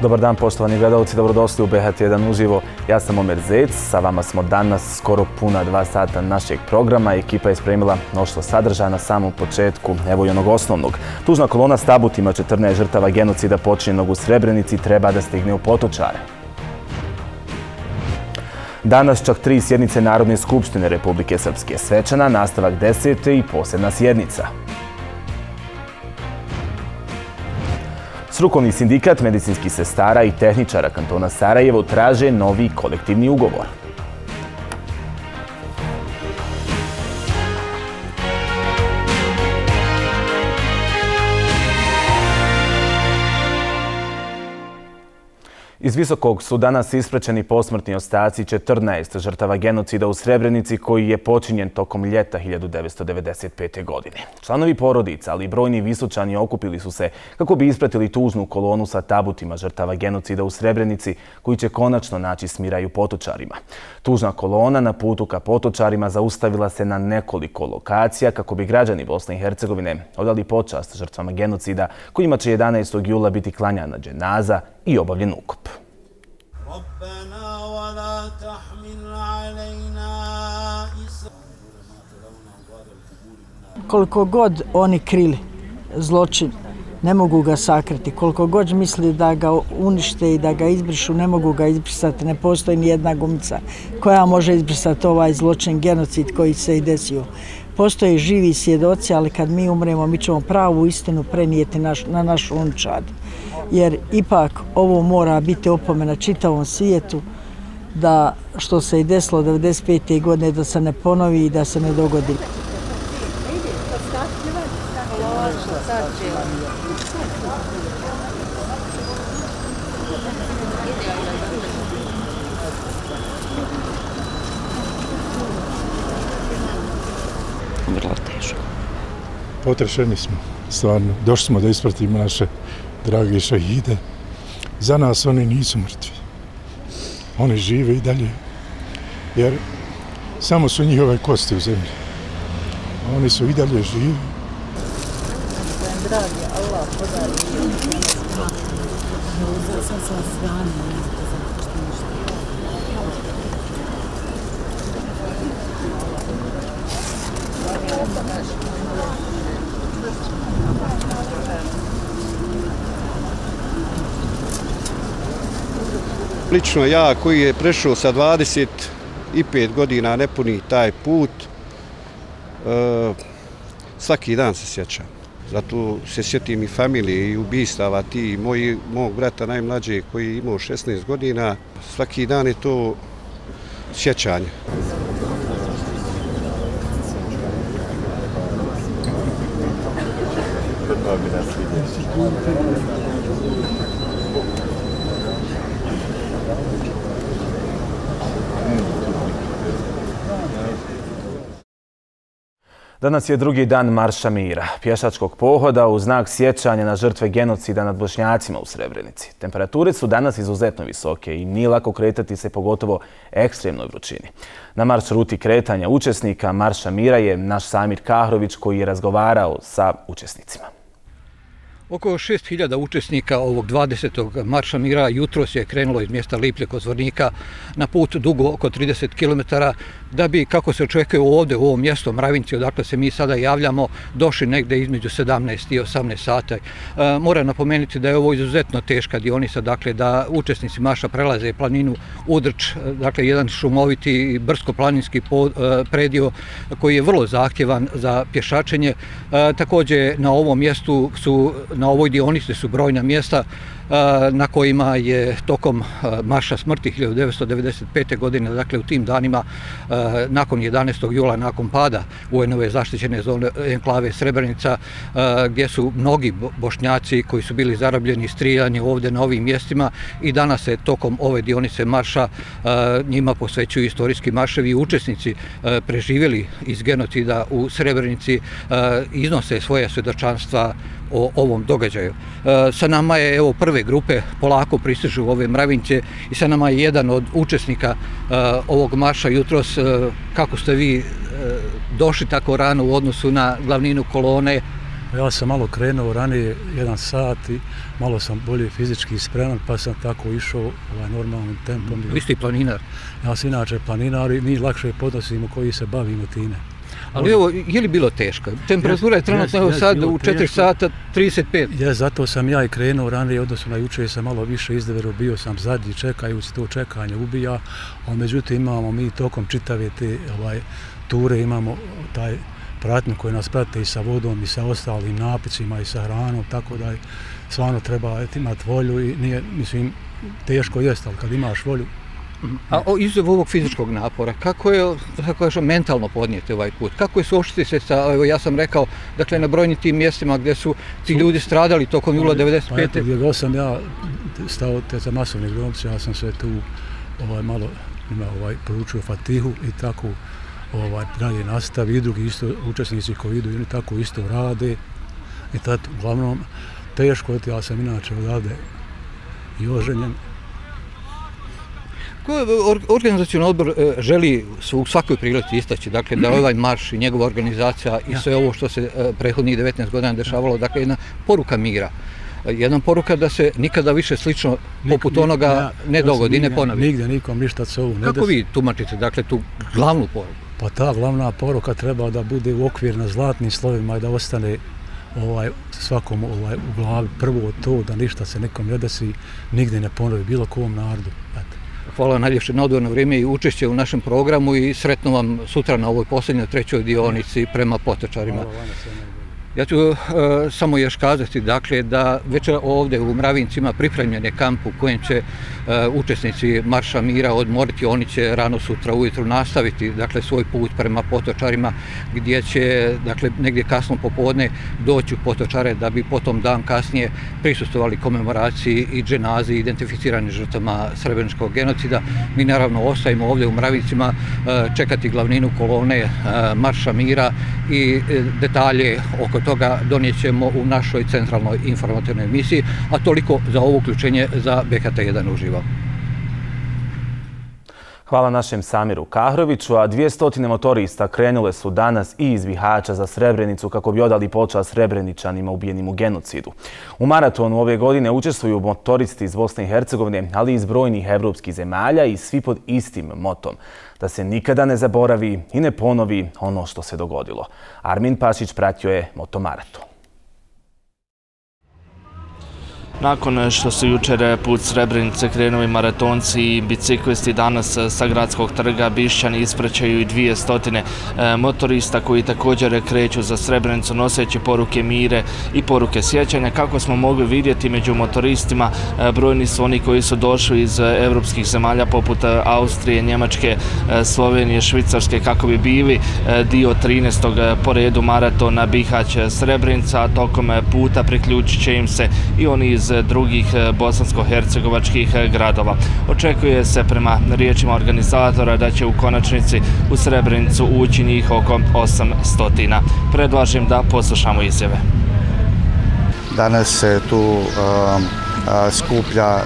Dobar dan poštovani gledalci, dobrodošli u BHT1 uživo. Ja sam Omer Zec, sa vama smo danas skoro puna dva sata našeg programa. Ekipa je spremila mnoštvo sadržaja na samom početku, evo i onog osnovnog. Tužna kolona s tabutima 14 žrtava genocida počinjenog u Srebrenici treba da stigne u potočare. Danas čak tri sjednice Narodne skupštine Republike Srpske svečana, nastavak desete i posebna sjednica. Strukovni sindikat medicinskih sestara i tehničara kantona Sarajevo traže novi kolektivni ugovor. Iz Visokog su danas ispraćeni posmrtni ostaci 14 žrtava genocida u Srebrenici koji je počinjen tokom ljeta 1995. godine. Članovi porodica, ali i brojni visočani okupili su se kako bi ispratili tužnu kolonu sa tabutima žrtava genocida u Srebrenici koji će konačno naći smiraju potočarima. Tužna kolona na putu ka potočarima zaustavila se na nekoliko lokacija kako bi građani Bosne i Hercegovine odali počast žrtvama genocida kojima će 11. jula biti klanjana dženaza i obavljen ukup. Koliko god oni krili zločin, ne mogu ga sakriti. Koliko god misli da ga unište i da ga izbrišu, ne mogu ga izbrisati. Ne postoji ni jedna gumica koja može izbrisati ovaj zločin, genocid koji se i desio. Postoje živi svjedoci, ali kad mi umremo, mi ćemo pravu istinu prenijeti na našu unčad. Jer ipak ovo mora biti opomena čitavom svijetu da što se i desilo 1995. godine da se ne ponovi i da se ne dogodi. Vrlo teško. Potrešeni smo, stvarno. Došli smo da ispratimo naše drage šahide. Za nas oni nisu mrtvi. Oni žive i dalje. Jer samo su njihove kosti u zemlji. Oni su i dalje živi. Dragi Allah, podari. Sam sam zvani. Lično ja koji je prešao sa 25 godina nepuni taj put, e, svaki dan se sjećam. Zato se sjetim i familije i ubistava ti i moj, mog brata najmlađe koji je imao 16 godina. Svaki dan je to sjećanje. Danas je drugi dan Marša Mira, pješačkog pohoda u znak sjećanja na žrtve genocida nad Bošnjacima u Srebrenici. Temperature su danas izuzetno visoke i nije lako kretati se pogotovo ekstremnoj vrućini. Na marš ruti kretanja učesnika Marša Mira je naš Samir Kahrović koji je razgovarao sa učesnicima. Oko 6000 učesnika ovog 20. marša mira jutro se je krenulo iz mjesta Liplje kod Zvornika na put dugo oko 30 km da bi, kako se očekuje ovdje u ovom mjestu Mravinci, odakle se mi sada javljamo, došli negde između 17 i 18 sata. E, moram napomenuti da je ovo izuzetno teška dionica, dakle da učesnici marša prelaze planinu Udrč, e, dakle jedan šumoviti brsko-planinski e, predio koji je vrlo zahtjevan za pješačenje. E, također na ovom mjestu su na ovoj dionici su brojna mjesta na kojima je tokom marša smrti 1995. godine, dakle u tim danima nakon 11. jula, nakon pada UN-ove zaštićene zone enklave Srebrenica, gdje su mnogi bošnjaci koji su bili zarobljeni strijanje ovdje na ovim mjestima i danas se tokom ove dionice marša njima posvećuju istorijski marševi i učesnici preživjeli iz genocida u Srebrenici iznose svoje svjedočanstva o ovom događaju. E, sa nama je evo prve grupe polako pristižu ove mravinće i sa nama je jedan od učesnika e, ovog marša jutros. E, kako ste vi došli tako rano u odnosu na glavninu kolone? Ja sam malo krenuo ranije, jedan sat i malo sam bolje fizički spreman, pa sam tako išao ovaj, normalnim tempom. Vi ste i planinar? Ja sam inače planinar i mi lakše podnosimo koji se bavimo time. Ali evo, je li bilo teško? Temperatura je trenutno evo sad u 4 sata 35. Ja, zato sam ja i krenuo ranije, odnosno na juče sam malo više izdevero, bio sam zadnji čekajući to čekanje ubija, a međutim imamo mi tokom čitave te ovaj, ture, imamo taj pratnju koji nas prate i sa vodom i sa ostalim napicima i sa hranom, tako da je stvarno treba imati volju i nije, mislim, teško jest, ali kad imaš volju, A o, izuzev ovog fizičkog napora, kako je, kako je mentalno podnijeti ovaj put? Kako je suočiti se sa, evo ja sam rekao, dakle na brojnim tim mjestima gdje su ti ljudi stradali tokom jula 95. Pa eto, gdje god sam ja stao te za masovne gromce, ja sam sve tu ovaj, malo ima, ovaj, poručio Fatihu i tako ovaj, dalje nastavi i drugi isto učesnici koji idu, oni tako isto rade. I tad, uglavnom, teško je, ja sam inače odavde i oženjen, Organizacijalni odbor e, želi u svakoj prilici istaći, dakle, da ovaj marš i njegova organizacija i sve ovo što se e, prehodnih 19 godina dešavalo, dakle, jedna poruka mira. E, jedna poruka da se nikada više slično poput onoga ne dogodi, ne ponavi. Nigde nikom ništa se ovu ne Kako vi tumačite, dakle, tu glavnu poruku? Pa ta glavna poruka treba da bude u okvir na zlatnim slovima i da ostane ovaj svakom ovaj u glavi prvo to da ništa se nekom ne desi nigde ne ponovi bilo kom narodu eto Hvala najljepše na odvorno vrijeme i učešće u našem programu i sretno vam sutra na ovoj posljednjoj trećoj dionici prema potečarima. Ja ću e, samo još kazati dakle, da već ovdje u Mravincima pripremljen je kamp u kojem će e, učesnici Marša Mira odmoriti. Oni će rano sutra ujutru nastaviti dakle, svoj put prema potočarima gdje će dakle, negdje kasno popodne doći u potočare da bi potom dan kasnije prisustovali komemoraciji i dženazi identificirani žrtama srebreničkog genocida. Mi naravno ostajemo ovdje u Mravincima e, čekati glavninu kolone Marša Mira i detalje oko toga donijećemo u našoj centralnoj informativnoj emisiji, a toliko za ovo uključenje za BHT1 uživo. Hvala našem Samiru Kahroviću, a 200 motorista krenule su danas i iz Bihaća za Srebrenicu kako bi odali počas Srebreničanima ubijenim u genocidu. U maratonu ove godine učestvuju motoristi iz Bosne i Hercegovine, ali i iz brojnih evropskih zemalja i svi pod istim motom da se nikada ne zaboravi i ne ponovi ono što se dogodilo. Armin Pasić pratio je motomaraton. Nakon što su jučer put Srebrenice krenuli maratonci i biciklisti danas sa gradskog trga Bišćani isprećaju i dvije stotine e, motorista koji također kreću za Srebrenicu noseći poruke mire i poruke sjećanja. Kako smo mogli vidjeti među motoristima, e, brojni su oni koji su došli iz evropskih zemalja poput Austrije, Njemačke, e, Slovenije, Švicarske kako bi bili e, dio 13. po redu maratona Bihać Srebrenica. Tokom puta priključit će im se i oni iz drugih e, bosansko-hercegovačkih e, gradova. Očekuje se prema riječima organizatora da će u konačnici u Srebrenicu ući njih oko 800. Predlažim da poslušamo izjave. Danas se tu um, skuplja,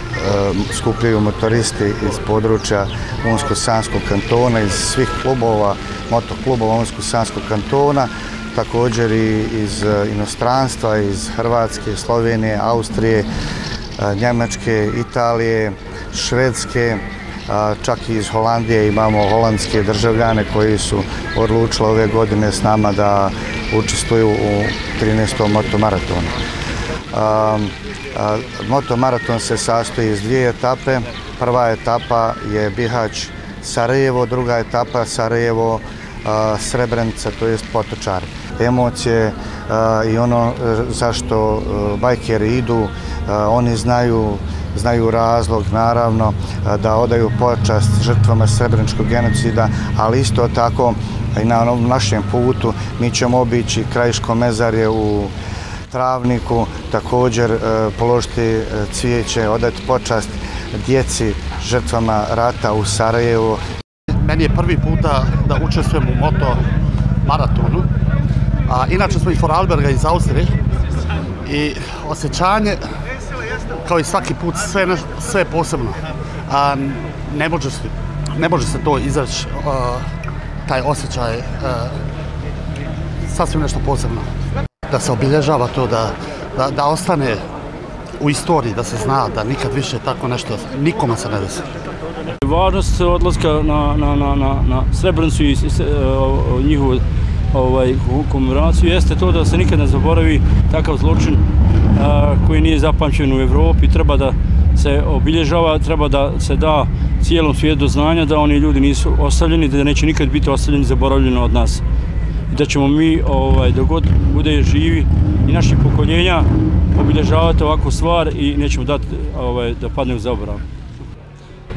skupljaju motoristi iz područja Unsko-Sanskog kantona, iz svih klubova, motoklubova Unsko-Sanskog kantona, također i iz e, inostranstva, iz Hrvatske, Slovenije, Austrije, e, Njemačke, Italije, Švedske, e, čak i iz Holandije imamo holandske državljane koji su odlučili ove godine s nama da učestvuju u 13. motomaratonu. Motomaraton se sastoji iz dvije etape. Prva etapa je Bihać Sarajevo, druga etapa Sarajevo Srebrenica, to je Potočari emocije e, i ono e, zašto e, bajkeri idu, oni znaju znaju razlog, naravno, da odaju počast žrtvama srebreničkog genocida, ali isto tako i na onom našem putu mi ćemo obići krajiško mezarje u Travniku, također e, položiti cvijeće, odati počast djeci žrtvama rata u Sarajevu. Meni je prvi puta da učestvujem u moto maratonu A inače smo iz Foralberga iz Austrije i osjećanje kao i svaki put sve, ne, sve posebno. A, ne, može se, ne može se to izaći, taj osjećaj, a, sasvim nešto posebno. da se obilježava to, da, da, da ostane u istoriji, da se zna da nikad više tako nešto nikoma se ne desi. Važnost odlaska na, na, na, na, na Srebrnicu i e, njihovu ovaj, komemoraciju jeste to da se nikad ne zaboravi takav zločin a, koji nije zapamćen u Evropi. Treba da se obilježava, treba da se da cijelom svijetu do znanja da oni ljudi nisu ostavljeni, da neće nikad biti ostavljeni zaboravljeno od nas. I da ćemo mi, ovaj, dogod bude živi i naših pokoljenja, obilježavati ovakvu stvar i nećemo dati ovaj, da padne u zaborav.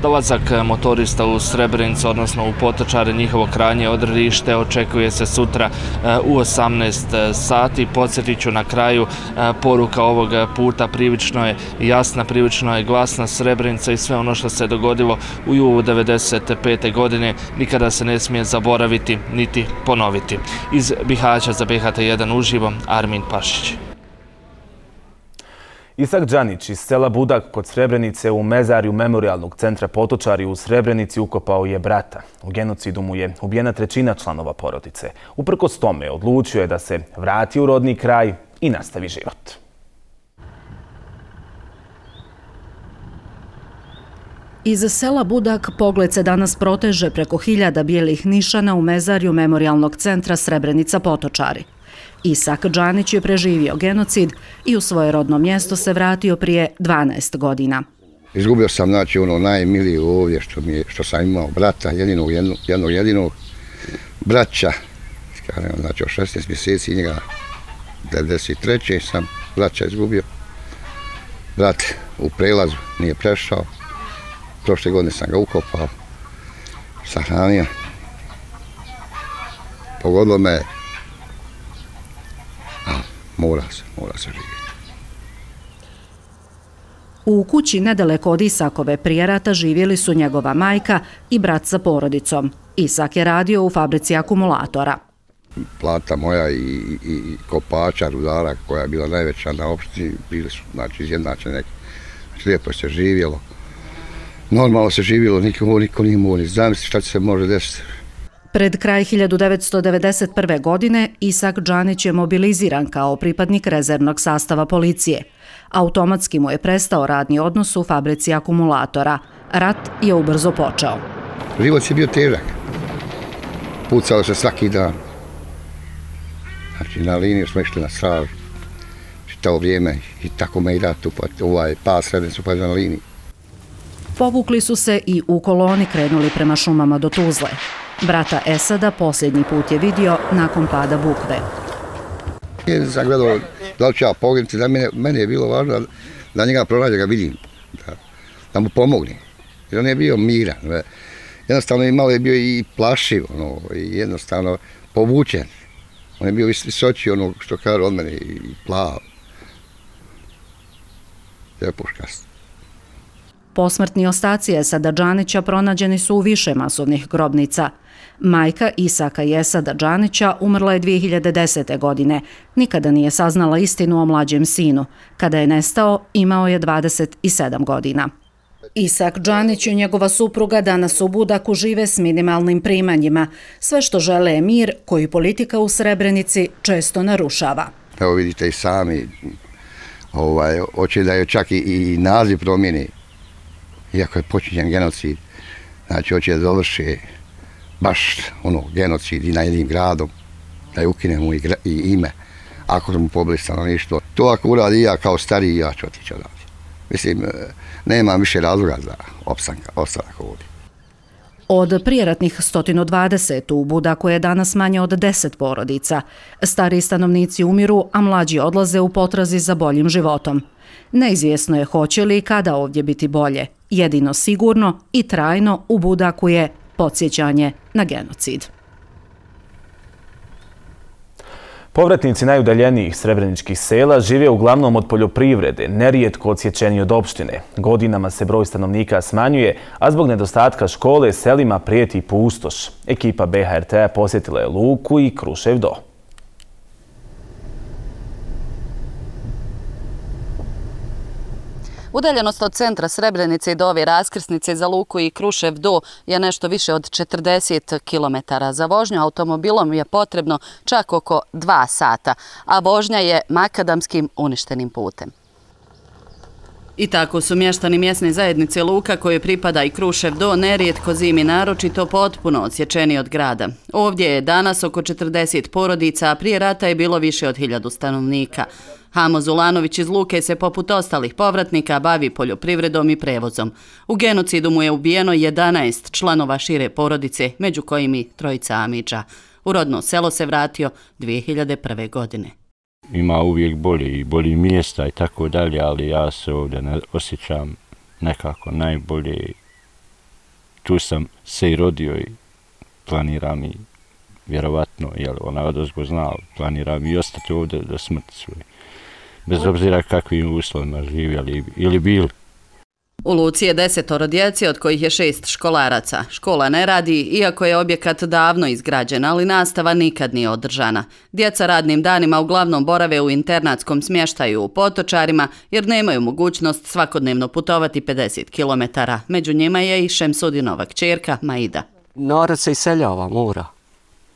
Dolazak motorista u Srebrenicu, odnosno u Potočare, njihovo kranje odredište, očekuje se sutra e, u 18 sati. Podsjetit ću na kraju e, poruka ovog puta, privično je jasna, privično je glasna Srebrenica i sve ono što se dogodilo u julu 1995. godine nikada se ne smije zaboraviti niti ponoviti. Iz Bihaća za BHT1 uživo, Armin Pašić. Isak Đanić iz sela Budak kod Srebrenice u mezarju Memorialnog centra Potočari u Srebrenici ukopao je brata. U genocidu mu je ubijena trećina članova porodice. Uprkos tome odlučio je da se vrati u rodni kraj i nastavi život. Iz sela Budak pogled se danas proteže preko hiljada bijelih nišana u mezarju Memorialnog centra Srebrenica Potočari. Isak Đanić je preživio genocid i u svoje rodno mjesto se vratio prije 12 godina. Izgubio sam znači ono najmilije ovdje što, mi je, što sam imao brata, jedinog, jednog, jednog jedinog braća, znači o 16 mjeseci njega 93. sam braća izgubio. Brat u prelazu nije prešao, prošle godine sam ga ukopao, sahranio. Pogodilo me mora se, mora se živjeti. U kući nedaleko od Isakove prije rata živjeli su njegova majka i brat sa porodicom. Isak je radio u fabrici akumulatora. Plata moja i, i, i kopača, rudara, koja je bila najveća na opštini, bili su znači, izjednačene. Znači, lijepo se živjelo. Normalno se živjelo, niko, niko nije mogo ni zamisliti šta će se može desiti. Pred kraj 1991. godine Isak Đanić je mobiliziran kao pripadnik rezervnog sastava policije. Automatski mu je prestao radni odnos u fabrici akumulatora. Rat je ubrzo počeo. Život je bio težak. Pucalo se svaki dan. Znači, na liniju smo išli na stražu. Čitao vrijeme i tako me i da tu, pa ovaj pas sredne su pa na liniji. Povukli su se i u koloni krenuli prema šumama do Tuzle. Brata Esada posljednji put je vidio nakon pada bukve. Nije sam gledao da li ću ja poginuti, da mene, mene je bilo važno da njega pronađe ga vidim, da, da mu pomogne. Jer on je bio miran. Jednostavno je malo je bio i plašiv, ono, i jednostavno povučen. On je bio visoči ono što kaže od mene i plav. Je puškast. Posmrtni ostaci Esada Đanića pronađeni su u više masovnih grobnica – Majka Isaka Jesada Đanića umrla je 2010. godine. Nikada nije saznala istinu o mlađem sinu. Kada je nestao, imao je 27 godina. Isak Đanić i njegova supruga danas u Budaku žive s minimalnim primanjima. Sve što žele je mir koji politika u Srebrenici često narušava. Evo vidite i sami, ovaj, hoće da je čak i, i naziv promjeni, iako je počinjen genocid. Znači, hoće da završi baš ono, genocid i na jednim gradom, da je ukinemo i, i ime, ako smo pobili stanovništvo. To ako uradi ja kao stariji, ja ću otići odavde. Mislim, e, nema više razloga za opstanka, ostanak ovdje. Od prijeratnih 120 u Budaku je danas manje od 10 porodica. Stari stanovnici umiru, a mlađi odlaze u potrazi za boljim životom. Neizvjesno je hoće li i kada ovdje biti bolje. Jedino sigurno i trajno u Budaku je podsjećanje na genocid. Povratnici najudaljenijih srebreničkih sela žive uglavnom od poljoprivrede, nerijetko odsjećeni od opštine. Godinama se broj stanovnika smanjuje, a zbog nedostatka škole selima prijeti pustoš. Ekipa BHRT-a posjetila je Luku i Krušev do. Udaljenost od centra Srebrenice do ove raskrsnice za Luku i Krušev do je nešto više od 40 km. Za vožnju automobilom je potrebno čak oko 2 sata, a vožnja je makadamskim uništenim putem. I tako su mještani mjesne zajednice Luka koje pripada i Krušev do nerijetko zimi naročito potpuno odsječeni od grada. Ovdje je danas oko 40 porodica, a prije rata je bilo više od hiljadu stanovnika. Hamo Zulanović iz Luke se poput ostalih povratnika bavi poljoprivredom i prevozom. U genocidu mu je ubijeno 11 članova šire porodice, među kojimi trojica Amidža. U rodno selo se vratio 2001. godine ima uvijek bolje i bolji mjesta i tako dalje, ali ja se ovdje ne osjećam nekako najbolje. Tu sam se i rodio i planiram i vjerovatno, jel, ona odozgo znao, planiram i ostati ovdje do smrti svoje. Bez obzira kakvim uslovima živjeli ili bili. U Luci je desetoro djeci, od kojih je šest školaraca. Škola ne radi, iako je objekat davno izgrađen, ali nastava nikad nije održana. Djeca radnim danima uglavnom borave u internatskom smještaju u potočarima, jer nemaju mogućnost svakodnevno putovati 50 km. Među njima je i Šemsudinova kćerka Maida. Narod se iseljava, mora.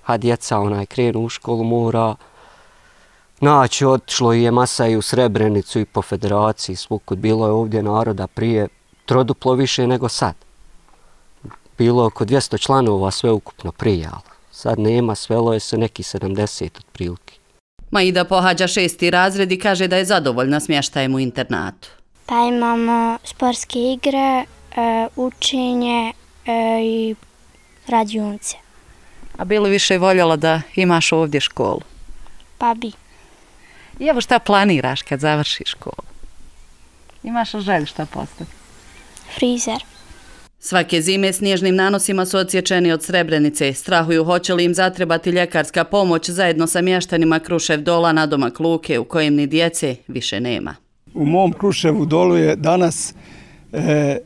A djeca onaj krenu u školu, mora naći. Otišlo je masa i u Srebrenicu i po federaciji svukud. Bilo je ovdje naroda prije troduplo više nego sad. Bilo oko 200 članova sve ukupno prije, ali sad nema, svelo je se neki 70 od prilike. Maida pohađa šesti razred i kaže da je zadovoljna smještajem u internatu. Pa imamo sportske igre, e, učenje e, i radionce. A bilo više voljela da imaš ovdje školu? Pa bi. I evo šta planiraš kad završiš školu? Imaš li želju šta postati? Frizer. Svake zime snježnim nanosima su odsječeni od Srebrenice. Strahuju hoće li im zatrebati ljekarska pomoć zajedno sa mještanima Krušev dola na doma Kluke u kojem ni djece više nema. U mom Kruševu dolu je danas e,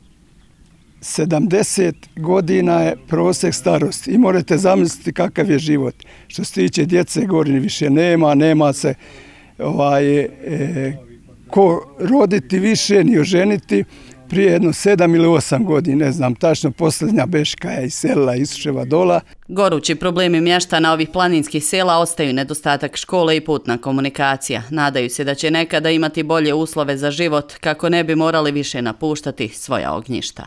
70 godina je prosek starosti i morate zamisliti kakav je život. Što se tiče djece, govorim, više nema, nema se ovaj, e, ko roditi više, ni oženiti prije jedno sedam ili osam godina, ne znam, tačno posljednja beška je iz sela Isuševa dola. Gorući problemi mještana ovih planinskih sela ostaju nedostatak škole i putna komunikacija. Nadaju se da će nekada imati bolje uslove za život kako ne bi morali više napuštati svoja ognjišta.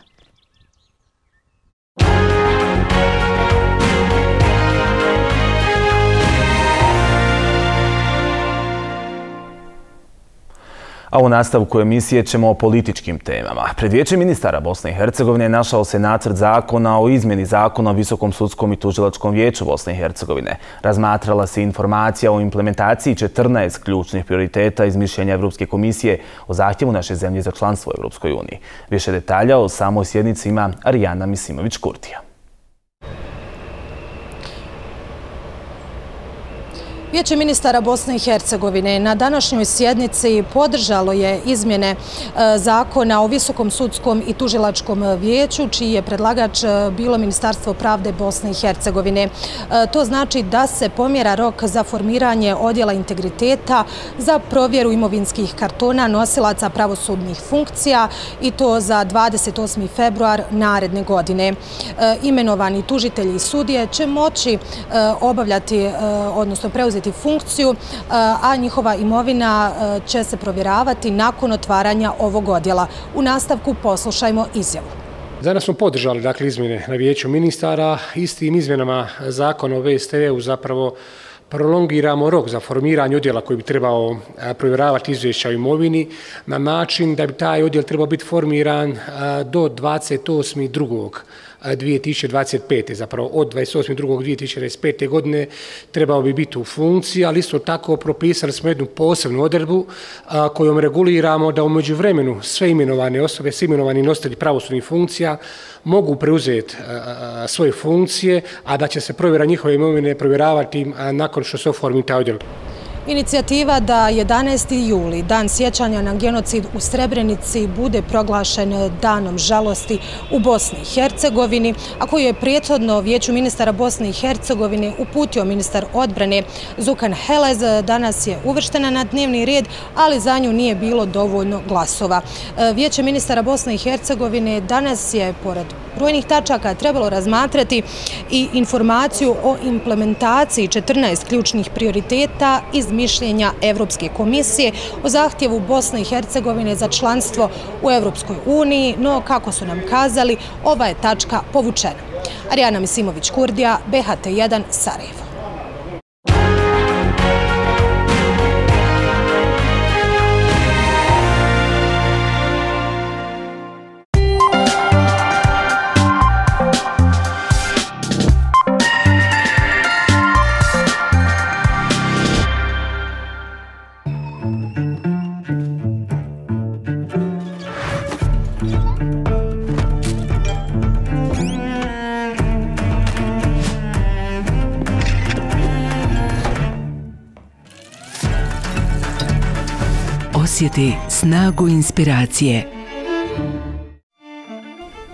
A u nastavku emisije ćemo o političkim temama. Pred vijeće ministara Bosne i Hercegovine našao se nacrt zakona o izmjeni zakona o Visokom sudskom i tužilačkom vijeću Bosne i Hercegovine. Razmatrala se informacija o implementaciji 14 ključnih prioriteta iz mišljenja Evropske komisije o zahtjevu naše zemlje za članstvo u Evropskoj uniji. Više detalja o samoj sjednici ima Arijana Misimović-Kurtija. Vijeće ministara Bosne i Hercegovine na današnjoj sjednici podržalo je izmjene e, zakona o Visokom sudskom i tužilačkom vijeću, čiji je predlagač e, bilo Ministarstvo pravde Bosne i Hercegovine. E, to znači da se pomjera rok za formiranje odjela integriteta za provjeru imovinskih kartona nosilaca pravosudnih funkcija i to za 28. februar naredne godine. Imenovani tužitelji i sudije će moći obavljati, odnosno preuzeti preuzeti funkciju, e, a njihova imovina e, će se provjeravati nakon otvaranja ovog odjela. U nastavku poslušajmo izjavu. Danas smo podržali dakle, izmjene na vijeću ministara. Istim izmjenama zakona o VSTV-u zapravo prolongiramo rok za formiranje odjela koji bi trebao e, provjeravati izvješća o imovini na način da bi taj odjel trebao biti formiran do 28.2. 2025. zapravo od 28.2.2025. godine trebao bi biti u funkciji, ali isto tako propisali smo jednu posebnu odredbu kojom reguliramo da umeđu vremenu sve imenovane osobe, sve imenovani nositelji pravosudnih funkcija mogu preuzeti svoje funkcije, a da će se provjera njihove imovine provjeravati nakon što se oformi taj odjel. Inicijativa da 11. juli, dan sjećanja na genocid u Srebrenici, bude proglašen danom žalosti u Bosni i Hercegovini, a koju je prijetodno Vijeću ministara Bosne i Hercegovine uputio ministar odbrane Zukan Helez, danas je uvrštena na dnevni red, ali za nju nije bilo dovoljno glasova. Vijeće ministara Bosne i Hercegovine danas je, pored brojnih tačaka, trebalo razmatrati i informaciju o implementaciji 14 ključnih prioriteta iz mišljenja Evropske komisije o zahtjevu Bosne i Hercegovine za članstvo u Evropskoj uniji, no kako su nam kazali, ova je tačka povučena. Arijana Misimović-Kurdija, BHT1, Sarajevo. Osjeti snagu inspiracije.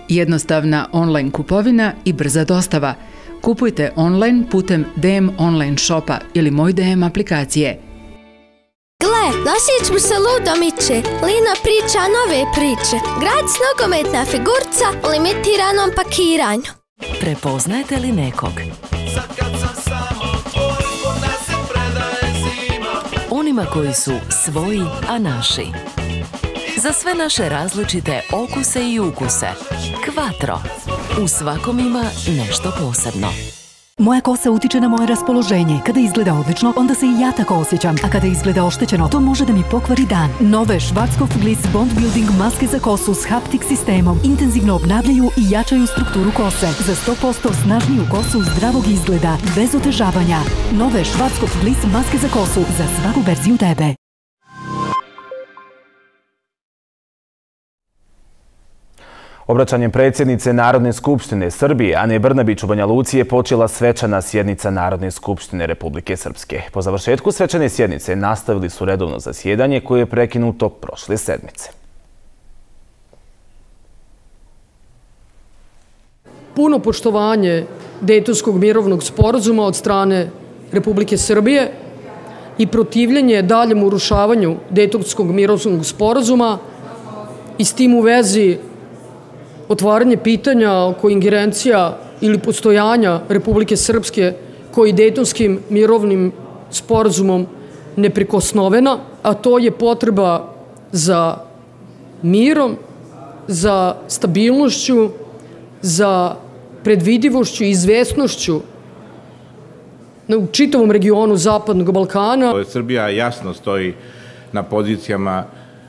Jednostavna online kupovina i brza dostava. Kupujte online putem DM online shopa ili Moj DM aplikacije. Gle, nosić mu se ludo miče. Lina priča nove priče. Grad s nogometna figurca u limitiranom pakiranju. Prepoznajete li nekog? Onima koji su svoji, a naši. Za sve naše različite okuse i ukuse. Kvatro. U svakom ima nešto posebno. Moja kosa utiče na moje raspoloženje. Kada izgleda odlično, onda se i ja tako osjećam. A kada izgleda oštećeno, to može da mi pokvari dan. Nove Schwarzkopf Gliss Bond Building maske za kosu s haptik sistemom intenzivno obnavljaju i jačaju strukturu kose. Za 100% snažniju kosu zdravog izgleda, bez otežavanja. Nove Schwarzkopf Gliss maske za kosu za svaku verziju tebe. Obraćanjem predsjednice Narodne skupštine Srbije, Ane Brnabić u Banja Luci je počela svečana sjednica Narodne skupštine Republike Srpske. Po završetku svečane sjednice nastavili su redovno zasjedanje koje je prekinuto prošle sedmice. Puno poštovanje Dejtonskog mirovnog sporazuma od strane Republike Srbije i protivljenje daljem urušavanju Dejtonskog mirovnog sporazuma i s tim u vezi otvaranje pitanja oko ingerencija ili postojanja Republike Srpske koji Dejtonskim mirovnim sporazumom neprikosnovena, a to je potreba za mirom, za stabilnošću, za predvidivošću i izvesnošću u čitavom regionu Zapadnog Balkana. Srbija jasno stoji na pozicijama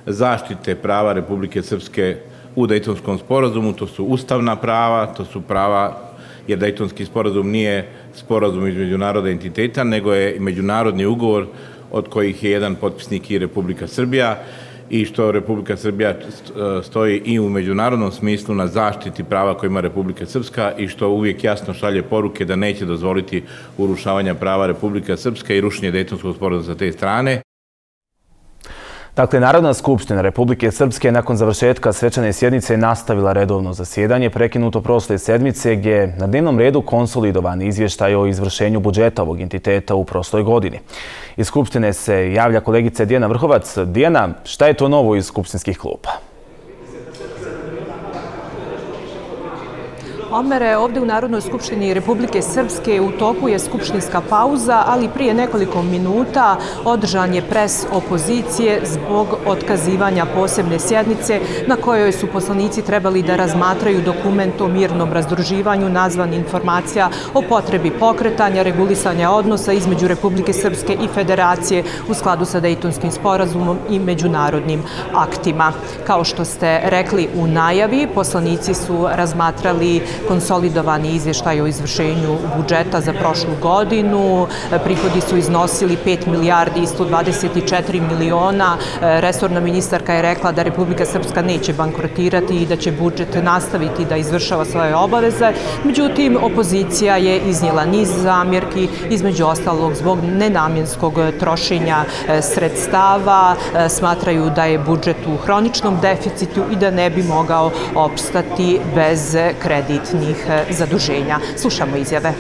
zaštite prava Republike Srpske u Dejtonskom sporazumu, to su ustavna prava, to su prava, jer Dejtonski sporazum nije sporazum između naroda entiteta, nego je međunarodni ugovor od kojih je jedan potpisnik i Republika Srbija i što Republika Srbija e, stoji i u međunarodnom smislu na zaštiti prava koje ima Republika Srpska i što uvijek jasno šalje poruke da neće dozvoliti urušavanja prava Republika Srpska i rušenje Dejtonskog sporazuma sa te strane. Dakle, Narodna skupština Republike Srpske nakon završetka svečane sjednice nastavila redovno zasjedanje prekinuto prošle sedmice gdje je na dnevnom redu konsolidovan izvještaj o izvršenju budžeta ovog entiteta u prošloj godini. Iz skupštine se javlja kolegica Dijana Vrhovac. Dijana, šta je to novo iz skupštinskih klupa? Omere, ovdje u Narodnoj skupštini Republike Srpske u toku je skupštinska pauza, ali prije nekoliko minuta održan je pres opozicije zbog otkazivanja posebne sjednice na kojoj su poslanici trebali da razmatraju dokument o mirnom razdruživanju nazvan informacija o potrebi pokretanja, regulisanja odnosa između Republike Srpske i Federacije u skladu sa Dejtonskim sporazumom i međunarodnim aktima. Kao što ste rekli u najavi, poslanici su razmatrali konsolidovani izvještaj o izvršenju budžeta za prošlu godinu. E, prihodi su iznosili 5 milijardi i 124 miliona. E, resorna ministarka je rekla da Republika Srpska neće bankrotirati i da će budžet nastaviti da izvršava svoje obaveze. Međutim, opozicija je iznijela niz zamjerki, između ostalog zbog nenamjenskog trošenja e, sredstava. Smatraju da je budžet u hroničnom deficitu i da ne bi mogao opstati bez kredita dodatnih eh, zaduženja. Slušamo izjave.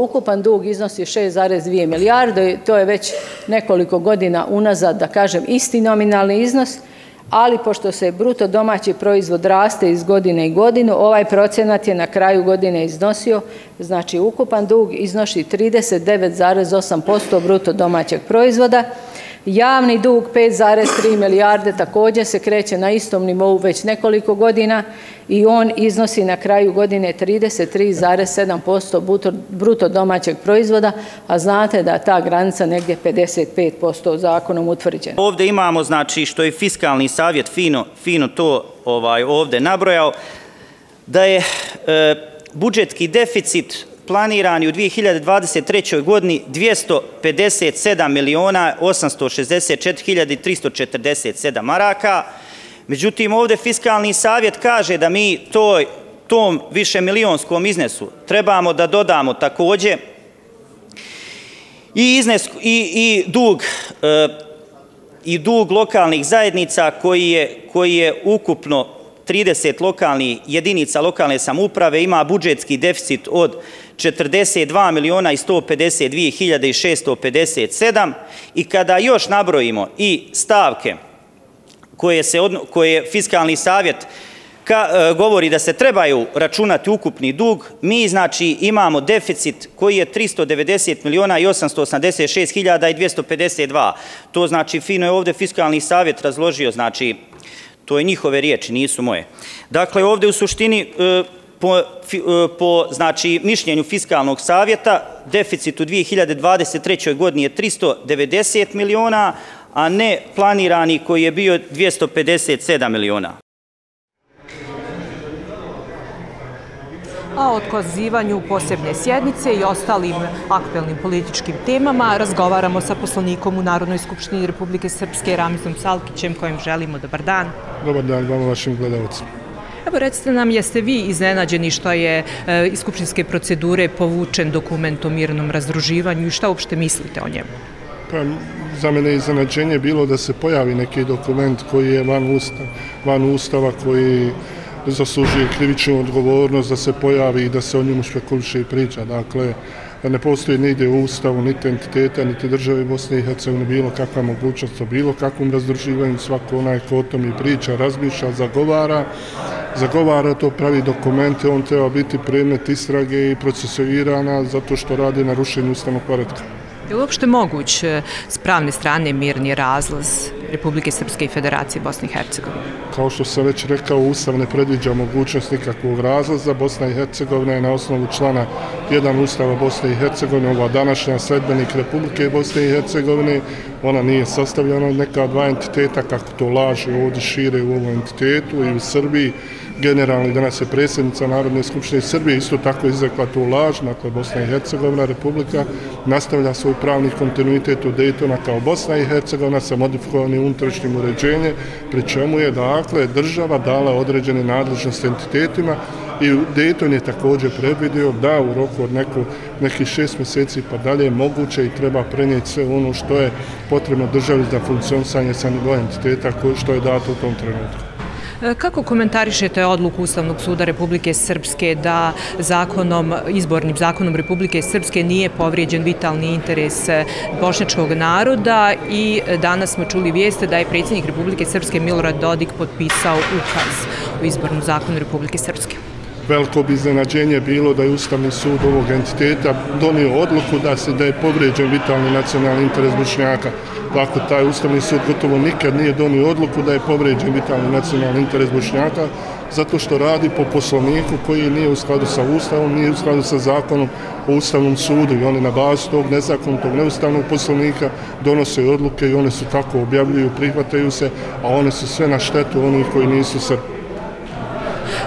Ukupan dug iznosi 6,2 milijarde, to je već nekoliko godina unazad, da kažem, isti nominalni iznos, ali pošto se bruto domaći proizvod raste iz godine i godinu, ovaj procenat je na kraju godine iznosio, znači ukupan dug iznosi 39,8% bruto domaćeg proizvoda, Javni dug 5,3 milijarde također se kreće na istom nivou već nekoliko godina i on iznosi na kraju godine 33,7% bruto domaćeg proizvoda, a znate da ta granica negdje 55% zakonom utvrđena. Ovdje imamo, znači, što je fiskalni savjet fino, fino to ovaj, ovdje nabrojao, da je e, budžetski deficit planirani u 2023. godini 257 miliona 864 347 maraka. Međutim, ovdje fiskalni savjet kaže da mi toj, tom više milionskom iznesu trebamo da dodamo također i, iznes, i, i dug e, i dug lokalnih zajednica koji je, koji je ukupno 30 lokalnih jedinica lokalne samuprave ima budžetski deficit od 42 miliona i 152 hiljade i 657 i kada još nabrojimo i stavke koje, se odno, koje fiskalni savjet ka, e, govori da se trebaju računati ukupni dug, mi znači imamo deficit koji je 390 miliona i 886 hiljada i 252. To znači fino je ovdje fiskalni savjet razložio, znači to je njihove riječi, nisu moje. Dakle, ovdje u suštini e, po, e, po znači, mišljenju fiskalnog savjeta, deficit u 2023. godini je 390 miliona, a ne planirani koji je bio 257 miliona. a o otkazivanju posebne sjednice i ostalim aktuelnim političkim temama razgovaramo sa poslanikom u Narodnoj skupštini Republike Srpske Ramizom Salkićem kojem želimo dobar dan. Dobar dan vama vašim gledalcima. Evo recite nam, jeste vi iznenađeni što je e, iz skupštinske procedure povučen dokument o mirnom razdruživanju i šta uopšte mislite o njemu? Pa, za mene iznenađenje bilo da se pojavi neki dokument koji je van, usta, van ustava, koji zaslužuje krivičnu odgovornost da se pojavi i da se o njemu špekuliše i priča. Dakle, ne postoji nigdje u Ustavu, niti entiteta, niti države Bosne i Hercegovine bilo kakva mogućnost o bilo kakvom razdruživanju, svako onaj ko o tom i priča, razmišlja, zagovara, zagovara to, pravi dokumente, on treba biti predmet istrage i procesuirana zato što radi na rušenju ustavnog poredka. Je li uopšte moguć e, s pravne strane mirni razlaz Republike Srpske i Federacije Bosne i Hercegovine? Kao što sam već rekao, Ustav ne predviđa mogućnost nikakvog razlaza. Bosna i Hercegovina je na osnovu člana 1 Ustava Bosne i Hercegovine, ova današnja sredbenik Republike Bosne i Hercegovine. Ona nije sastavljena od neka dva entiteta, kako to laže ovdje šire u ovom entitetu i u Srbiji generalni danas je predsjednica Narodne skupštine Srbije, isto tako izrekla tu laž, dakle Bosna i Hercegovina, Republika, nastavlja svoj pravni kontinuitet u Dejtona kao Bosna i Hercegovina sa modifikovanim unutrašnjim uređenjem, pri čemu je dakle država dala određene nadležnosti entitetima i Dejton je također predvidio da u roku od neko, nekih šest mjeseci pa dalje je moguće i treba prenijeti sve ono što je potrebno državi za funkcionisanje sa nivoa entiteta što je dato u tom trenutku. E, kako komentarišete odluku Ustavnog suda Republike Srpske da zakonom, izbornim zakonom Republike Srpske nije povrijeđen vitalni interes e, bošnjačkog naroda i e, danas smo čuli vijeste da je predsjednik Republike Srpske Milorad Dodik potpisao ukaz u izbornom zakonu Republike Srpske? Veliko bi iznenađenje bilo da je Ustavni sud ovog entiteta donio odluku da se da je povrijeđen vitalni nacionalni interes Bošnjaka. Dakle, taj Ustavni sud gotovo nikad nije donio odluku da je povređen vitalni nacionalni interes Bošnjaka, zato što radi po poslovniku koji nije u skladu sa Ustavom, nije u skladu sa zakonom o Ustavnom sudu i oni na bazi tog nezakonitog neustavnog poslovnika donose odluke i one su tako objavljuju, prihvataju se, a one su sve na štetu onih koji nisu Srbi.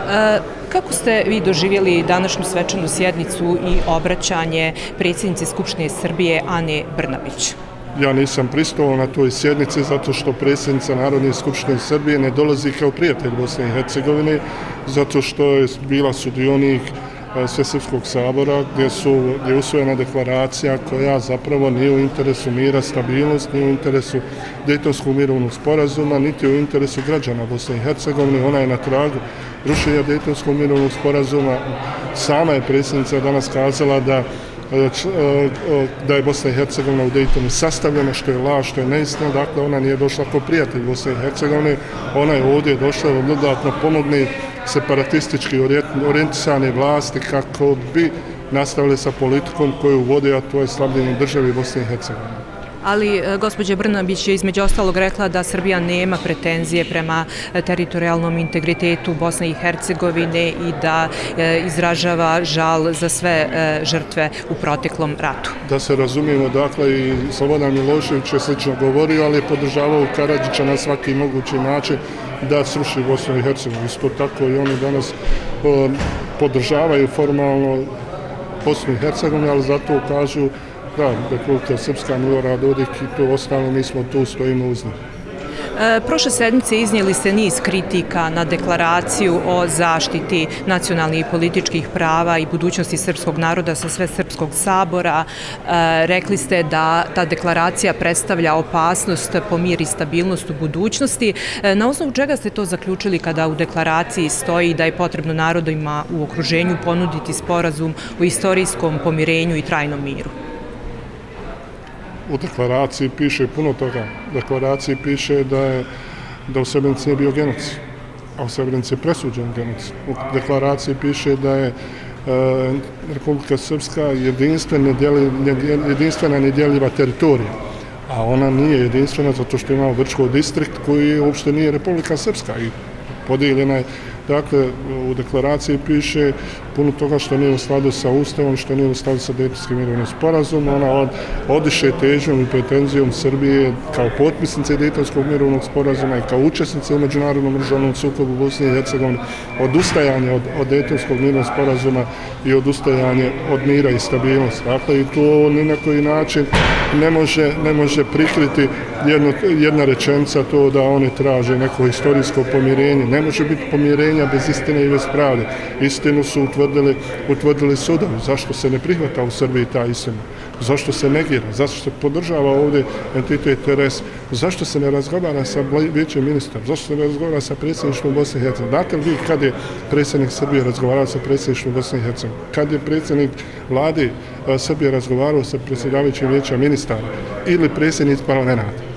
E, Kako ste vi doživjeli današnju svečanu sjednicu i obraćanje predsjednice Skupštine Srbije Ane Brnabić? Ja nisam pristao na toj sjednici zato što predsjednica Narodne skupštine Srbije ne dolazi kao prijatelj Bosne i Hercegovine, zato što je bila sudionik E, Svesrpskog sabora gdje, su, gdje je usvojena deklaracija koja zapravo nije u interesu mira, stabilnost, nije u interesu Dejtonskog mirovnog sporazuma, niti u interesu građana Bosne i Hercegovine. Ona je na tragu rušenja Dejtonskog mirovnog sporazuma. Sama je predsjednica danas kazala da e, e, da je Bosna i Hercegovina u Dejtonu sastavljena, što je laž, što je neistina, dakle ona nije došla kao prijatelj Bosne i Hercegovine, ona je ovdje došla da dodatno pomogne separatistički orijentisane vlasti kako bi nastavili sa politikom koju vode, a to je slabljenje državi Bosne i Hercegovine ali e, gospođa Brnabić je između ostalog rekla da Srbija nema pretenzije prema e, teritorijalnom integritetu Bosne i Hercegovine i da e, izražava žal za sve žrtve u proteklom ratu. Da se razumijemo, dakle, i Slobodan Milošević je slično govorio, ali je podržavao Karadžića na svaki mogući način da sruši Bosnu i Hercegovini. Isto tako i oni danas um, podržavaju formalno Bosnu i Hercegovini, ali zato kažu Da, Republika Srpska, Milorad Dodik i to ostalo, mi smo tu, stojimo uz njih. E, prošle sedmice iznijeli ste niz kritika na deklaraciju o zaštiti nacionalnih i političkih prava i budućnosti srpskog naroda sa sve srpskog sabora. E, rekli ste da ta deklaracija predstavlja opasnost po mir i stabilnost u budućnosti. E, na osnovu čega ste to zaključili kada u deklaraciji stoji da je potrebno narodima u okruženju ponuditi sporazum o istorijskom pomirenju i trajnom miru? U deklaraciji piše puno toga. U deklaraciji piše da je da u Srebrenici nije bio genocid, a u Srebrenici je presuđen genocid. U deklaraciji piše da je e, Republika Srpska jedinstvena, jedinstvena nedjeljiva teritorija, a ona nije jedinstvena zato što ima Brčko distrikt koji uopšte nije Republika Srpska i podijeljena je Dakle, u deklaraciji piše puno toga što nije u skladu sa Ustavom, što nije u skladu sa Dejtonskim mirovnim sporazumom. Ona od, odiše težnjom i pretenzijom Srbije kao potpisnice Dejtonskog mirovnog sporazuma i kao učesnice u međunarodnom državnom sukobu Bosne i Hercegovine, odustajanje od, od Dejtonskog mirovnog sporazuma i odustajanje od mira i stabilnosti. Dakle, i to ni na koji način ne može, ne može prikriti jedno, jedna rečenca to da oni traže neko istorijsko pomirenje. Ne može biti pomirenja bez istine i bez pravde. Istinu su utvrdili, utvrdili sudovi. Zašto se ne prihvata u Srbiji ta istina? Zašto se negira? Zašto se podržava ovdje entitet RS? Zašto se ne razgovara sa vijećem ministrom? Zašto se ne razgovara sa predsjedništvom Bosne i Hercegovine? Znate li vi kad je predsjednik Srbije razgovarao sa predsjedništvom Bosne i Hercegovine? Kad je predsjednik vlade Srbije razgovarao sa predsjedavajućim vijeća ministara ili predsjednik parlamenta?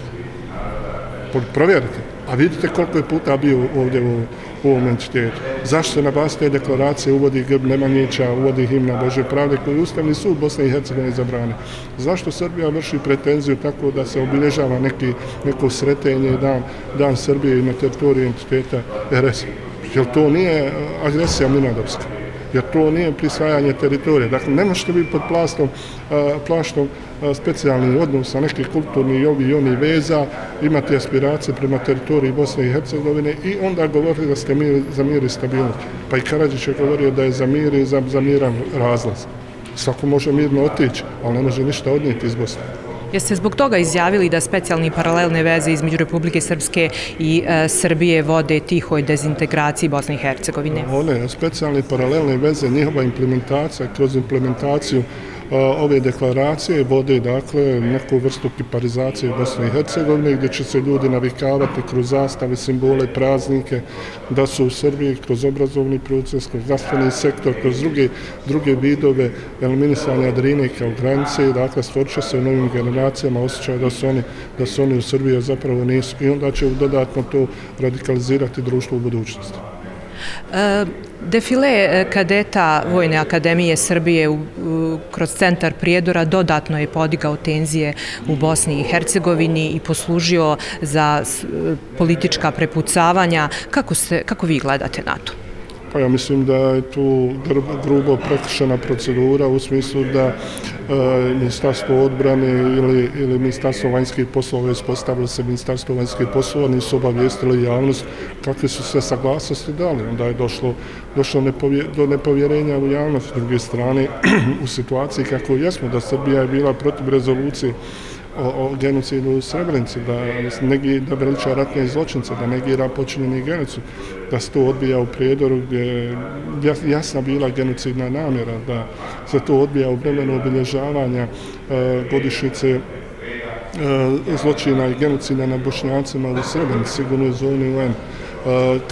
Provjerite. A vidite koliko je puta bio ovdje u, u ovom entitetu. Zašto se na bas te deklaracije uvodi grb Nemanjića, uvodi himna Bože pravde koji je Ustavni sud Bosne i Hercegovine zabrane? Zašto Srbija vrši pretenziju tako da se obilježava neki, neko sretenje dan, dan Srbije na teritoriju entiteta RS? Jer to nije agresija Minadovska? Jer to nije prisvajanje teritorije. Dakle, ne možete biti pod plastom, plaštom specijalnih odnosa, neke kulturni i ovi i oni veza, imate aspiracije prema teritoriji Bosne i Hercegovine i onda govorite da ste mir, za mir i stabilnost. Pa i Karadžić je govorio da je za mir i za, za miran razlaz. Svako može mirno otići, ali ne može ništa odnijeti iz Bosne. Jeste zbog toga izjavili da specijalni paralelne veze između Republike Srpske i e, Srbije vode tihoj dezintegraciji Bosne i Hercegovine? One specijalne paralelne veze, njihova implementacija kroz implementaciju ove deklaracije vode dakle neku vrstu kiparizacije Bosne i Hercegovine gdje će se ljudi navikavati kroz zastave, simbole, praznike da su u Srbiji kroz obrazovni proces, kroz zdravstveni sektor, kroz druge, druge vidove eliminisanja drine kao granice i dakle stvorit se u novim generacijama osjećaj da su oni, da su oni u Srbiji zapravo nisu i onda će dodatno to radikalizirati društvo u budućnosti. Eh, defile eh, kadeta Vojne akademije Srbije u, kroz centar Prijedora dodatno je podigao tenzije u Bosni i Hercegovini i poslužio za eh, politička prepucavanja. Kako, se, kako vi gledate na to? Pa ja mislim da je tu grubo prekršena procedura u smislu da e, ministarstvo odbrane ili, ili ministarstvo vanjskih poslova ispostavilo se ministarstvo vanjskih poslova nisu obavijestili javnost kakve su sve saglasnosti dali. Onda je došlo, došlo nepovje, do nepovjerenja u javnost. S druge strane, u situaciji kako jesmo, da Srbija je bila protiv rezolucije o, o genocidu u Srebrenici, da negi, da veliča ratne zločince, da negira počinjeni genocid, da se to odbija u prijedoru gdje je jasna bila genocidna namjera, da se to odbija u vremenu obilježavanja e, godišnice e, zločina i genocida na bošnjacima u Srebrenici, sigurno je zoni UN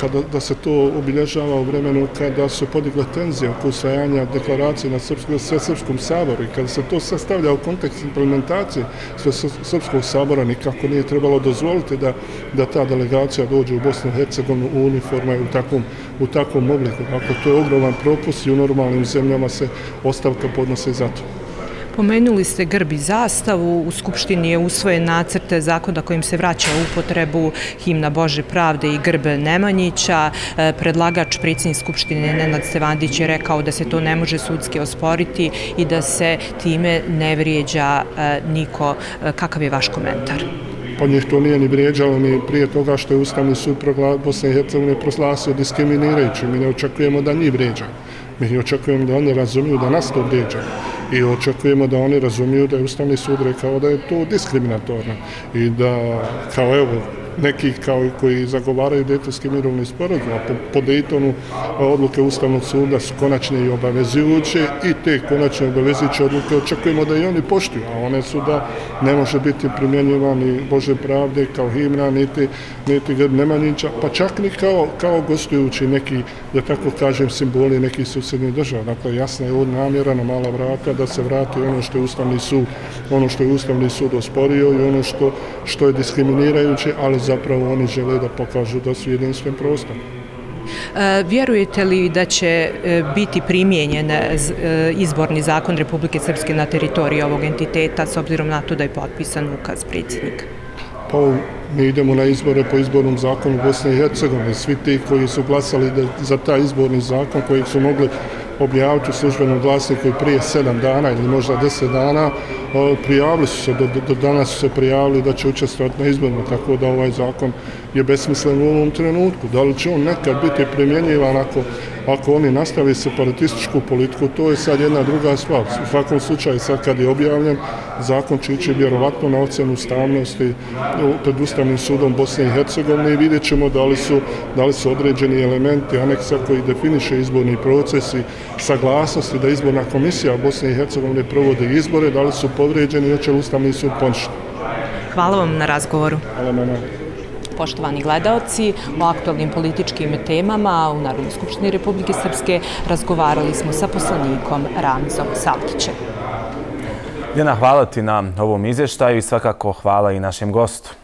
kada, da se to obilježava u vremenu kada su podigle tenzije oko usvajanja deklaracije na Srpskom, sve Srpskom saboru i kada se to sastavlja u kontekst implementacije sve Srpskog sabora nikako nije trebalo dozvoliti da, da ta delegacija dođe u Bosnu i Hercegovinu u uniforma i u takvom, u takvom obliku. Dakle, to je ogroman propust i u normalnim zemljama se ostavka podnose za to. Pomenuli ste grb i zastavu, u Skupštini je usvojen nacrte zakona kojim se vraća u upotrebu himna Bože pravde i grb Nemanjića. E, predlagač predsjednik Skupštine Nenad Stevandić je rekao da se to ne može sudski osporiti i da se time ne vrijeđa e, niko. E, kakav je vaš komentar? Pa njih to nije ni vrijeđalo ni prije toga što je Ustavni sud Bosne i Hercegovine proslasio diskriminirajući. Mi ne očekujemo da njih vrijeđa. Mi očekujemo da oni razumiju da nas to vrijeđa. I očekujemo da oni razumiju da je Ustavni sud rekao da je to diskriminatorno i da kao evo neki kao koji zagovaraju Dejtonski mirovni sporazum, a po, po Dejtonu e, odluke Ustavnog suda su konačne i obavezujuće i te konačne obavezujuće odluke očekujemo da i oni poštuju, a one su da ne može biti primjenjivani Bože pravde kao himna, niti, niti Grb Nemanjića, pa čak ni kao, kao gostujući neki, da tako kažem, simboli nekih susjednih država. Dakle, jasna je od namjera na mala vrata da se vrati ono što je Ustavni sud, ono što je Ustavni sud osporio i ono što, što je diskriminirajuće, ali zapravo oni žele da pokažu da su jedinstven prostor. E, vjerujete li da će e, biti primijenjen e, izborni zakon Republike Srpske na teritoriji ovog entiteta s obzirom na to da je potpisan ukaz predsjednika? Pa mi idemo na izbore po izbornom zakonu Bosne i Hercegovine. Svi ti koji su glasali za taj izborni zakon koji su mogli objaviti u službenom glasniku i prije sedam dana ili možda deset dana, Pa, prijavili su se, do, do danas su se prijavili da će učestvati na izborima, tako da ovaj zakon je besmislen u ovom trenutku. Da li će on nekad biti primjenjivan ako ako oni nastavi separatističku politiku, to je sad jedna druga stvar. U svakom slučaju, sad kad je objavljen, zakon će ići vjerovatno na ocenu stavnosti pred Ustavnim sudom Bosne i Hercegovine i vidjet ćemo da li su, da li su određeni elementi aneksa koji definiše izborni proces i saglasnosti da izborna komisija Bosne i Hercegovine provode izbore, da li su povređeni i će Ustavni sud poništi. Hvala vam na razgovoru. Hvala mama poštovani gledalci, o aktualnim političkim temama u Narodnoj skupštini Republike Srpske razgovarali smo sa poslanikom Ramizom Salkićem. Djena, hvala ti na ovom izvještaju i svakako hvala i našem gostu.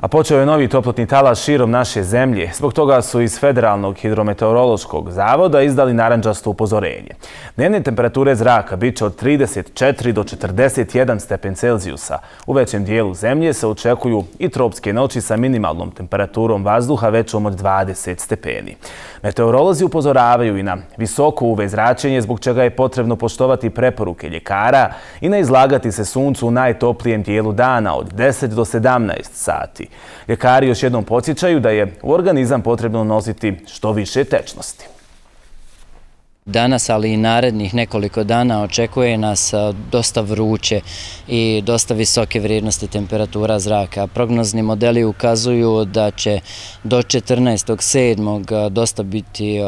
A počeo je novi toplotni talas širom naše zemlje. Zbog toga su iz Federalnog hidrometeorološkog zavoda izdali naranđasto upozorenje. Dnevne temperature zraka bit će od 34 do 41 stepen Celzijusa. U većem dijelu zemlje se očekuju i tropske noći sa minimalnom temperaturom vazduha većom od 20 stepeni. Meteorolozi upozoravaju i na visoko UV zračenje zbog čega je potrebno poštovati preporuke ljekara i ne izlagati se suncu u najtoplijem dijelu dana od 10 do 17 sati. Ljekari još jednom podsjećaju da je u organizam potrebno nositi što više tečnosti. Danas, ali i narednih nekoliko dana, očekuje nas dosta vruće i dosta visoke vrijednosti temperatura zraka. Prognozni modeli ukazuju da će do 14.7. dosta biti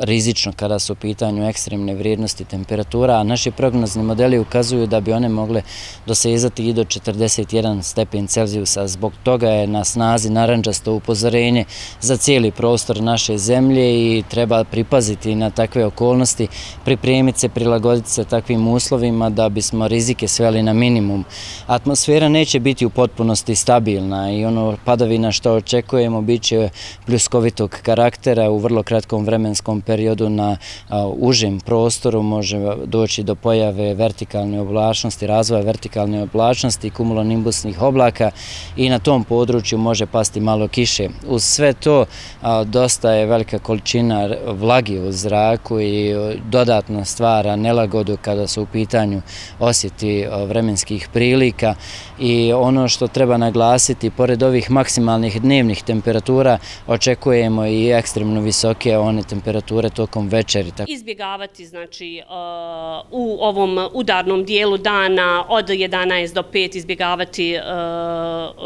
rizično kada su u pitanju ekstremne vrijednosti temperatura, a naši prognozni modeli ukazuju da bi one mogle dosezati i do 41 stepen Celzijusa. Zbog toga je na snazi naranđasto upozorenje za cijeli prostor naše zemlje i treba pripaziti na takve okolnosti vlasti, pripremiti se, prilagoditi se takvim uslovima da bismo rizike sveli na minimum. Atmosfera neće biti u potpunosti stabilna i ono padavina što očekujemo bit će pljuskovitog karaktera u vrlo kratkom vremenskom periodu na užem prostoru može doći do pojave vertikalne oblačnosti, razvoja vertikalne oblačnosti kumulonimbusnih oblaka i na tom području može pasti malo kiše. Uz sve to dosta je velika količina vlagi u zraku i dodatno stvara nelagodu kada su u pitanju osjeti e, vremenskih prilika i ono što treba naglasiti, pored ovih maksimalnih dnevnih temperatura, očekujemo i ekstremno visoke one temperature tokom večeri. Izbjegavati znači e, u ovom udarnom dijelu dana od 11 do 5 izbjegavati e,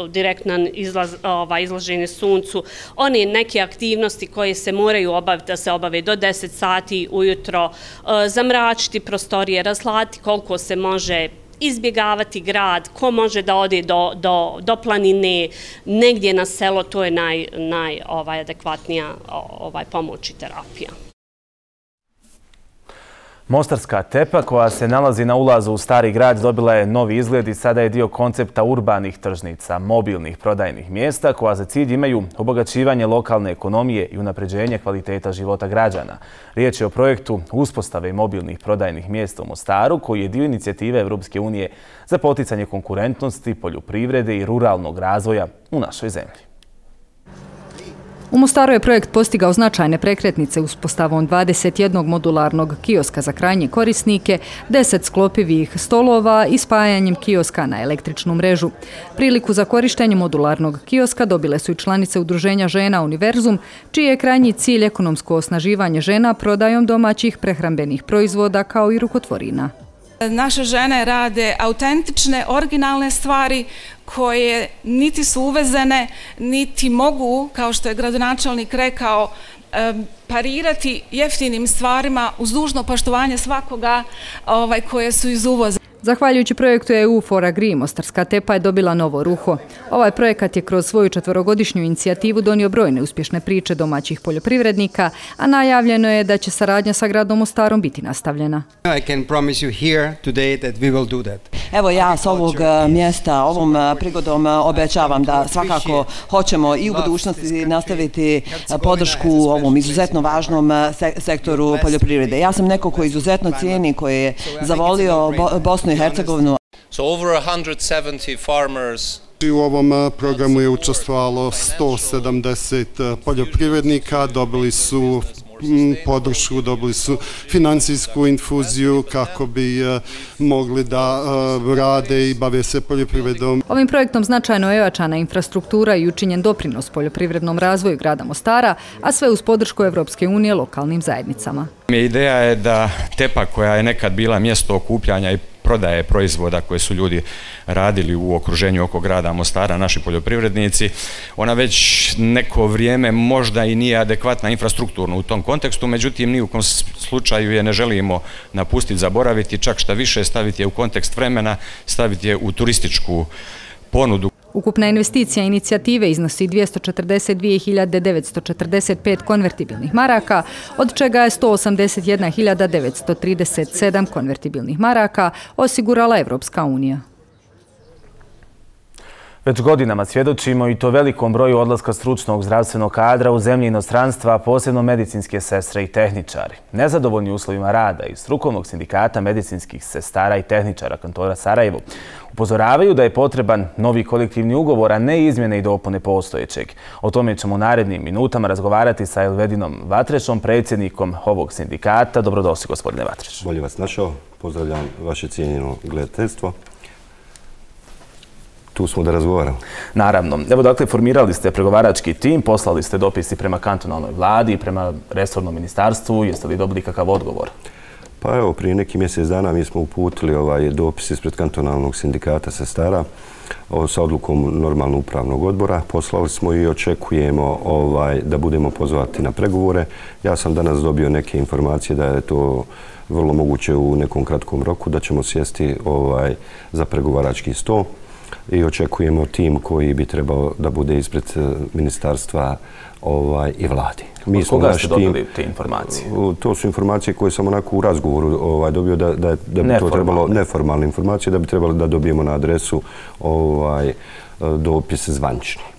direktan izlaz ovaj, izlaženje suncu. One neke aktivnosti koje se moraju obaviti da se obave do 10 sati ujutro, ujutro, e, zamračiti prostorije, razlati koliko se može izbjegavati grad, ko može da ode do, do, do planine, negdje na selo, to je najadekvatnija naj, ovaj, ovaj, pomoć i terapija. Mostarska tepa koja se nalazi na ulazu u stari grad dobila je novi izgled i sada je dio koncepta urbanih tržnica, mobilnih prodajnih mjesta koja za cilj imaju obogaćivanje lokalne ekonomije i unapređenje kvaliteta života građana. Riječ je o projektu uspostave mobilnih prodajnih mjesta u Mostaru koji je dio inicijative Evropske unije za poticanje konkurentnosti, poljoprivrede i ruralnog razvoja u našoj zemlji. U Mostaru je projekt postigao značajne prekretnice uspostavom 21 modularnog kioska za krajnje korisnike, 10 sklopivih stolova i spajanjem kioska na električnu mrežu. Priliku za korištenje modularnog kioska dobile su i članice Udruženja žena Univerzum, čiji je krajnji cilj ekonomsko osnaživanje žena prodajom domaćih prehrambenih proizvoda kao i rukotvorina. Naše žene rade autentične, originalne stvari koje niti su uvezene, niti mogu, kao što je gradonačelnik rekao, parirati jeftinim stvarima uz dužno poštovanje svakoga ovaj, koje su iz uvoza. Zahvaljujući projektu EU for Agri, Mostarska tepa je dobila novo ruho. Ovaj projekat je kroz svoju četvorogodišnju inicijativu donio brojne uspješne priče domaćih poljoprivrednika, a najavljeno je da će saradnja sa gradom Mostarom biti nastavljena. Evo ja s ovog eh, mjesta, ovom eh, prigodom eh, obećavam da svakako hoćemo i u budućnosti nastaviti podršku ovom izuzetno važnom sektoru poljoprivrede. Ja sam neko koji izuzetno cijeni, koji je zavolio Bosnu i Hercegovinu. So over 170 farmers U ovom programu je učestvovalo 170 poljoprivrednika, dobili su podršku, dobili su financijsku infuziju kako bi mogli da rade i bave se poljoprivredom. Ovim projektom značajno je ojačana infrastruktura i učinjen doprinos poljoprivrednom razvoju grada Mostara, a sve uz podršku Evropske unije lokalnim zajednicama. Ideja je da Tepa koja je nekad bila mjesto okupljanja i prodaje proizvoda koje su ljudi radili u okruženju oko grada Mostara, naši poljoprivrednici. Ona već neko vrijeme možda i nije adekvatna infrastrukturno u tom kontekstu, međutim ni u kom slučaju je ne želimo napustiti, zaboraviti, čak šta više staviti je u kontekst vremena, staviti je u turističku ponudu. Ukupna investicija inicijative iznosi 242.945 konvertibilnih maraka, od čega je 181.937 konvertibilnih maraka osigurala Evropska unija. Već godinama svjedočimo i to velikom broju odlaska stručnog zdravstvenog kadra u zemlji inostranstva, posebno medicinske sestre i tehničari. Nezadovoljni uslovima rada i strukovnog sindikata medicinskih sestara i tehničara kantora Sarajevo upozoravaju da je potreban novi kolektivni ugovor, a ne izmjene i dopune postojećeg. O tome ćemo u narednim minutama razgovarati sa Elvedinom Vatrešom, predsjednikom ovog sindikata. Dobrodošli, gospodine Vatreš. Bolje vas našao. Pozdravljam vaše cijenjeno gledateljstvo tu smo da razgovaramo. Naravno. Evo dakle, formirali ste pregovarački tim, poslali ste dopisi prema kantonalnoj vladi i prema resornom ministarstvu. Jeste li dobili kakav odgovor? Pa evo, prije neki mjesec dana mi smo uputili ovaj dopis ispred kantonalnog sindikata sestara sa odlukom normalno upravnog odbora. Poslali smo i očekujemo ovaj, da budemo pozvati na pregovore. Ja sam danas dobio neke informacije da je to vrlo moguće u nekom kratkom roku da ćemo sjesti ovaj, za pregovarački sto. I očekujemo tim koji bi trebao da bude ispred e, ministarstva ovaj, i vladi. Mi Od koga ste dobili te informacije? To su informacije koje sam onako u razgovoru ovaj, dobio da, da, da bi to trebalo neformalne informacije, da bi trebalo da dobijemo na adresu ovaj, e, dopis zvančni.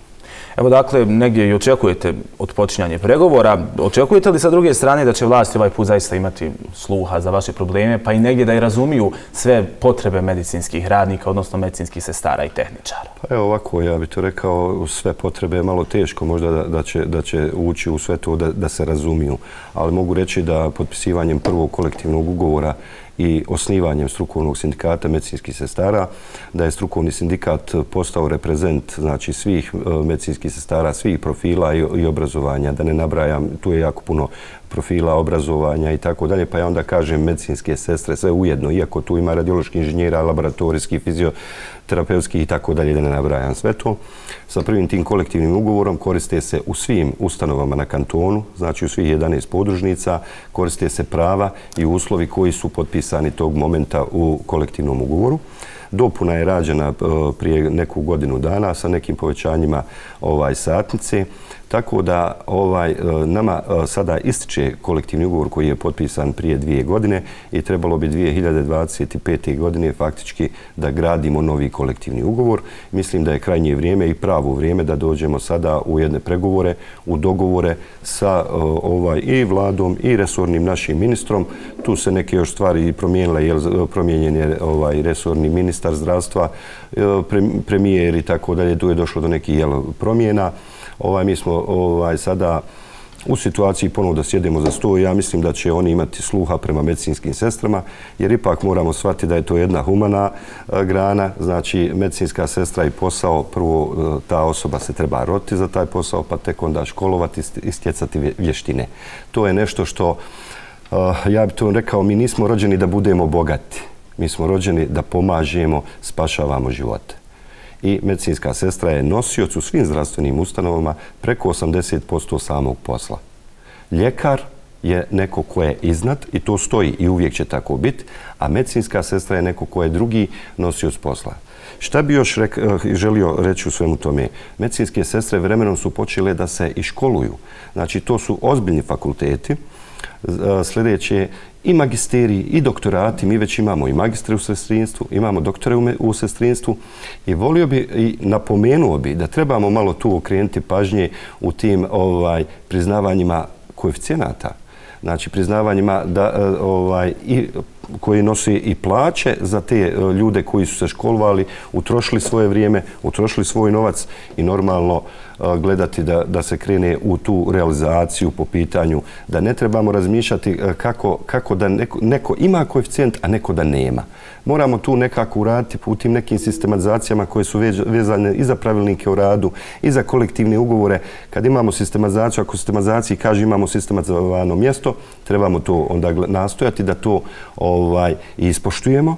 Evo dakle, negdje i očekujete odpočinjanje pregovora. Očekujete li sa druge strane da će vlasti ovaj put zaista imati sluha za vaše probleme, pa i negdje da i razumiju sve potrebe medicinskih radnika, odnosno medicinskih sestara i tehničara? Pa evo ovako, ja bih to rekao, sve potrebe je malo teško možda da, da, će, da će ući u sve to da, da se razumiju. Ali mogu reći da potpisivanjem prvog kolektivnog ugovora i osnivanjem strukovnog sindikata medicinskih sestara, da je strukovni sindikat postao reprezent znači, svih e, medicinskih sestara, svih profila i, i obrazovanja, da ne nabrajam, tu je jako puno profila obrazovanja i tako dalje, pa ja onda kažem medicinske sestre, sve ujedno, iako tu ima radiološki inženjera, laboratorijski, fizioterapeutski i tako dalje, da ne nabrajam sve to. Sa prvim tim kolektivnim ugovorom koriste se u svim ustanovama na kantonu, znači u svih 11 podružnica, koriste se prava i uslovi koji su potpisani tog momenta u kolektivnom ugovoru. Dopuna je rađena eh, prije neku godinu dana sa nekim povećanjima ovaj satnice. Tako da ovaj e, nama e, sada ističe kolektivni ugovor koji je potpisan prije dvije godine i trebalo bi 2025. godine faktički da gradimo novi kolektivni ugovor. Mislim da je krajnje vrijeme i pravo vrijeme da dođemo sada u jedne pregovore, u dogovore sa e, ovaj i vladom i resornim našim ministrom. Tu se neke još stvari promijenile, jer promijenjen je ovaj resorni ministar zdravstva, premijer i tako dalje. Tu je došlo do nekih promjena ovaj, mi smo ovaj, sada u situaciji ponovo da sjedemo za sto. Ja mislim da će oni imati sluha prema medicinskim sestrama, jer ipak moramo shvatiti da je to jedna humana eh, grana. Znači, medicinska sestra i posao, prvo eh, ta osoba se treba roti za taj posao, pa tek onda školovati i stjecati vještine. To je nešto što, eh, ja bih to rekao, mi nismo rođeni da budemo bogati. Mi smo rođeni da pomažemo, spašavamo živote i medicinska sestra je nosioc u svim zdravstvenim ustanovama preko 80% samog posla. Ljekar je neko ko je iznad i to stoji i uvijek će tako biti, a medicinska sestra je neko ko je drugi nosioc posla. Šta bi još rek, eh, želio reći u svemu tome? Medicinske sestre vremenom su počele da se i školuju. Znači, to su ozbiljni fakulteti. Eh, sljedeće i magisteriji i doktorati. Mi već imamo i magistre u sestrinstvu, imamo doktore u sestrinstvu i volio bi i napomenuo bi da trebamo malo tu okrenuti pažnje u tim ovaj priznavanjima koeficijenata. Znači priznavanjima da eh, ovaj i koji nosi i plaće za te e, ljude koji su se školovali, utrošili svoje vrijeme, utrošili svoj novac i normalno e, gledati da, da se krene u tu realizaciju po pitanju da ne trebamo razmišljati e, kako, kako da neko, neko ima koeficijent, a neko da nema. Moramo tu nekako uraditi u tim nekim sistematizacijama koje su vezane i za pravilnike o radu i za kolektivne ugovore. Kad imamo sistematizaciju, ako sistematizaciji kaže imamo sistematizovano mjesto, trebamo to onda nastojati da to ovaj, ovaj ispoštujemo,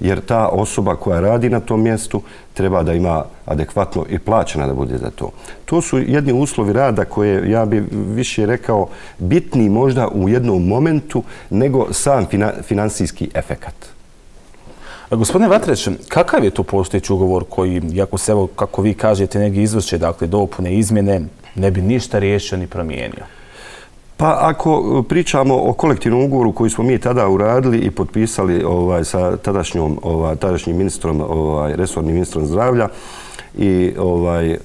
jer ta osoba koja radi na tom mjestu treba da ima adekvatno i plaćena da bude za to. To su jedni uslovi rada koje ja bi više rekao bitni možda u jednom momentu nego sam finansijski efekat. Gospodine Vatreć, kakav je to postojeći ugovor koji, jako se evo, kako vi kažete, negi izvrće, dakle, dopune, izmjene, ne bi ništa riješio ni promijenio? Pa ako e, pričamo o kolektivnom ugovoru koji smo mi tada uradili i potpisali ovaj, sa tadašnjom, ovaj, tadašnjim ministrom, ovaj, resornim ministrom zdravlja i, ovaj,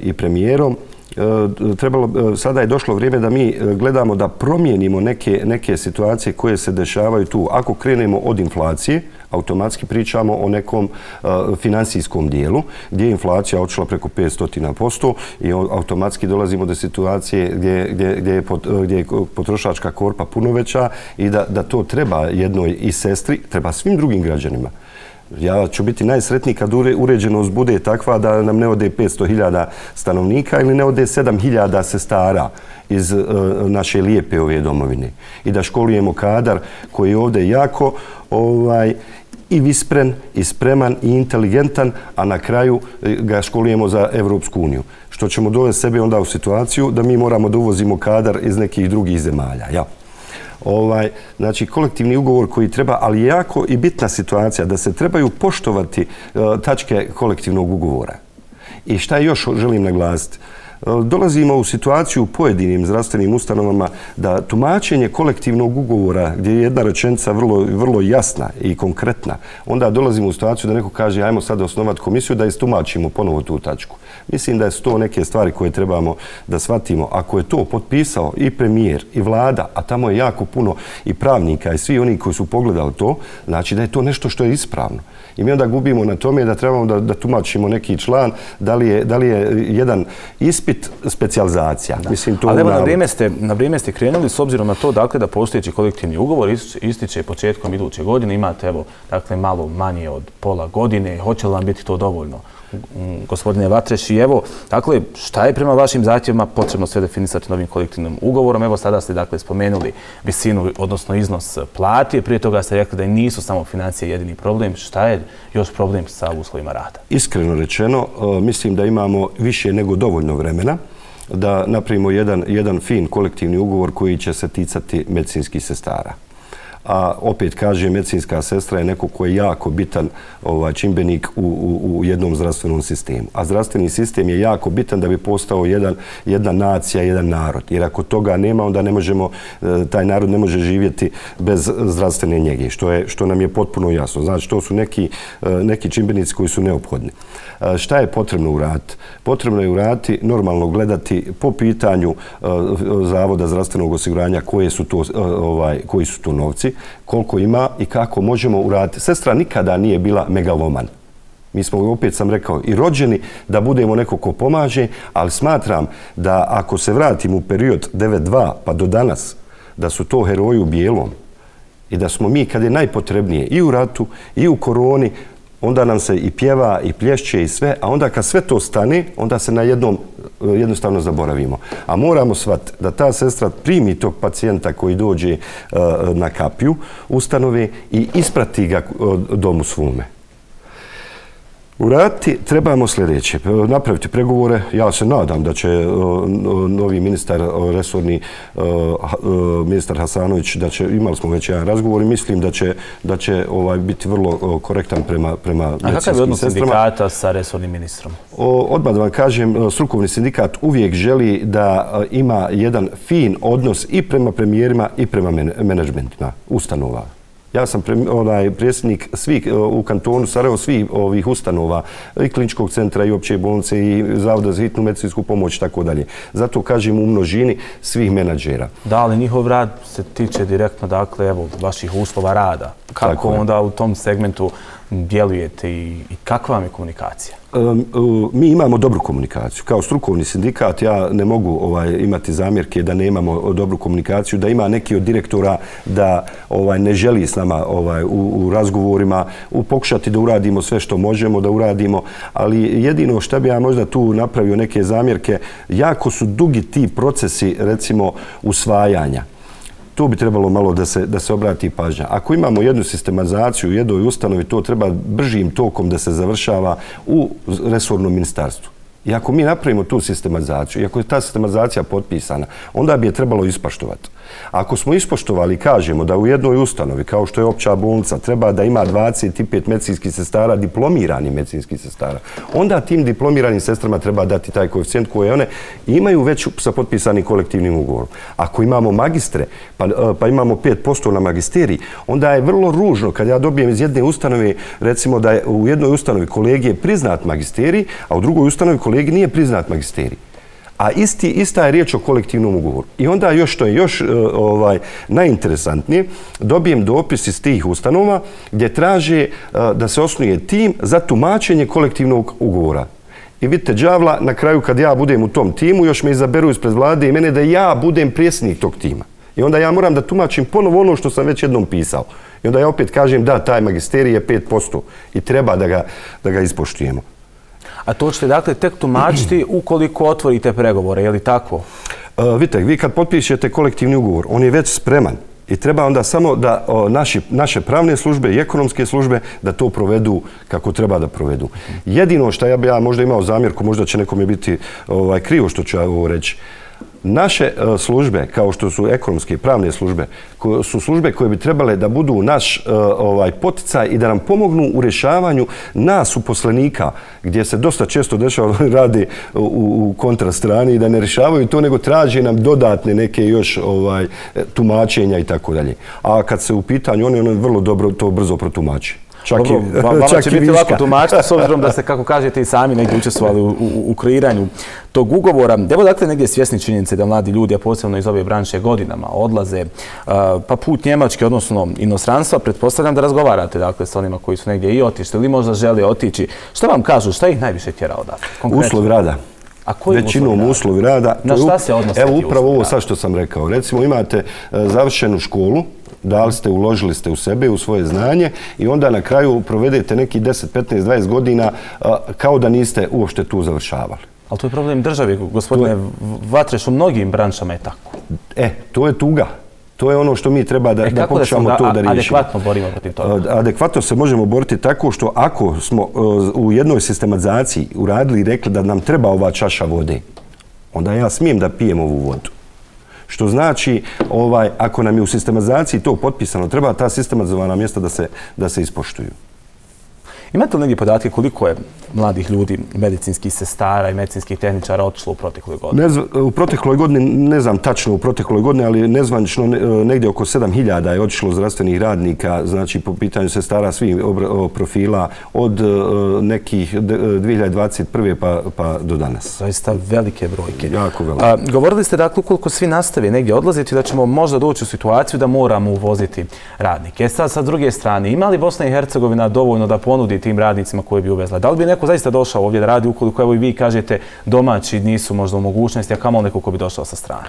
i premijerom, Eh, trebalo, eh, sada je došlo vrijeme da mi eh, gledamo da promijenimo neke, neke situacije koje se dešavaju tu. Ako krenemo od inflacije, automatski pričamo o nekom uh, finansijskom dijelu gdje je inflacija odšla preko 500% i automatski dolazimo do situacije gdje, gdje, gdje, je, pot, gdje je potrošačka korpa puno veća i da, da to treba jednoj i sestri, treba svim drugim građanima. Ja ću biti najsretniji kad uređenost bude takva da nam ne ode 500.000 stanovnika ili ne ode 7.000 sestara iz e, naše lijepe ove domovine. I da školujemo kadar koji je ovdje jako ovaj, i vispren, i spreman, i inteligentan, a na kraju e, ga školujemo za Evropsku uniju. Što ćemo dovesti sebe onda u situaciju da mi moramo da uvozimo kadar iz nekih drugih zemalja. Ja ovaj, znači kolektivni ugovor koji treba, ali jako i bitna situacija da se trebaju poštovati e, tačke kolektivnog ugovora. I šta još želim naglasiti? Dolazimo u situaciju u pojedinim zdravstvenim ustanovama da tumačenje kolektivnog ugovora gdje je jedna rečenica vrlo, vrlo jasna i konkretna, onda dolazimo u situaciju da neko kaže ajmo sad osnovati komisiju da istumačimo ponovo tu tačku. Mislim da je to neke stvari koje trebamo da shvatimo. Ako je to potpisao i premijer i vlada, a tamo je jako puno i pravnika i svi oni koji su pogledali to, znači da je to nešto što je ispravno. I mi onda gubimo na tome da trebamo da, da tumačimo neki član, da li je, da li je jedan ispit specializacija. Mislim, to Ali evo, na vrijeme, ste, na vrijeme ste krenuli s obzirom na to dakle, da postojeći kolektivni ugovor ističe početkom iduće godine. Imate evo, dakle, malo manje od pola godine. Hoće li vam biti to dovoljno? Gospodine Vatreš. I evo, dakle, šta je prema vašim zahtjevima potrebno sve definisati novim kolektivnim ugovorom? Evo, sada ste, dakle, spomenuli visinu, odnosno iznos plati. Prije toga ste rekli da nisu samo financije jedini problem. Šta je još problem sa uslovima rada? Iskreno rečeno, e, mislim da imamo više nego dovoljno vremena da napravimo jedan, jedan fin kolektivni ugovor koji će se ticati medicinskih sestara a opet kaže medicinska sestra je neko koji je jako bitan ovaj, čimbenik u, u, u jednom zdravstvenom sistemu. A zdravstveni sistem je jako bitan da bi postao jedan, jedna nacija, jedan narod. Jer ako toga nema, onda ne možemo, e, taj narod ne može živjeti bez zdravstvene njege, što, je, što nam je potpuno jasno. Znači, to su neki, e, neki čimbenici koji su neophodni. E, šta je potrebno uraditi? Potrebno je uraditi, normalno gledati po pitanju Zavoda zdravstvenog osiguranja koje su to, ovaj, koji su to novci, koliko ima i kako možemo uraditi. Sestra nikada nije bila megaloman. Mi smo, opet sam rekao, i rođeni da budemo neko ko pomaže, ali smatram da ako se vratim u period 9.2 pa do danas, da su to heroji u bijelom i da smo mi kad je najpotrebnije i u ratu i u koroni, onda nam se i pjeva i plješće i sve, a onda kad sve to stane, onda se na jednom e, jednostavno zaboravimo. A moramo shvat da ta sestra primi tog pacijenta koji dođe e, na kapiju ustanove i isprati ga e, domu svome. Uraditi trebamo sljedeće. Napraviti pregovore. Ja se nadam da će novi ministar, resorni ministar Hasanović, da će, imali smo već jedan razgovor i mislim da će, da će ovaj, biti vrlo korektan prema, prema medicinskim sestrama. A kakav je odnos sindikata sa resornim ministrom? Odmah da vam kažem, strukovni sindikat uvijek želi da ima jedan fin odnos i prema premijerima i prema menadžmentima ustanova. Ja sam onaj predsjednik svih e, u kantonu Sarajevo svih ovih ustanova i kliničkog centra i opće bolnice i Zavoda za hitnu medicinsku pomoć i tako dalje. Zato kažem u množini svih menadžera. Da ali njihov rad se tiče direktno dakle evo vaših uslova rada? Kako onda u tom segmentu djelujete i kakva vam je komunikacija? Mi imamo dobru komunikaciju. Kao strukovni sindikat ja ne mogu ovaj, imati zamjerke da nemamo dobru komunikaciju, da ima neki od direktora da ovaj, ne želi s nama ovaj, u, u razgovorima, u pokušati da uradimo sve što možemo da uradimo, ali jedino što bi ja možda tu napravio neke zamjerke, jako su dugi ti procesi, recimo, usvajanja tu bi trebalo malo da se, da se obrati pažnja. Ako imamo jednu sistematizaciju u jednoj ustanovi, to treba bržim tokom da se završava u resornom ministarstvu. I ako mi napravimo tu sistematizaciju, i ako je ta sistematizacija potpisana, onda bi je trebalo ispaštovati. Ako smo ispoštovali, kažemo da u jednoj ustanovi, kao što je opća bolnica, treba da ima 25 medicinskih sestara, diplomirani medicinskih sestara, onda tim diplomiranim sestrama treba dati taj koeficijent koje one imaju već sa potpisanim kolektivnim ugovorom. Ako imamo magistre, pa, e, pa imamo 5% na magisteriji, onda je vrlo ružno kad ja dobijem iz jedne ustanove, recimo da je u jednoj ustanovi kolegije priznat magisterij, a u drugoj ustanovi kolegi nije priznat magisterij a isti, ista je riječ o kolektivnom ugovoru. I onda još što je još e, ovaj najinteresantnije, dobijem dopis iz tih ustanova gdje traže e, da se osnuje tim za tumačenje kolektivnog ugovora. I vidite, džavla, na kraju kad ja budem u tom timu, još me izaberu ispred vlade i mene da ja budem prijesnik tog tima. I onda ja moram da tumačim ponovo ono što sam već jednom pisao. I onda ja opet kažem da, taj magisterij je 5% i treba da ga, da ga ispoštujemo. A to ćete dakle tek tumačiti ukoliko otvorite pregovore, je li tako? E, uh, vidite, vi kad potpišete kolektivni ugovor, on je već spreman. I treba onda samo da o, naši, naše pravne službe i ekonomske službe da to provedu kako treba da provedu. Jedino što ja bi ja možda imao zamjerku, možda će nekom je biti ovaj, krivo što ću ja ovo reći, naše e, službe, kao što su ekonomske i pravne službe, su službe koje bi trebale da budu naš e, ovaj, poticaj i da nam pomognu u rješavanju nas uposlenika, gdje se dosta često dešava radi u kontrastrani i da ne rješavaju to, nego traže nam dodatne neke još ovaj, e, tumačenja i tako dalje. A kad se u pitanju, oni vrlo dobro to brzo protumači. Čak i, vama će biti lako tumačiti, s obzirom da ste, kako kažete, i sami negdje učestvovali u, u, u kreiranju tog ugovora. Evo dakle negdje svjesni činjenice da mladi ljudi, a posebno iz ove branše godinama, odlaze pa put Njemačke, odnosno inostranstva, pretpostavljam da razgovarate dakle, sa onima koji su negdje i otišli ili možda žele otići. Šta vam kažu, šta ih najviše tjera odavde? Uslov rada. A koji Većinom uslovi rada. Na šta se odnosi Evo upravo ovo sad što sam rekao. Recimo imate e, završenu školu, dali ste, uložili ste u sebe, u svoje znanje i onda na kraju provedete neki 10, 15, 20 godina kao da niste uopšte tu završavali. Ali to je problem državi, gospodine Vatreš, u mnogim branšama je tako. E, to je tuga. To je ono što mi treba da, e, da pokušamo to da riješimo. adekvatno borimo protiv toga? Adekvatno se možemo boriti tako što ako smo e, u jednoj sistematizaciji uradili i rekli da nam treba ova čaša vode, onda ja smijem da pijem ovu vodu. Što znači, ovaj, ako nam je u sistematizaciji to potpisano, treba ta sistematizovana mjesta da se, da se ispoštuju. Imate li negdje podatke koliko je mladih ljudi, medicinskih sestara i medicinskih tehničara otišlo u protekloj godini? Ne, u protekloj godini, ne znam tačno u protekloj godini, ali nezvanično negdje oko 7000 je otišlo zdravstvenih radnika, znači po pitanju sestara svih profila od e, nekih 2021. Pa, pa do danas. Zaista velike brojke. Jako velike. A, govorili ste da koliko svi nastave negdje odlaziti, da ćemo možda doći u situaciju da moramo uvoziti radnike. E sad, sa druge strane, ima li Bosna i Hercegovina dovoljno da ponudi tim radnicima koje bi uvezla? Da li bi neko zaista došao ovdje da radi ukoliko evo i vi kažete domaći nisu možda u mogućnosti, a kamo neko ko bi došao sa strane?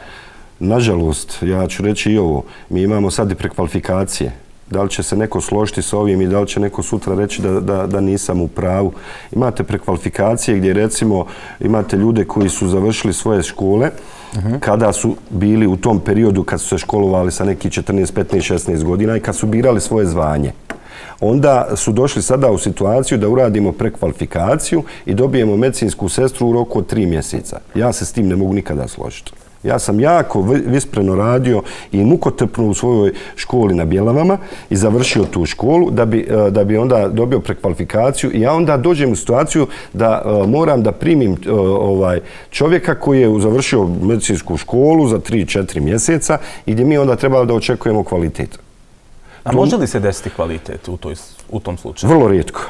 Nažalost, ja ću reći i ovo, mi imamo sad i prekvalifikacije. Da li će se neko složiti s ovim i da li će neko sutra reći da, da, da nisam u pravu. Imate prekvalifikacije gdje recimo imate ljude koji su završili svoje škole mhm. kada su bili u tom periodu kad su se školovali sa neki 14, 15, 16 godina i kad su birali svoje zvanje onda su došli sada u situaciju da uradimo prekvalifikaciju i dobijemo medicinsku sestru u roku od tri mjeseca. Ja se s tim ne mogu nikada složiti. Ja sam jako vispreno radio i mukotrpno u svojoj školi na Bjelavama i završio tu školu da bi, e, da bi onda dobio prekvalifikaciju i ja onda dođem u situaciju da e, moram da primim e, ovaj čovjeka koji je završio medicinsku školu za 3-4 mjeseca i gdje mi onda trebali da očekujemo kvalitetu. A može li se desiti kvalitet u, toj, u tom slučaju? Vrlo rijetko.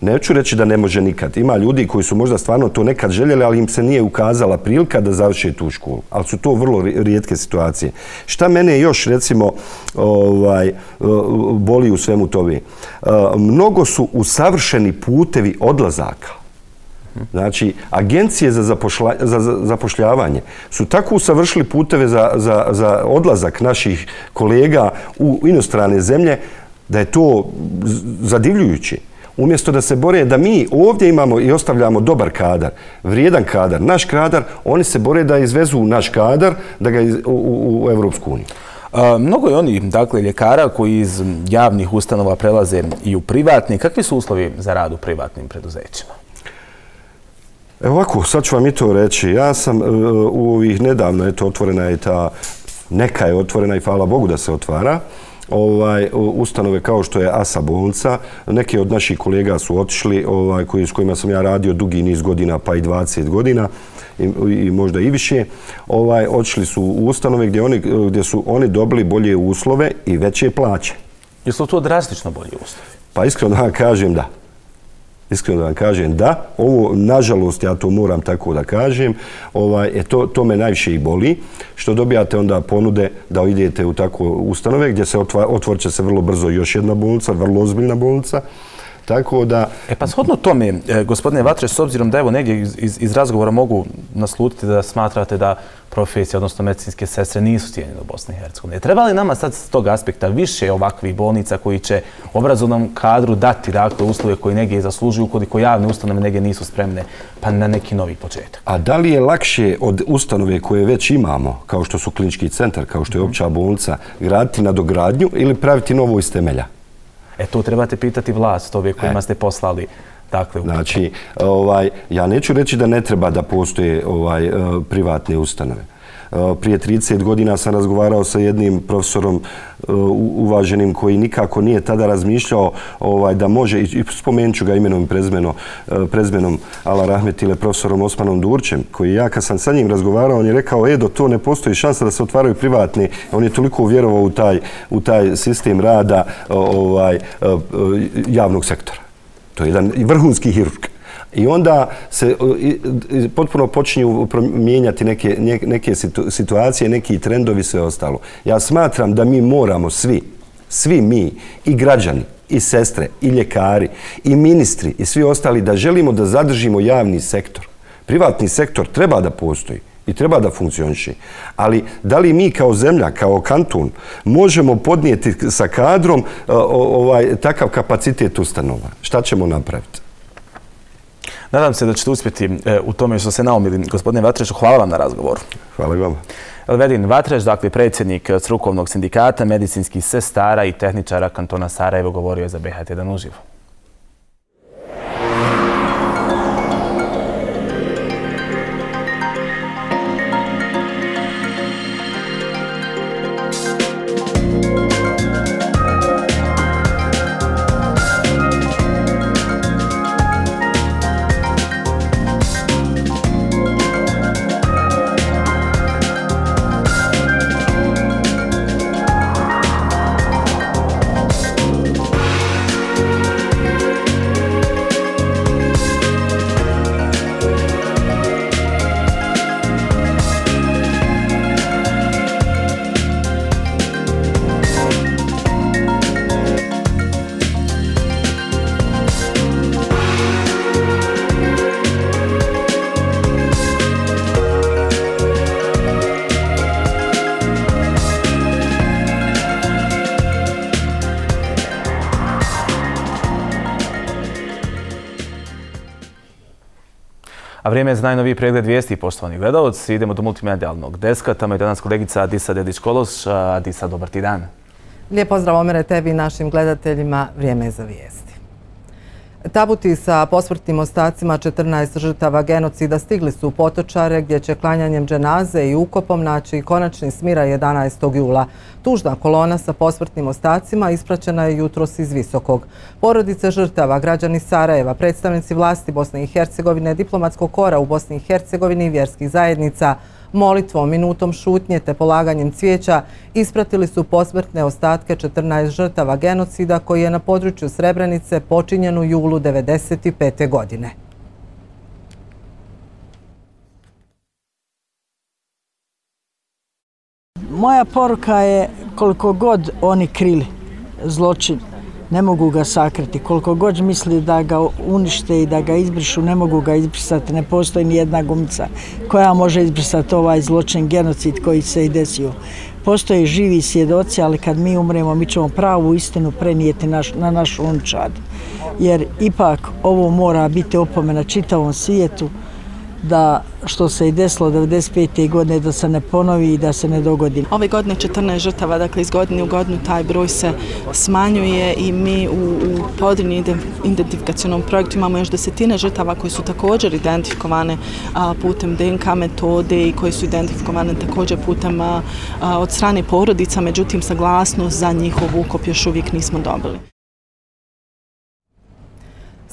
Neću reći da ne može nikad. Ima ljudi koji su možda stvarno to nekad željeli, ali im se nije ukazala prilika da završe tu školu. Ali su to vrlo rijetke situacije. Šta mene još, recimo, ovaj, boli u svemu tobi? Mnogo su usavršeni putevi odlazaka. Znači, agencije za, zapošla, za zapošljavanje su tako usavršili puteve za, za, za odlazak naših kolega u inostrane zemlje da je to zadivljujuće. Umjesto da se bore da mi ovdje imamo i ostavljamo dobar kadar, vrijedan kadar, naš kadar, oni se bore da izvezu naš kadar da ga iz, u, u, u Evropsku uniju. A, mnogo je oni, dakle, ljekara koji iz javnih ustanova prelaze i u privatni. Kakvi su uslovi za rad u privatnim preduzećima? Evo ovako, sad ću vam i to reći. Ja sam e, u ovih nedavno, eto, otvorena je ta, neka je otvorena i hvala Bogu da se otvara, ovaj, ustanove kao što je Asa bolnica. Neki od naših kolega su otišli, ovaj, koji, s kojima sam ja radio dugi niz godina, pa i 20 godina i, i možda i više. Ovaj, otišli su u ustanove gdje, oni, gdje su oni dobili bolje uslove i veće plaće. Jesu to drastično bolje uslovi? Pa iskreno da vam kažem da iskreno da vam kažem da, ovo, nažalost, ja to moram tako da kažem, ovaj, e, to, to me najviše i boli, što dobijate onda ponude da idete u tako ustanove gdje se otvor, će se vrlo brzo još jedna bolnica, vrlo ozbiljna bolnica, Tako da... E pa shodno tome, e, gospodine Vatre, s obzirom da evo negdje iz, iz, iz razgovora mogu naslutiti da smatrate da profesije, odnosno medicinske sestre, nisu cijenjene u Bosni i Hercegovini. Treba li nama sad s tog aspekta više ovakvih bolnica koji će obrazovnom kadru dati dakle, uslove koji negdje zaslužuju ukoliko javne ustanove negdje nisu spremne pa na neki novi početak? A da li je lakše od ustanove koje već imamo, kao što su klinički centar, kao što je opća bolnica, graditi na dogradnju ili praviti novo iz temelja? E to trebate pitati vlast, ove kojima e. ste poslali Dakle, znači, ovaj, ja neću reći da ne treba da postoje ovaj, e, privatne ustanove. E, prije 30 godina sam razgovarao sa jednim profesorom e, uvaženim koji nikako nije tada razmišljao ovaj, da može, i spomenut ću ga imenom i prezmenom, e, prezmenom Ala Rahmetile, profesorom Osmanom Durčem, koji ja kad sam sa njim razgovarao, on je rekao, Edo, to ne postoji šansa da se otvaraju privatni. On je toliko uvjerovao u taj, u taj sistem rada ovaj, javnog sektora. To je jedan vrhunski hirurg. I onda se e, potpuno počinju mijenjati neke, neke situacije, neki trendovi, sve ostalo. Ja smatram da mi moramo svi, svi mi, i građani, i sestre, i ljekari, i ministri, i svi ostali, da želimo da zadržimo javni sektor. Privatni sektor treba da postoji i treba da funkcioniši. Ali da li mi kao zemlja, kao kantun, možemo podnijeti sa kadrom e, ovaj, takav kapacitet ustanova? Šta ćemo napraviti? Nadam se da ćete uspjeti e, u tome što se naumili. Gospodine Vatrešu, hvala vam na razgovoru. Hvala i vam. Elvedin Vatreš, dakle predsjednik strukovnog sindikata, medicinskih sestara i tehničara kantona Sarajevo, govorio je za BH1 uživo. A vrijeme je za najnoviji pregled vijesti, poštovani gledalci. Idemo do multimedijalnog deska. Tamo je danas kolegica Adisa Dedić-Kološ. Adisa, dobar ti dan. Lijep pozdrav Omere tebi i našim gledateljima. Vrijeme je za vijesti. Tabuti sa posvrtnim ostacima 14 žrtava genocida stigli su u Potočare gdje će klanjanjem dženaze i ukopom naći konačni smira 11. jula. Tužna kolona sa posvrtnim ostacima ispraćena je jutros iz Visokog. Porodice žrtava, građani Sarajeva, predstavnici vlasti Bosne i Hercegovine, diplomatskog kora u Bosni i Hercegovini i vjerskih zajednica, molitvom, minutom šutnje te polaganjem cvijeća ispratili su posmrtne ostatke 14 žrtava genocida koji je na području Srebrenice počinjen u julu 1995. godine. Moja poruka je koliko god oni krili zločin, ne mogu ga sakriti. Koliko god misli da ga unište i da ga izbrišu, ne mogu ga izbrisati. Ne postoji ni jedna gumica koja može izbrisati ovaj zločin, genocid koji se i desio. Postoje živi svjedoci, ali kad mi umremo, mi ćemo pravu istinu prenijeti naš, na naš unčad. Jer ipak ovo mora biti opomena čitavom svijetu, da što se i desilo 95. godine da se ne ponovi i da se ne dogodi. Ove godine 14 žrtava, dakle iz godine u godinu taj broj se smanjuje i mi u, u podrini identifikacijonom projektu imamo još desetine žrtava koji su također identifikovane a, putem DNK metode i koji su identifikovane također putem a, a, od strane porodica, međutim saglasnost za njihov ukop još uvijek nismo dobili.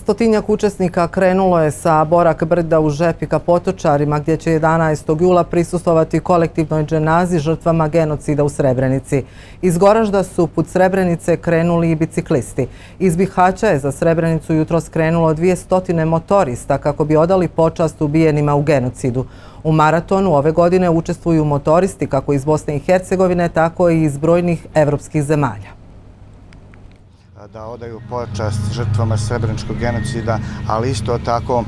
Stotinjak učesnika krenulo je sa Borak Brda u Žepi ka Potočarima, gdje će 11. jula prisustovati kolektivnoj dženazi žrtvama genocida u Srebrenici. Iz Goražda su put Srebrenice krenuli i biciklisti. Iz Bihaća je za Srebrenicu jutro skrenulo dvije stotine motorista kako bi odali počast ubijenima u genocidu. U maratonu ove godine učestvuju motoristi kako iz Bosne i Hercegovine, tako i iz brojnih evropskih zemalja da odaju počast žrtvama srebreničkog genocida, ali isto tako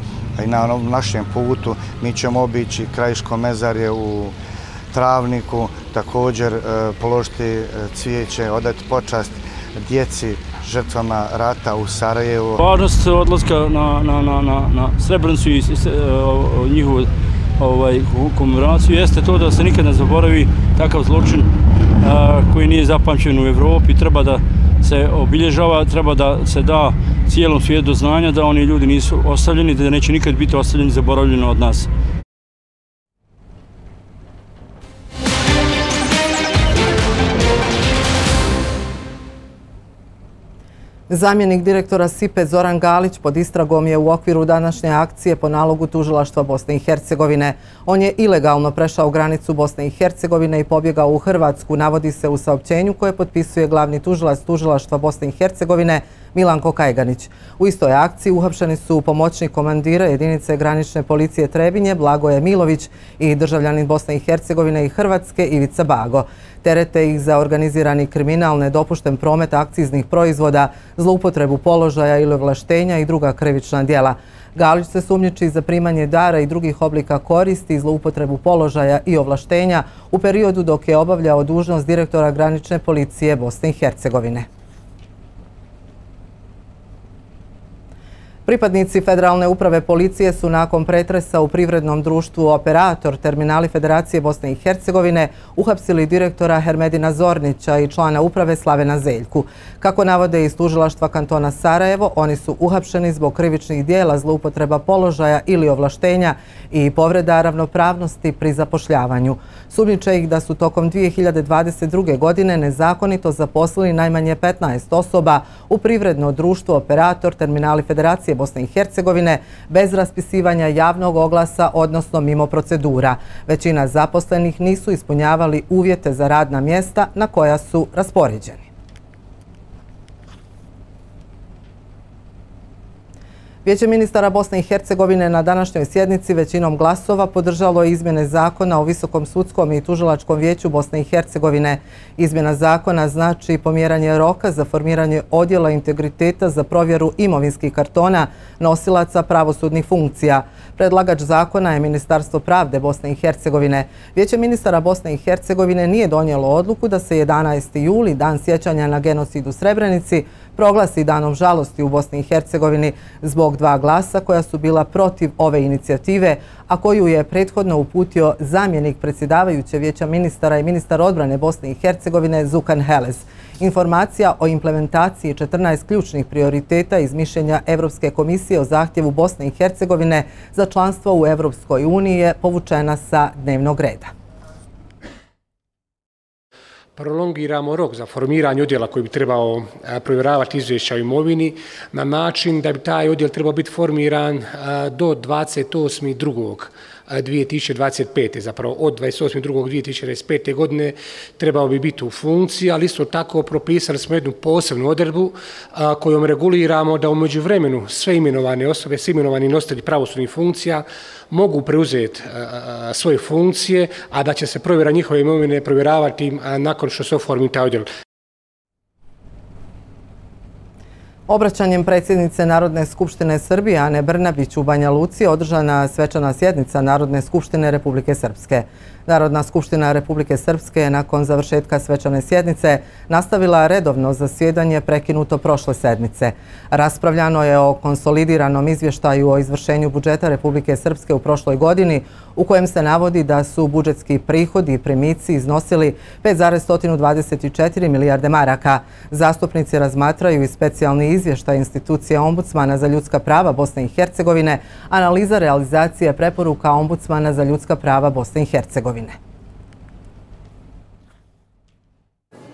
i na našem putu mi ćemo obići krajiško mezarje u Travniku, također e, položiti e, cvijeće, odati počast djeci žrtvama rata u Sarajevu. Važnost odlaska na, na, na, na, na Srebrenicu i e, njihovu ovaj, komemoraciju jeste to da se nikad ne zaboravi takav zločin koji nije zapamćen u Evropi. Treba da se obilježava, treba da se da cijelom svijetu znanja da oni ljudi nisu ostavljeni, da neće nikad biti ostavljeni zaboravljeni od nas. Zamjenik direktora SIPE Zoran Galić pod istragom je u okviru današnje akcije po nalogu tužilaštva Bosne i Hercegovine. On je ilegalno prešao granicu Bosne i Hercegovine i pobjegao u Hrvatsku, navodi se u saopćenju koje potpisuje glavni tužilac tužilaštva Bosne i Hercegovine Milanko Kajganić. U istoj akciji uhapšeni su pomoćnik komandira jedinice granične policije Trebinje Blagoje Milović i državljanin Bosne i Hercegovine i Hrvatske Ivica Bago. Terete ih za organizirani kriminal, nedopušten promet akciznih proizvoda, zloupotrebu položaja ili ovlaštenja i druga krivična dijela. Galić se sumnjiči za primanje dara i drugih oblika koristi, zloupotrebu položaja i ovlaštenja u periodu dok je obavljao dužnost direktora granične policije Bosne i Hercegovine. Pripadnici Federalne uprave policije su nakon pretresa u privrednom društvu Operator Terminali Federacije Bosne i Hercegovine uhapsili direktora Hermedina Zornića i člana uprave Slavena Zeljku. Kako navode iz tužilaštva kantona Sarajevo, oni su uhapšeni zbog krivičnih dijela zloupotreba položaja ili ovlaštenja i povreda ravnopravnosti pri zapošljavanju. Sumniče ih da su tokom 2022. godine nezakonito zaposlili najmanje 15 osoba u privredno društvo Operator Terminali Federacije Bosne i Hercegovine bez raspisivanja javnog oglasa, odnosno mimo procedura. Većina zaposlenih nisu ispunjavali uvjete za radna mjesta na koja su raspoređeni. Vijeće ministara Bosne i Hercegovine na današnjoj sjednici većinom glasova podržalo izmjene zakona o Visokom sudskom i tužilačkom vijeću Bosne i Hercegovine. Izmjena zakona znači pomjeranje roka za formiranje odjela integriteta za provjeru imovinskih kartona nosilaca pravosudnih funkcija. Predlagač zakona je Ministarstvo pravde Bosne i Hercegovine. Vijeće ministara Bosne i Hercegovine nije donijelo odluku da se 11. juli, dan sjećanja na genocidu Srebrenici, proglasi danom žalosti u Bosni i Hercegovini zbog dva glasa koja su bila protiv ove inicijative, a koju je prethodno uputio zamjenik predsjedavajuće vijeća ministara i ministar odbrane Bosne i Hercegovine Zukan Heles. Informacija o implementaciji 14 ključnih prioriteta iz mišljenja Evropske komisije o zahtjevu Bosne i Hercegovine za članstvo u Evropskoj uniji je povučena sa dnevnog reda prolongiramo rok za formiranje odjela koji bi trebao e, provjeravati izvješća o imovini na način da bi taj odjel trebao biti formiran e, do 28.2. 2025. zapravo od 28.2.2025. godine trebao bi biti u funkciji, ali isto tako propisali smo jednu posebnu odredbu kojom reguliramo da umeđu vremenu sve imenovane osobe, sve imenovani nositelji pravosudnih funkcija mogu preuzeti svoje funkcije, a da će se provjera njihove imovine provjeravati nakon što se oformi taj odjel. Obraćanjem predsjednice Narodne skupštine Srbije, Ane Brnabić u Banja Luci, održana svečana sjednica Narodne skupštine Republike Srpske. Narodna skupština Republike Srpske je nakon završetka svečane sjednice nastavila redovno zasjedanje prekinuto prošle sedmice. Raspravljano je o konsolidiranom izvještaju o izvršenju budžeta Republike Srpske u prošloj godini, u kojem se navodi da su budžetski prihodi i primici iznosili 5,124 milijarde maraka. Zastupnici razmatraju i specijalni izvještaj institucije Ombudsmana za ljudska prava Bosne i Hercegovine, analiza realizacije preporuka Ombudsmana za ljudska prava Bosne i Hercegovine imovine.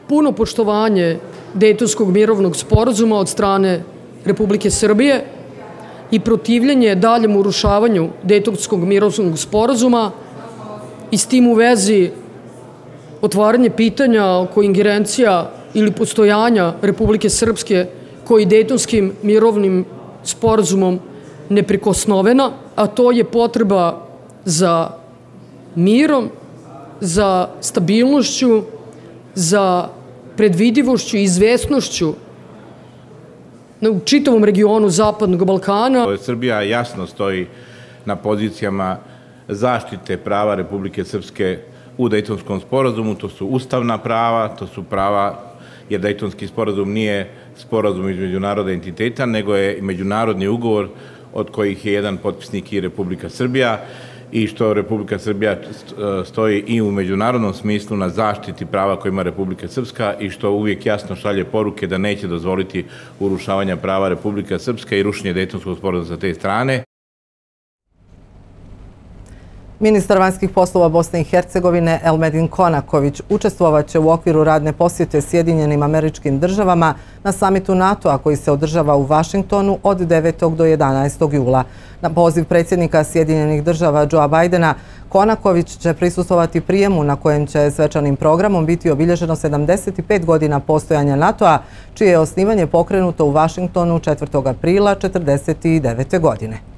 Puno poštovanje Dejtonskog mirovnog sporazuma od strane Republike Srbije i protivljenje daljem urušavanju Dejtonskog mirovnog sporazuma i s tim u vezi otvaranje pitanja oko ingerencija ili postojanja Republike Srpske koji Dejtonskim mirovnim sporazumom neprikosnovena, a to je potreba za mirom, za stabilnošću, za predvidivošću i izvesnošću u čitavom regionu Zapadnog Balkana. Srbija jasno stoji na pozicijama zaštite prava Republike Srpske u Dejtonskom sporazumu. To su ustavna prava, to su prava, jer Dejtonski sporazum nije sporazum između naroda entiteta, nego je međunarodni ugovor od kojih je jedan potpisnik i Republika Srbija i što Republika Srbija e, stoji i u međunarodnom smislu na zaštiti prava koje ima Republika Srpska i što uvijek jasno šalje poruke da neće dozvoliti urušavanja prava Republika Srpska i rušenje detonskog sporazuma sa te strane. Ministar vanjskih poslova Bosne i Hercegovine Elmedin Konaković učestvovaće u okviru radne posjete Sjedinjenim američkim državama na samitu NATO-a koji se održava u Vašingtonu od 9. do 11. jula. Na poziv predsjednika Sjedinjenih država Joea Bidena, Konaković će prisustovati prijemu na kojem će svečanim programom biti obilježeno 75 godina postojanja NATO-a, čije je osnivanje pokrenuto u Vašingtonu 4. aprila 1949. godine.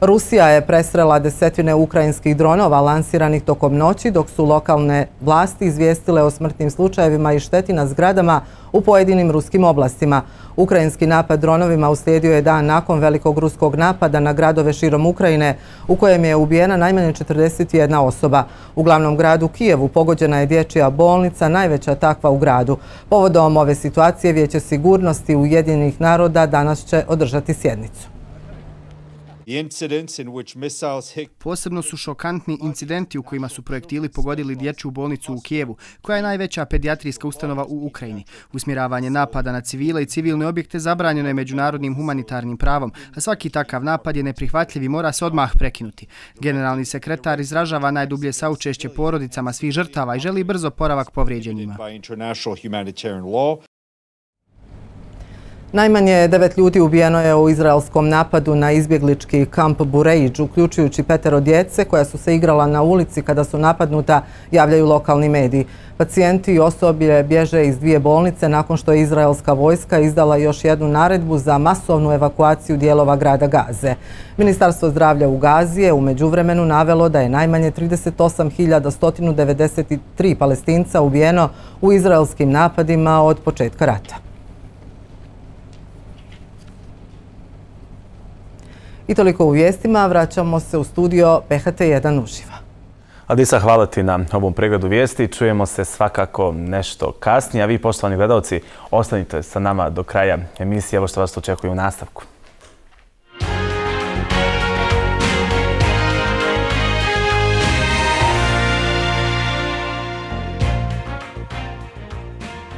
Rusija je presrela desetine ukrajinskih dronova lansiranih tokom noći, dok su lokalne vlasti izvijestile o smrtnim slučajevima i šteti na zgradama u pojedinim ruskim oblastima. Ukrajinski napad dronovima uslijedio je dan nakon velikog ruskog napada na gradove širom Ukrajine, u kojem je ubijena najmanje 41 osoba. U glavnom gradu Kijevu pogođena je dječja bolnica, najveća takva u gradu. Povodom ove situacije Vijeće sigurnosti Ujedinjenih naroda danas će održati sjednicu. Posebno su šokantni incidenti u kojima su projektili pogodili dječju bolnicu u Kijevu, koja je najveća pedijatrijska ustanova u Ukrajini. Usmjeravanje napada na civile i civilne objekte zabranjeno je međunarodnim humanitarnim pravom, a svaki takav napad je neprihvatljiv i mora se odmah prekinuti. Generalni sekretar izražava najdublje saučešće porodicama svih žrtava i želi brzo poravak povrijeđenjima. Najmanje devet ljudi ubijeno je u izraelskom napadu na izbjeglički kamp Burejić, uključujući petero djece koja su se igrala na ulici kada su napadnuta, javljaju lokalni mediji. Pacijenti i osoblje bježe iz dvije bolnice nakon što je izraelska vojska izdala još jednu naredbu za masovnu evakuaciju dijelova grada Gaze. Ministarstvo zdravlja u Gazi je umeđu vremenu navelo da je najmanje 38.193 palestinca ubijeno u izraelskim napadima od početka rata. I toliko u vijestima, vraćamo se u studio PHT1 uživa. Adisa, hvala ti na ovom pregledu vijesti. Čujemo se svakako nešto kasnije. A vi, poštovani gledalci, ostanite sa nama do kraja emisije. Evo što vas očekuje u nastavku.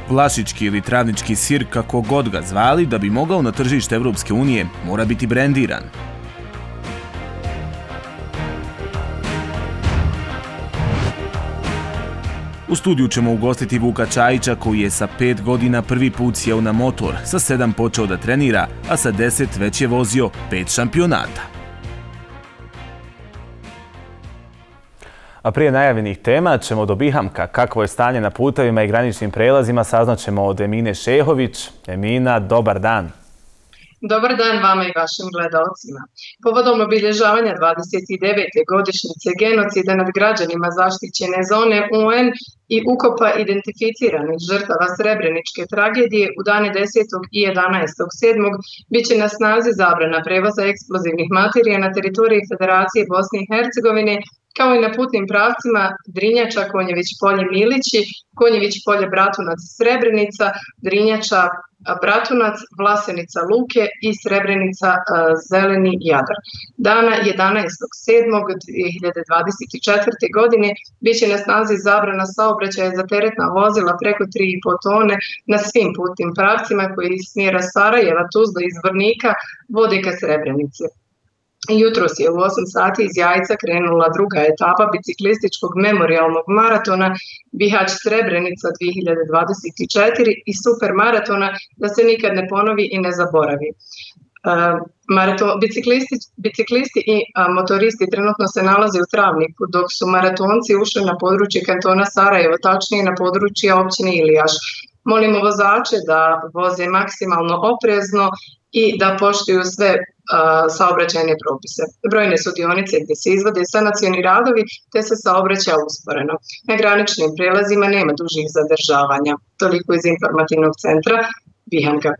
Vlašički ili travnički sir, kako god ga zvali, da bi mogao na tržište Evropske unije, mora biti brendiran. U studiju ćemo ugostiti Vuka Čajića koji je sa pet godina prvi put sjeo na motor, sa sedam počeo da trenira, a sa deset već je vozio pet šampionata. A prije najavljenih tema ćemo do Bihamka. Kakvo je stanje na putavima i graničnim prelazima saznaćemo od Emine Šehović. Emina, dobar dan. Dobar dan vama i vašim gledalcima. Povodom obilježavanja 29. godišnjice genocida nad građanima zaštićene zone UN i ukopa identificiranih žrtava Srebreničke tragedije u dane 10. i 11. 7. bit će na snazi zabrana prevoza eksplozivnih materija na teritoriji Federacije Bosne i Hercegovine kao i na putnim pravcima Drinjača, Konjević polje Milići, Konjević polje Bratunac Srebrenica, Drinjača Bratunac, Vlasenica Luke i Srebrenica e, Zeleni Jadar. Dana 11.7.2024. godine biće na snazi zabrana saobraćaja za teretna vozila preko 3,5 tone na svim putnim pravcima koji iz smjera Sarajeva, Tuzla i Zvornika vode ka Srebrenice. Jutros je u 8 sati iz Jajca krenula druga etapa biciklističkog memorialnog maratona Bihać Srebrenica 2024 i super maratona da se nikad ne ponovi i ne zaboravi. E, biciklisti, biciklisti i motoristi trenutno se nalaze u Travniku, dok su maratonci ušli na područje kantona Sarajevo, tačnije na područje općine Ilijaš. Molimo vozače da voze maksimalno oprezno i da poštuju sve saobraćajne propise. Brojne su dionice gdje se izvode sanacijoni radovi te se saobraća usporeno. Na graničnim prelazima nema dužih zadržavanja. Toliko iz informativnog centra Bihanka.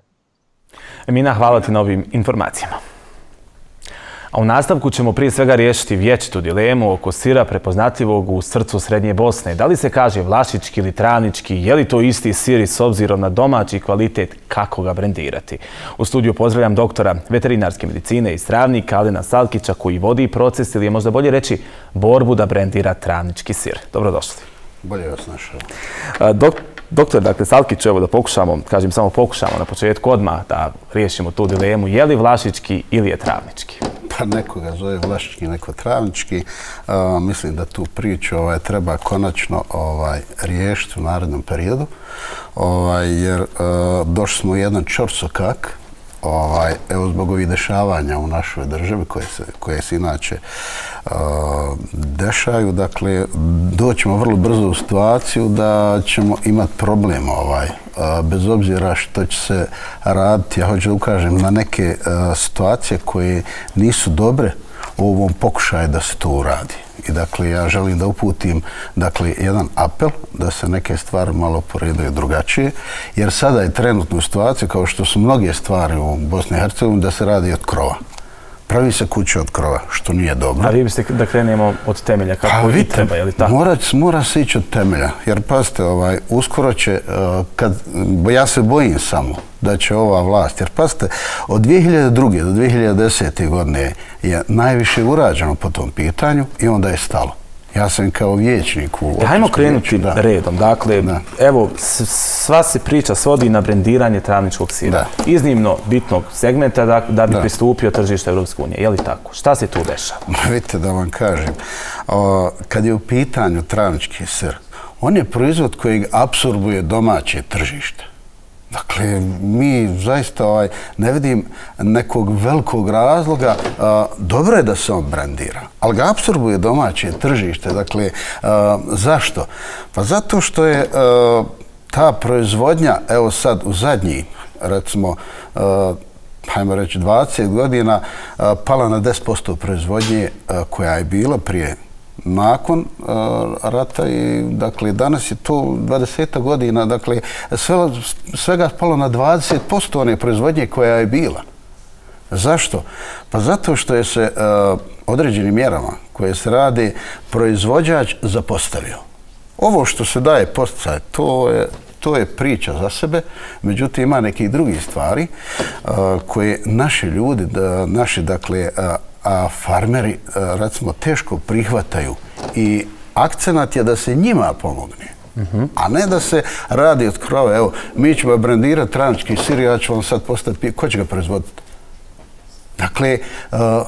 Emina, hvala ti na ovim informacijama. A u nastavku ćemo prije svega riješiti vječitu dilemu oko sira prepoznatljivog u srcu Srednje Bosne. Da li se kaže vlašički ili tranički, je li to isti sir s obzirom na domaći kvalitet, kako ga brendirati? U studiju pozdravljam doktora veterinarske medicine i stravnika Alena Salkića koji vodi proces ili je možda bolje reći borbu da brendira tranički sir. Dobrodošli. Bolje vas našao. Doktor, dakle, Salkić, evo da pokušamo, kažem samo pokušamo na početku odmah da riješimo tu dilemu, je li Vlašički ili je Travnički? Pa nekoga zove Vlašički, neko Travnički. mislim da tu priču ovaj, treba konačno ovaj, riješiti u narednom periodu, ovaj, jer došli smo u jedan čorsokak, ovaj, evo zbog ovih dešavanja u našoj državi koje se, koje se inače uh, dešaju, dakle, doćemo vrlo brzo u situaciju da ćemo imati problem ovaj, uh, bez obzira što će se raditi, ja hoću da ukažem na neke uh, situacije koje nisu dobre ovom pokušaju da se to uradi. I dakle, ja želim da uputim dakle, jedan apel da se neke stvari malo poredaju drugačije, jer sada je trenutno situacija, kao što su mnoge stvari u Bosni i Hercegovini, da se radi od krova. Pravi se kuće od krova, što nije dobro. A vi biste da krenemo od temelja, kako pa, vi treba, je li tako? Mora, mora se ići od temelja, jer pazite, ovaj, uskoro će, uh, kad, ja se bojim samo, da će ova vlast, jer pazite, od 2002. do 2010. godine je najviše urađeno po tom pitanju i onda je stalo. Ja sam kao vječnik u... Hajmo krenuti redom. Dakle, evo, sva se priča svodi na brendiranje travničkog sira. Iznimno bitnog segmenta da, bi pristupio tržište Evropske unije. Je li tako? Šta se tu dešava? Vidite da vam kažem. kad je u pitanju travnički sir, on je proizvod koji absorbuje domaće tržište. Dakle, mi zaista ovaj, ne vidim nekog velikog razloga. dobro je da se on brandira, ali ga absorbuje domaće tržište. Dakle, zašto? Pa zato što je ta proizvodnja, evo sad u zadnji, recimo, hajmo reći 20 godina, pala na 10% proizvodnje koja je bila prije nakon uh, rata i dakle danas je to 20 godina dakle sve, svega spalo na 20% one proizvodnje koja je bila. Zašto? Pa zato što je se uh, određenim mjerama koje se radi proizvođač zapostavio. Ovo što se daje posticaj, to je to je priča za sebe, međutim ima nekih drugih stvari uh, koje naši ljudi, da, naši dakle a farmeri, e, recimo, teško prihvataju i akcenat je da se njima pomogne. A ne da se radi od krove. Evo, mi ćemo brandirati tranički sir, ja ću vam sad postati, ko će ga proizvoditi? Dakle, e,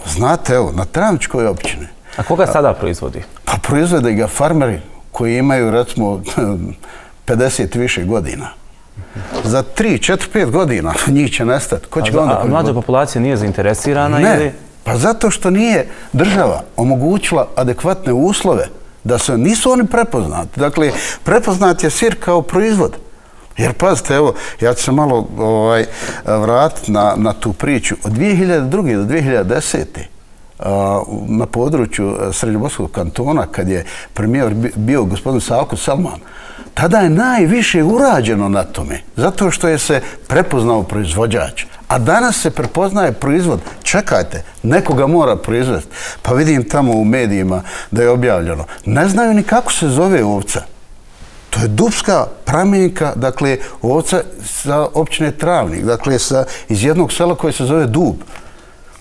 znate, evo, na traničkoj općine. A koga sada proizvodi? Pa proizvode ga farmeri koji imaju, recimo, 50 više godina. Za 3, 4, 5 godina njih će nestati. Ko će ga onda proizvoditi? A mlađa populacija nije zainteresirana ne. ili... Pa zato što nije država omogućila adekvatne uslove da se nisu oni prepoznati. Dakle, prepoznat je sir kao proizvod. Jer pazite, evo, ja ću se malo ovaj, vratiti na, na tu priču. Od 2002. do 2010. na području e, Srednjoboskog kantona, kad je premijer bio gospodin Savko Salman, tada je najviše urađeno na tome, zato što je se prepoznao proizvođač. A danas se prepoznaje proizvod. Čekajte, nekoga mora proizvesti. Pa vidim tamo u medijima da je objavljeno. Ne znaju ni kako se zove ovca. To je dubska pramjenka, dakle, ovca sa općine Travnik, dakle, sa, iz jednog sela koje se zove Dub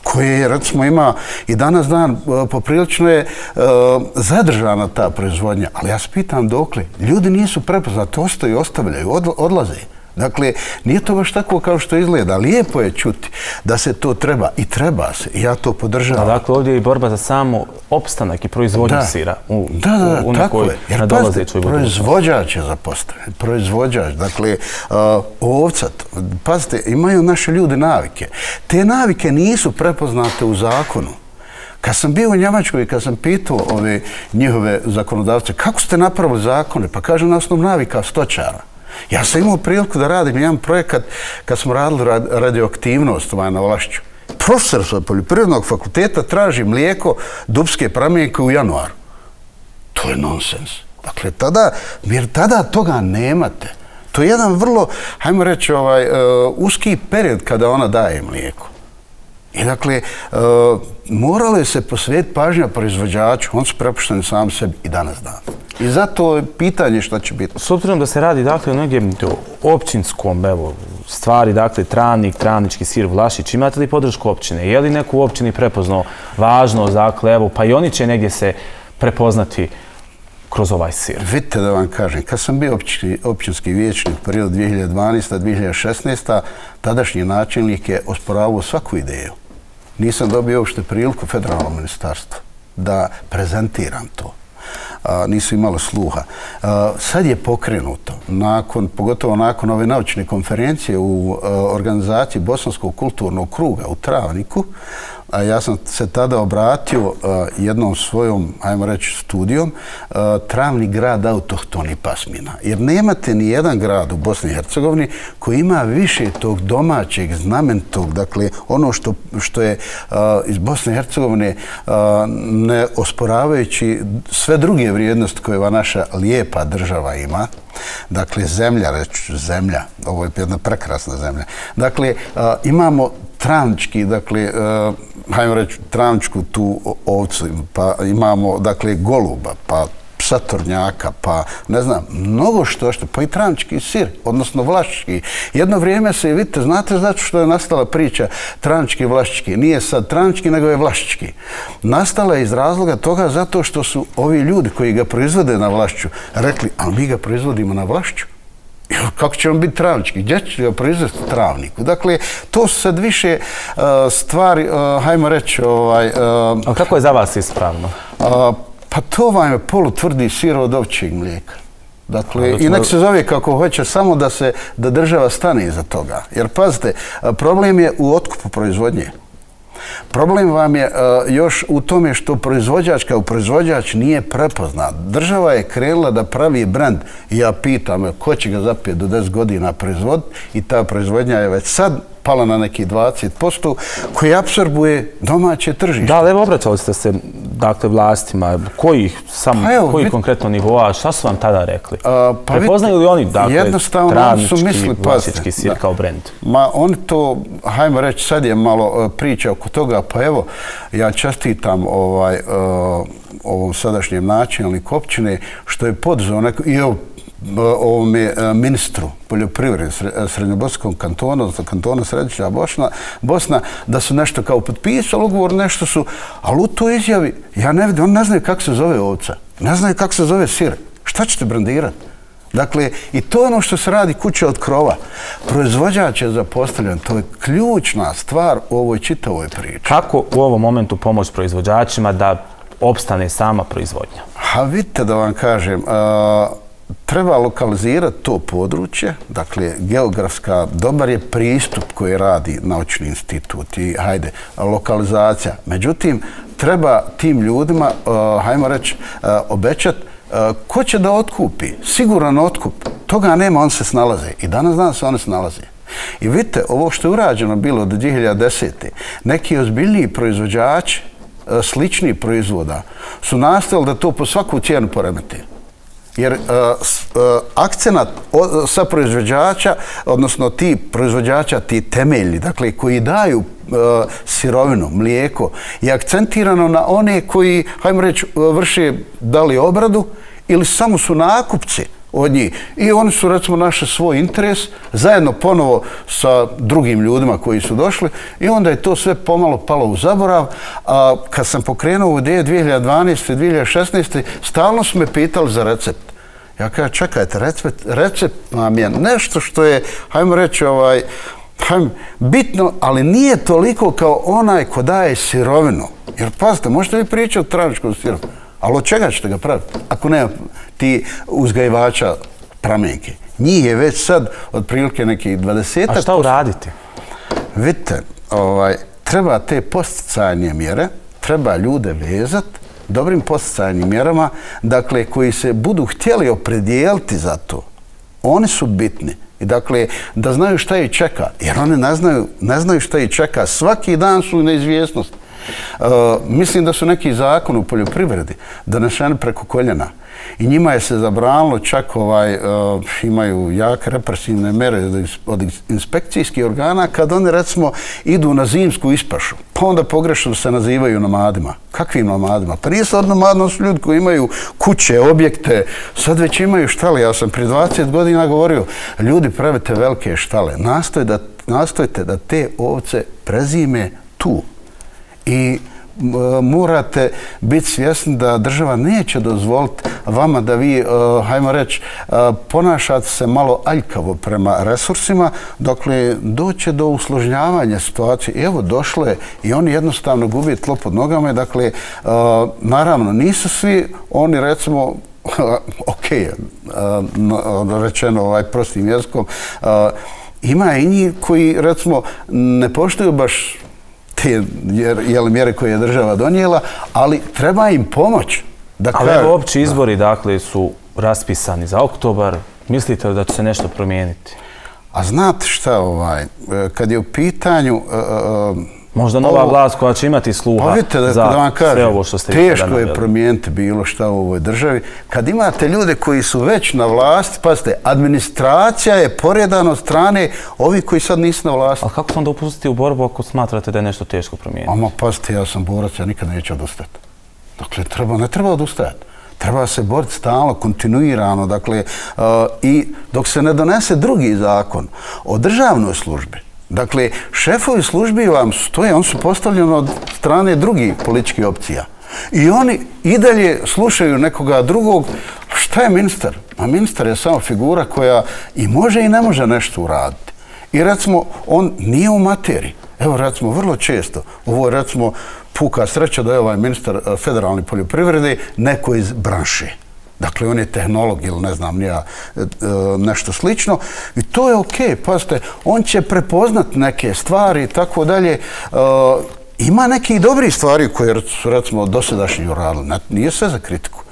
koje recimo ima i danas dan e, poprilično je e, zadržana ta proizvodnja. Ali ja se pitam dokle, ljudi nisu prepoznati, ostaju, ostavljaju, odlaze. Dakle, nije to baš tako kao što izgleda. Lijepo je čuti da se to treba i treba se. Ja to podržavam. dakle, ovdje je i borba za samo opstanak i proizvodnju sira u, da, da, u, nekoj Jer pazite, proizvođač je zapostavljen. Proizvođač. Dakle, uh, ovca, pazite, imaju naše ljude navike. Te navike nisu prepoznate u zakonu. Kad sam bio u Njemačkoj i kad sam pitao ove njihove zakonodavce, kako ste napravili zakone? Pa kažu na osnovu navika stočara. Ja sam imao priliku da radim jedan projekat kad smo radili radioaktivnost ovaj, na Vlašću. Profesor sa poljoprivrednog fakulteta traži mlijeko dubske pramjenke u januaru. To je nonsens. Dakle, tada, jer tada toga nemate. To je jedan vrlo, hajmo reći, ovaj, uh, uski period kada ona daje mlijeko. I dakle, moralo je se posvijetiti pažnja proizvođaču, on su prepušteni sam sebi i danas dan. I zato je pitanje što će biti. S obzirom da se radi dakle o negdje općinskom evo, stvari, dakle travnik, travnički sir, vlašić, imate li podršku općine? Je li neku općini prepoznao važnost, dakle evo, pa i oni će negdje se prepoznati kroz ovaj sir? Vidite da vam kažem, kad sam bio općinski vječnik period 2012-2016, tadašnji načelnik je osporavao svaku ideju. Nisam dobio uopšte priliku federalnom ministarstvu da prezentiram to nisu imali sluha. Sad je pokrenuto, nakon, pogotovo nakon ove naučne konferencije u organizaciji Bosanskog kulturnog kruga u Travniku, a ja sam se tada obratio uh, jednom svojom, ajmo reći, studijom, uh, travni grad autohtoni pasmina. Jer nemate ni jedan grad u Bosni i Hercegovini koji ima više tog domaćeg znamentog, dakle, ono što, što je uh, iz Bosne i Hercegovine ne osporavajući sve druge vrijednosti koje ova naša lijepa država ima, Dakle, zemlja, reći zemlja, ovo je jedna prekrasna zemlja. Dakle, imamo travnički, dakle, uh, hajmo reći, travničku tu ovcu, pa imamo, dakle, goluba, pa satornjaka, pa ne znam, mnogo što što, pa i travnički sir, odnosno vlaški. Jedno vrijeme se, vidite, znate zato što je nastala priča travnički i vlaščki. Nije sad travnički, nego je vlaščki. Nastala je iz razloga toga zato što su ovi ljudi koji ga proizvode na vlašću rekli, ali mi ga proizvodimo na vlašću kako će on biti travnički, gdje će ga proizvesti travniku. Dakle, to su sad više uh, stvari, uh, hajmo reći... Ovaj, uh, A kako je za vas ispravno? Pa to vam je polutvrdi sir od ovčeg mlijeka. Dakle, i nek se zove kako hoće, samo da se da država stane iza toga. Jer pazite, problem je u otkupu proizvodnje. Problem vam je uh, još u tome što proizvođač kao proizvođač nije prepoznat. Država je krenula da pravi brand i ja pitam e, ko će ga za 5 do 10 godina proizvoditi i ta proizvodnja je već sad pala na neki 20%, koji absorbuje domaće tržište. Da, ali evo obraćali ste se dakle, vlastima, kojih, sam, pa evo, koji bit... konkretno nivoa, šta su vam tada rekli? A, pa Prepoznaju li oni dakle, jednostavno travnički, su misli, vlasički sir kao brend? Ma oni to, hajmo reći, sad je malo uh, priča oko toga, pa evo, ja čestitam ovaj, uh, ovom sadašnjem načinalniku općine, što je podzao neko, i evo, ovome e, ministru poljoprivrede e, Srednjoborskom kantonu, odnosno kantona Središnja Bosna, Bosna, da su nešto kao potpisali ugovor, nešto su, ali u toj izjavi, ja ne vidim, on ne znaju kako se zove ovca, ne znaju kako se zove sir, šta ćete brandirati? Dakle, i to je ono što se radi kuće od krova. Proizvođač je zapostavljen, to je ključna stvar u ovoj čitavoj priči. Kako u ovom momentu pomoć proizvođačima da opstane sama proizvodnja? Ha, vidite da vam kažem, uh, treba lokalizirati to područje, dakle, geografska, dobar je pristup koji radi naučni institut i, hajde, lokalizacija. Međutim, treba tim ljudima, uh, hajmo reći, uh, eh, obećati uh, eh, ko će da otkupi, siguran otkup, toga nema, on se snalaze. I danas dan se one snalaze. I vidite, ovo što je urađeno bilo od 2010. Neki ozbiljniji proizvođači, slični proizvoda, su nastali da to po svaku cijenu poremete. Jer uh, uh, akcenat sa proizvođača, odnosno ti proizvođača, ti temelji, dakle, koji daju uh, sirovinu, mlijeko, je akcentirano na one koji, hajmo reći, vrše da li obradu ili samo su nakupci od njih. I oni su, recimo, naše svoj interes, zajedno ponovo sa drugim ljudima koji su došli i onda je to sve pomalo palo u zaborav. A kad sam pokrenuo u ideje 2012. 2016. stalno su me pitali za recept. Ja kažem, čekajte, recept, recept vam je nešto što je, hajmo reći, ovaj, hajmo, bitno, ali nije toliko kao onaj ko daje sirovinu. Jer, pazite, možete vi pričati o travičkom sirovinu ali od čega ćete ga praviti? Ako nema ti uzgajivača pramenke. Njih je već sad od prilike nekih 20. A šta uraditi? Vidite, ovaj, treba te posticajne mjere, treba ljude vezati, dobrim posticajnim mjerama, dakle, koji se budu htjeli opredijeliti za to, oni su bitni. I dakle, da znaju šta ih čeka, jer oni ne znaju, ne znaju šta ih čeka. Svaki dan su neizvjesnost. Uh, mislim da su neki zakon u poljoprivredi donešeni preko koljena i njima je se zabranilo čak ovaj, uh, imaju jake represivne mere od inspekcijskih organa kad oni recimo idu na zimsku ispašu pa onda pogrešno se nazivaju nomadima. Kakvim nomadima? Pa nije sad nomadno su ljudi koji imaju kuće, objekte, sad već imaju štale. Ja sam pri 20 godina govorio, ljudi pravite velike štale, nastojte da, nastojte da te ovce prezime tu. I e, morate biti svjesni da država neće dozvoliti vama da vi, e, hajmo reći, e, ponašate se malo aljkavo prema resursima, dokle doće do usložnjavanja situacije. Evo, došlo je i oni jednostavno gubi tlo pod nogama. Dakle, naravno, nisu svi oni, recimo, ok, ono rečeno ovaj prostim jezikom, ima i njih koji, recimo, ne poštuju baš te jel, mjere koje je država donijela, ali treba im pomoć. Da ali evo, opći izbori, dakle, su raspisani za oktobar. Mislite li da će se nešto promijeniti? A znate šta, ovaj, kad je u pitanju... Možda nova ovo, vlast koja će imati sluha pa vidite, da, za da vam kažem, sve ovo što ste Teško je promijeniti bilo šta u ovoj državi. Kad imate ljude koji su već na vlast, pazite, administracija je porjedana od strane ovi koji sad nisu na vlasti. Ali kako sam da upustiti u borbu ako smatrate da je nešto teško promijeniti? Ama, pazite, ja sam borac, ja nikad neću odustati. Dakle, treba, ne treba odustajati. Treba se boriti stalno, kontinuirano. Dakle, uh, i dok se ne donese drugi zakon o državnoj službi, Dakle, šefovi službi vam stoje, on su postavljeni od strane drugih političkih opcija. I oni i dalje slušaju nekoga drugog. Šta je ministar? A ministar je samo figura koja i može i ne može nešto uraditi. I recimo, on nije u materiji. Evo, recimo, vrlo često, ovo je recimo puka sreća da je ovaj ministar eh, federalne poljoprivrede neko iz branše. Dakle, on je tehnolog ili ne znam, nija e, nešto slično. I to je okej, okay, pazite, on će prepoznat neke stvari i tako dalje. E, ima neke i dobri stvari koje su, recimo, dosadašnji uradili. Nije sve za kritiku.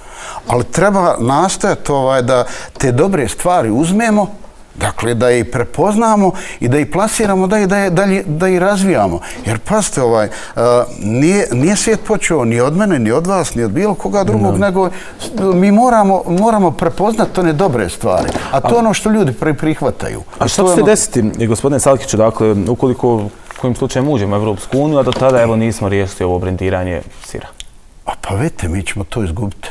Ali treba nastajati ovaj, da te dobre stvari uzmemo, Dakle, da ih prepoznamo i da ih plasiramo, da ih, da da da razvijamo. Jer, pazite, ovaj, uh, nije, nije svijet počeo ni od mene, ni od vas, ni od bilo koga drugog, no. nego mi moramo, moramo prepoznati one dobre stvari. A to je ono što ljudi prihvataju. A što će se ono... desiti, gospodine Salkiću, dakle, ukoliko kojim slučajem uđemo u Evropsku uniju, a do tada evo nismo riješili ovo brendiranje sira? A pa vidite, mi ćemo to izgubiti.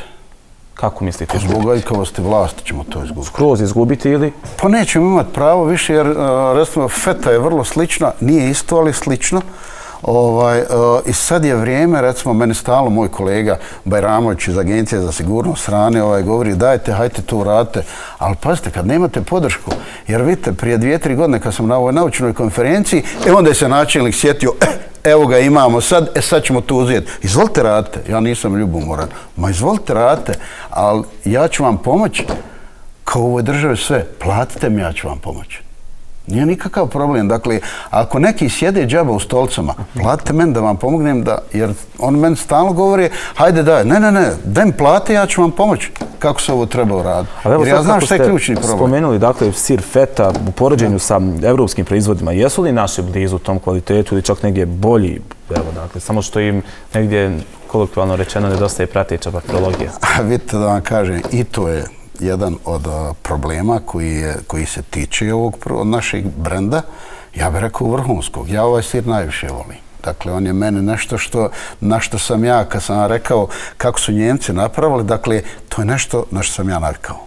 Kako mislite? Pa zbog aljkavosti vlasti ćemo to izgubiti. Skroz izgubiti ili? Pa nećemo imati pravo više jer, recimo, feta je vrlo slična, nije isto, ali slično. Ovaj, e, I sad je vrijeme, recimo, meni stalo moj kolega Bajramović iz Agencije za sigurnost strane ovaj, govori dajte, hajte to uradite. Ali pazite, kad nemate podršku, jer vidite, prije dvije, tri godine kad sam na ovoj naučnoj konferenciji, e onda je se načelnik sjetio, eh, evo ga imamo sad, e sad ćemo to uzeti. Izvolite radite, ja nisam ljubomoran, ma izvolite radite, ali ja ću vam pomoći kao u ovoj državi sve, platite mi, ja ću vam pomoći. Nije nikakav problem. Dakle, ako neki sjede džaba u stolcama, platite meni da vam pomognem, da, jer on meni stalno govori, hajde daj, ne, ne, ne, daj mi plate, ja ću vam pomoći kako se ovo treba uraditi. Jer ja znam što je ključni problem. Spomenuli, dakle, sir feta u poređenju sa evropskim proizvodima, jesu li naši blizu tom kvalitetu ili čak negdje bolji? Evo, dakle, samo što im negdje kolokvijalno rečeno nedostaje prateća bakterologija. Vidite da vam kažem, i to je jedan od problema koji, je, koji se tiče ovog od našeg brenda, ja bih rekao vrhunskog. Ja ovaj sir najviše volim. Dakle, on je meni nešto što, na što sam ja, kad sam rekao kako su njemci napravili, dakle, to je nešto na što sam ja navikao.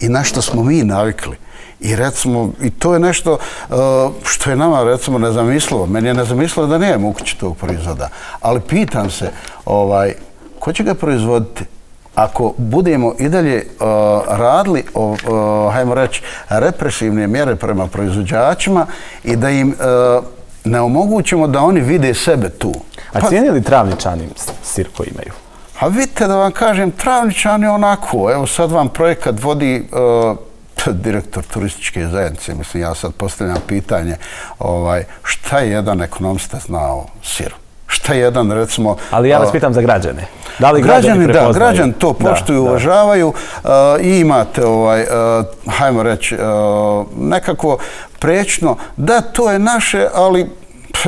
I na što smo mi navikli. I recimo, i to je nešto uh, što je nama, recimo, nezamislivo. Meni je nezamislivo da nemam u kući tog proizvoda. Ali pitam se, ovaj, ko će ga proizvoditi? Ako budemo i dalje uh, radili, uh, hajmo reći, represivne mjere prema proizvođačima i da im uh, ne omogućimo da oni vide sebe tu. A pa, cijeni li travničani sir koji imaju? A vidite da vam kažem, travničani onako, evo sad vam projekat vodi uh, direktor turističke zajednice, mislim, ja sad postavljam pitanje, ovaj, šta je jedan ekonomista znao siru? Šta je jedan, recimo... Ali ja vas pitam za građane. Da li građani, građani da, građani to poštuju, da, uvažavaju i imate, ovaj, hajmo reći, nekako prečno, da, to je naše, ali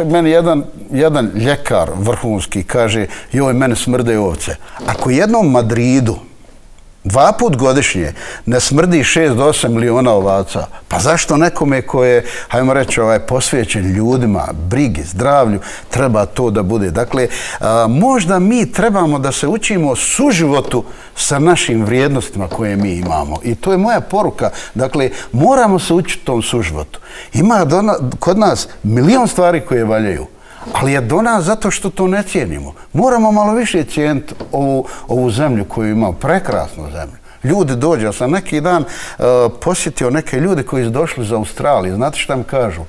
meni jedan, jedan ljekar vrhunski kaže, joj, mene smrde ovce. Ako jednom Madridu, dva put godišnje ne smrdi 6 do 8 miliona ovaca, pa zašto nekome ko je, hajmo reći, ovaj, posvećen ljudima, brigi, zdravlju, treba to da bude? Dakle, a, možda mi trebamo da se učimo suživotu sa našim vrijednostima koje mi imamo. I to je moja poruka. Dakle, moramo se učiti tom suživotu. Ima do, kod nas milion stvari koje valjaju, ali je do nas zato što to ne cijenimo. Moramo malo više cijeniti ovu, ovu zemlju koju imamo, prekrasnu zemlju. Ljudi dođe, ja sam neki dan uh, posjetio neke ljude koji su došli iz Australije. Znate šta mi kažu?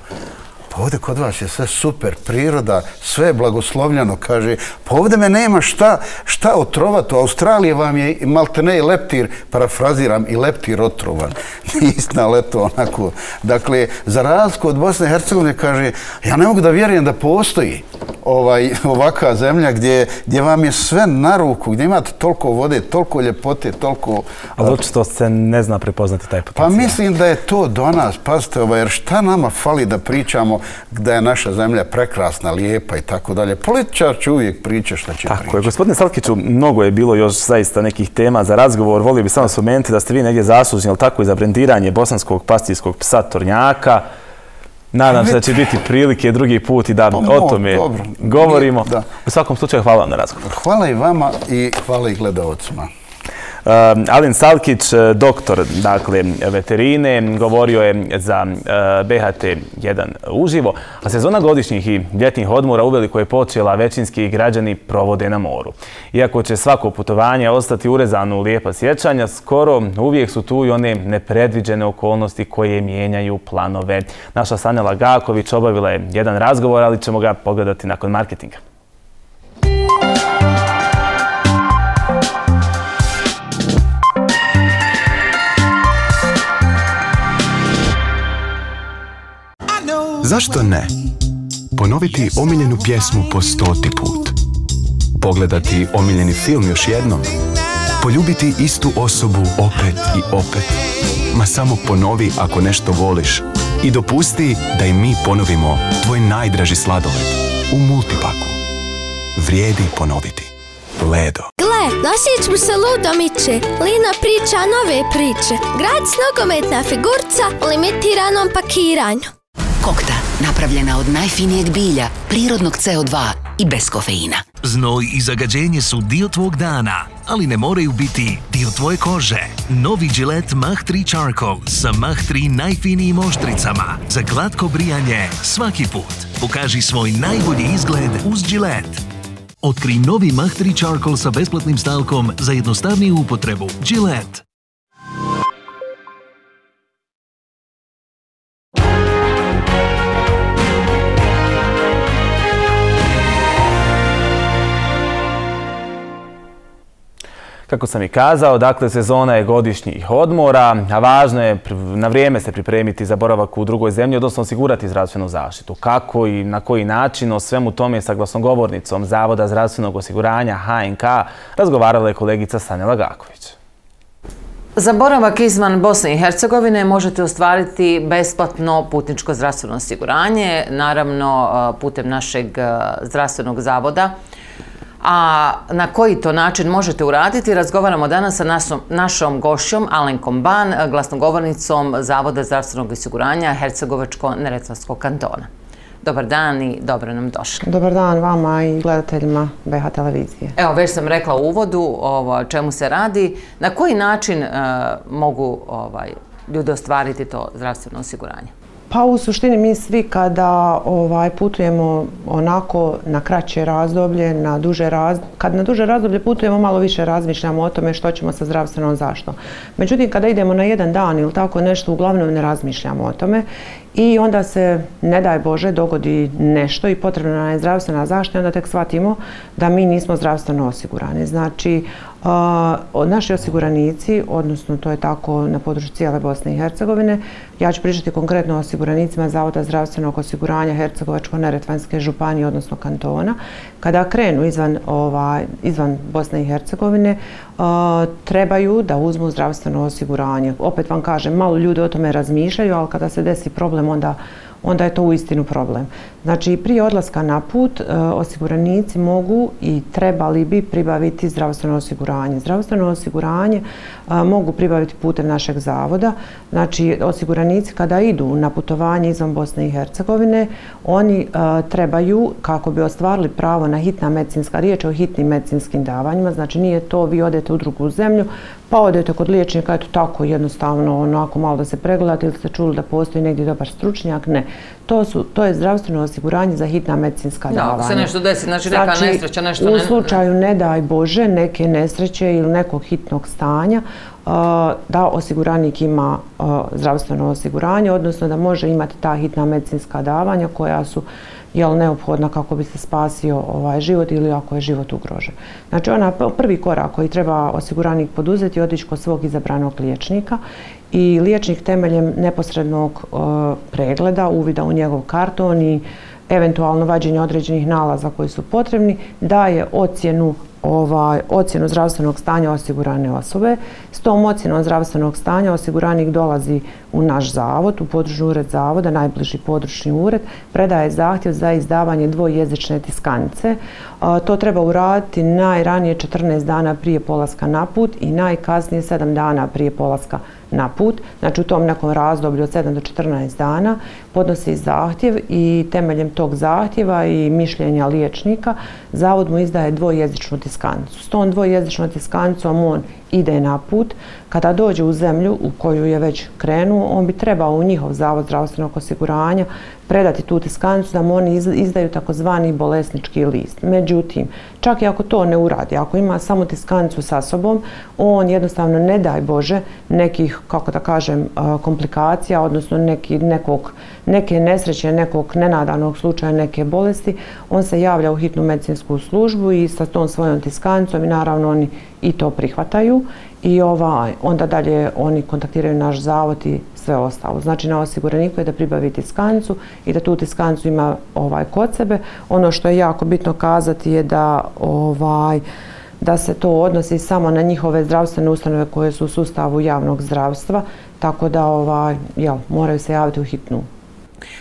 Pa ovdje kod vas je sve super, priroda, sve je blagoslovljeno, kaže, pa ovdje me nema šta, šta otrovati, u Australiji vam je maltene i leptir, parafraziram, i leptir otrovan. Istina, ali eto, onako. Dakle, za razliku od Bosne i Hercegovine, kaže, ja ne mogu da vjerujem da postoji ovaj, ovakva zemlja gdje, gdje vam je sve na ruku, gdje imate toliko vode, toliko ljepote, toliko... Ali očito se ne zna prepoznati taj potencijal. Pa mislim da je to do nas, pazite, ovaj, jer šta nama fali da pričamo da je naša zemlja prekrasna, lijepa i tako dalje. Političar će uvijek pričati šta će tako pričati. Tako je, gospodine Salkiću, mnogo je bilo još zaista nekih tema za razgovor. Volio bi samo spomenuti da ste vi negdje zaslužni, ali tako i za brendiranje bosanskog pastijskog psa Tornjaka. Nadam se da će biti prilike drugi put i da pa, o tome dobro. govorimo. Da. U svakom slučaju, hvala vam na razgovor. Hvala i vama i hvala i gledalcima. Ehm, Alen Salkić, eh, doktor dakle, veterine, govorio je za eh, BHT1 uživo, a sezona godišnjih i ljetnih odmora uveliko je počela, većinski građani provode na moru. Iako će svako putovanje ostati urezano u lijepa sjećanja, skoro uvijek su tu i one nepredviđene okolnosti koje mijenjaju planove. Naša Sanela Gaković obavila je jedan razgovor, ali ćemo ga pogledati nakon marketinga. Zašto ne? Ponoviti omiljenu pjesmu po stoti put. Pogledati omiljeni film još jednom. Poljubiti istu osobu opet i opet. Ma samo ponovi ako nešto voliš. I dopusti da i mi ponovimo tvoj najdraži sladoled u multipaku. Vrijedi ponoviti. Ledo. Gle, nosić mu se ludo miče. Lina priča nove priče. Grad s nogometna figurca u limitiranom pakiranju. Kokta, napravljena od najfinijeg bilja, prirodnog CO2 i bez kofeina. Znoj i zagađenje su dio tvog dana, ali ne moraju biti dio tvoje kože. Novi Gillette Mach 3 Charcoal sa Mach 3 najfinijim oštricama za glatko brijanje svaki put. Pokaži svoj najbolji izgled uz Gillette. Otkri novi Mach 3 Charcoal sa besplatnim stalkom za jednostavniju upotrebu. Gillette. Kako sam i kazao, dakle, sezona je godišnjih odmora, a važno je na vrijeme se pripremiti za boravak u drugoj zemlji, odnosno osigurati zdravstvenu zaštitu. Kako i na koji način o svemu tome sa glasnogovornicom Zavoda zdravstvenog osiguranja HNK razgovarala je kolegica Sanja Lagaković. Za boravak izvan Bosne i Hercegovine možete ostvariti besplatno putničko zdravstveno osiguranje, naravno putem našeg zdravstvenog zavoda. A na koji to način možete uraditi? Razgovaramo danas sa našom, našom gošćom Alenkom Ban, glasnogovornicom Zavoda zdravstvenog osiguranja Hercegovačko-Neretvanskog kantona. Dobar dan i dobro nam došli. Dobar dan vama i gledateljima BH televizije. Evo, već sam rekla u uvodu o čemu se radi. Na koji način uh, mogu ovaj, ljudi ostvariti to zdravstveno osiguranje? Pa u suštini mi svi kada ovaj putujemo onako na kraće razdoblje, na duže raz... kad na duže razdoblje putujemo malo više razmišljamo o tome što ćemo sa zdravstvenom zaštom. Međutim, kada idemo na jedan dan ili tako nešto, uglavnom ne razmišljamo o tome i onda se, ne daj Bože, dogodi nešto i potrebna nam je zdravstvena zaštita i onda tek shvatimo da mi nismo zdravstveno osigurani. Znači, od naši osiguranici, odnosno to je tako na području cijele Bosne i Hercegovine, ja ću pričati konkretno o osiguranicima Zavoda zdravstvenog osiguranja Hercegovačko-Neretvanske županije, odnosno kantona. Kada krenu izvan, ovaj, izvan Bosne i Hercegovine, trebaju da uzmu zdravstveno osiguranje. Opet vam kažem, malo ljudi o tome razmišljaju, ali kada se desi problem, onda onda je to u istinu problem. Znači, prije odlaska na put, e, osiguranici mogu i trebali bi pribaviti zdravstveno osiguranje. Zdravstveno osiguranje e, mogu pribaviti putem našeg zavoda. Znači, osiguranici kada idu na putovanje izvan Bosne i Hercegovine, oni e, trebaju, kako bi ostvarili pravo na hitna medicinska riječ o hitnim medicinskim davanjima, znači nije to vi odete u drugu zemlju, pa odete kod liječnika, eto tako jednostavno, onako malo da se pregledate ili ste čuli da postoji negdje dobar stručnjak, ne. To, su, to je zdravstveno osiguranje za hitna medicinska davanja. Da, ako se nešto desi, znači neka znači, nesreća, nešto ne... U slučaju, ne daj Bože, neke nesreće ili nekog hitnog stanja, da osiguranik ima zdravstveno osiguranje, odnosno da može imati ta hitna medicinska davanja koja su jel, neophodna kako bi se spasio ovaj život ili ako je život ugrožen. Znači, ona prvi korak koji treba osiguranik poduzeti je otići kod svog izabranog liječnika i liječnik temeljem neposrednog e, pregleda, uvida u njegov karton i eventualno vađenje određenih nalaza koji su potrebni, daje ocjenu ovaj, ocjenu zdravstvenog stanja osigurane osobe. S tom ocjenom zdravstvenog stanja osiguranik dolazi u naš zavod, u područni ured zavoda, najbliži područni ured, predaje zahtjev za izdavanje dvojezične tiskanice. E, to treba uraditi najranije 14 dana prije polaska na put i najkasnije 7 dana prije polaska na put na put, Znači u tom nekom razdoblju od 7 do 14 dana podnosi zahtjev i temeljem tog zahtjeva i mišljenja liječnika zavod mu izdaje dvojezičnu tiskanicu. S tom dvojezičnom tiskanicom on ide na put, kada dođe u zemlju u koju je već krenuo, on bi trebao u njihov zavod zdravstvenog osiguranja predati tu tiskanicu da mu oni izdaju takozvani bolesnički list. Međutim, čak i ako to ne uradi, ako ima samo tiskanicu sa sobom, on jednostavno ne daj Bože nekih, kako da kažem, komplikacija, odnosno neki, nekog, neke nesreće, nekog nenadanog slučaja, neke bolesti, on se javlja u hitnu medicinsku službu i sa tom svojom tiskanicom i naravno oni i to prihvataju i ovaj, onda dalje oni kontaktiraju naš zavod i sve ostalo. Znači na osiguraniku je da pribavi tiskanicu i da tu tiskanicu ima ovaj kod sebe. Ono što je jako bitno kazati je da ovaj da se to odnosi samo na njihove zdravstvene ustanove koje su u sustavu javnog zdravstva, tako da ovaj, jel, moraju se javiti u hitnu.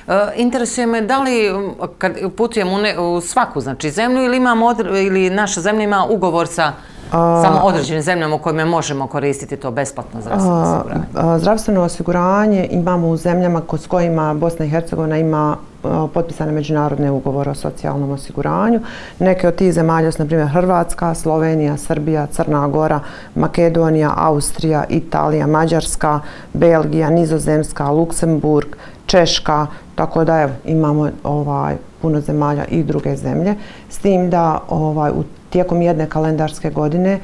E, interesuje me da li kad putujem u, ne, u svaku znači, zemlju ili, imamo, ili naša zemlja ima ugovor sa samo određenim zemljama u kojima možemo koristiti to besplatno zdravstveno osiguranje? Zdravstveno osiguranje imamo u zemljama s kojima Bosna i Hercegovina ima potpisane međunarodne ugovore o socijalnom osiguranju. Neke od tih zemalja su, na primjer, Hrvatska, Slovenija, Srbija, Crna Gora, Makedonija, Austrija, Italija, Mađarska, Belgija, Nizozemska, Luksemburg, Češka, tako da evo, imamo ovaj, puno zemalja i druge zemlje. S tim da ovaj, u tijekom jedne kalendarske godine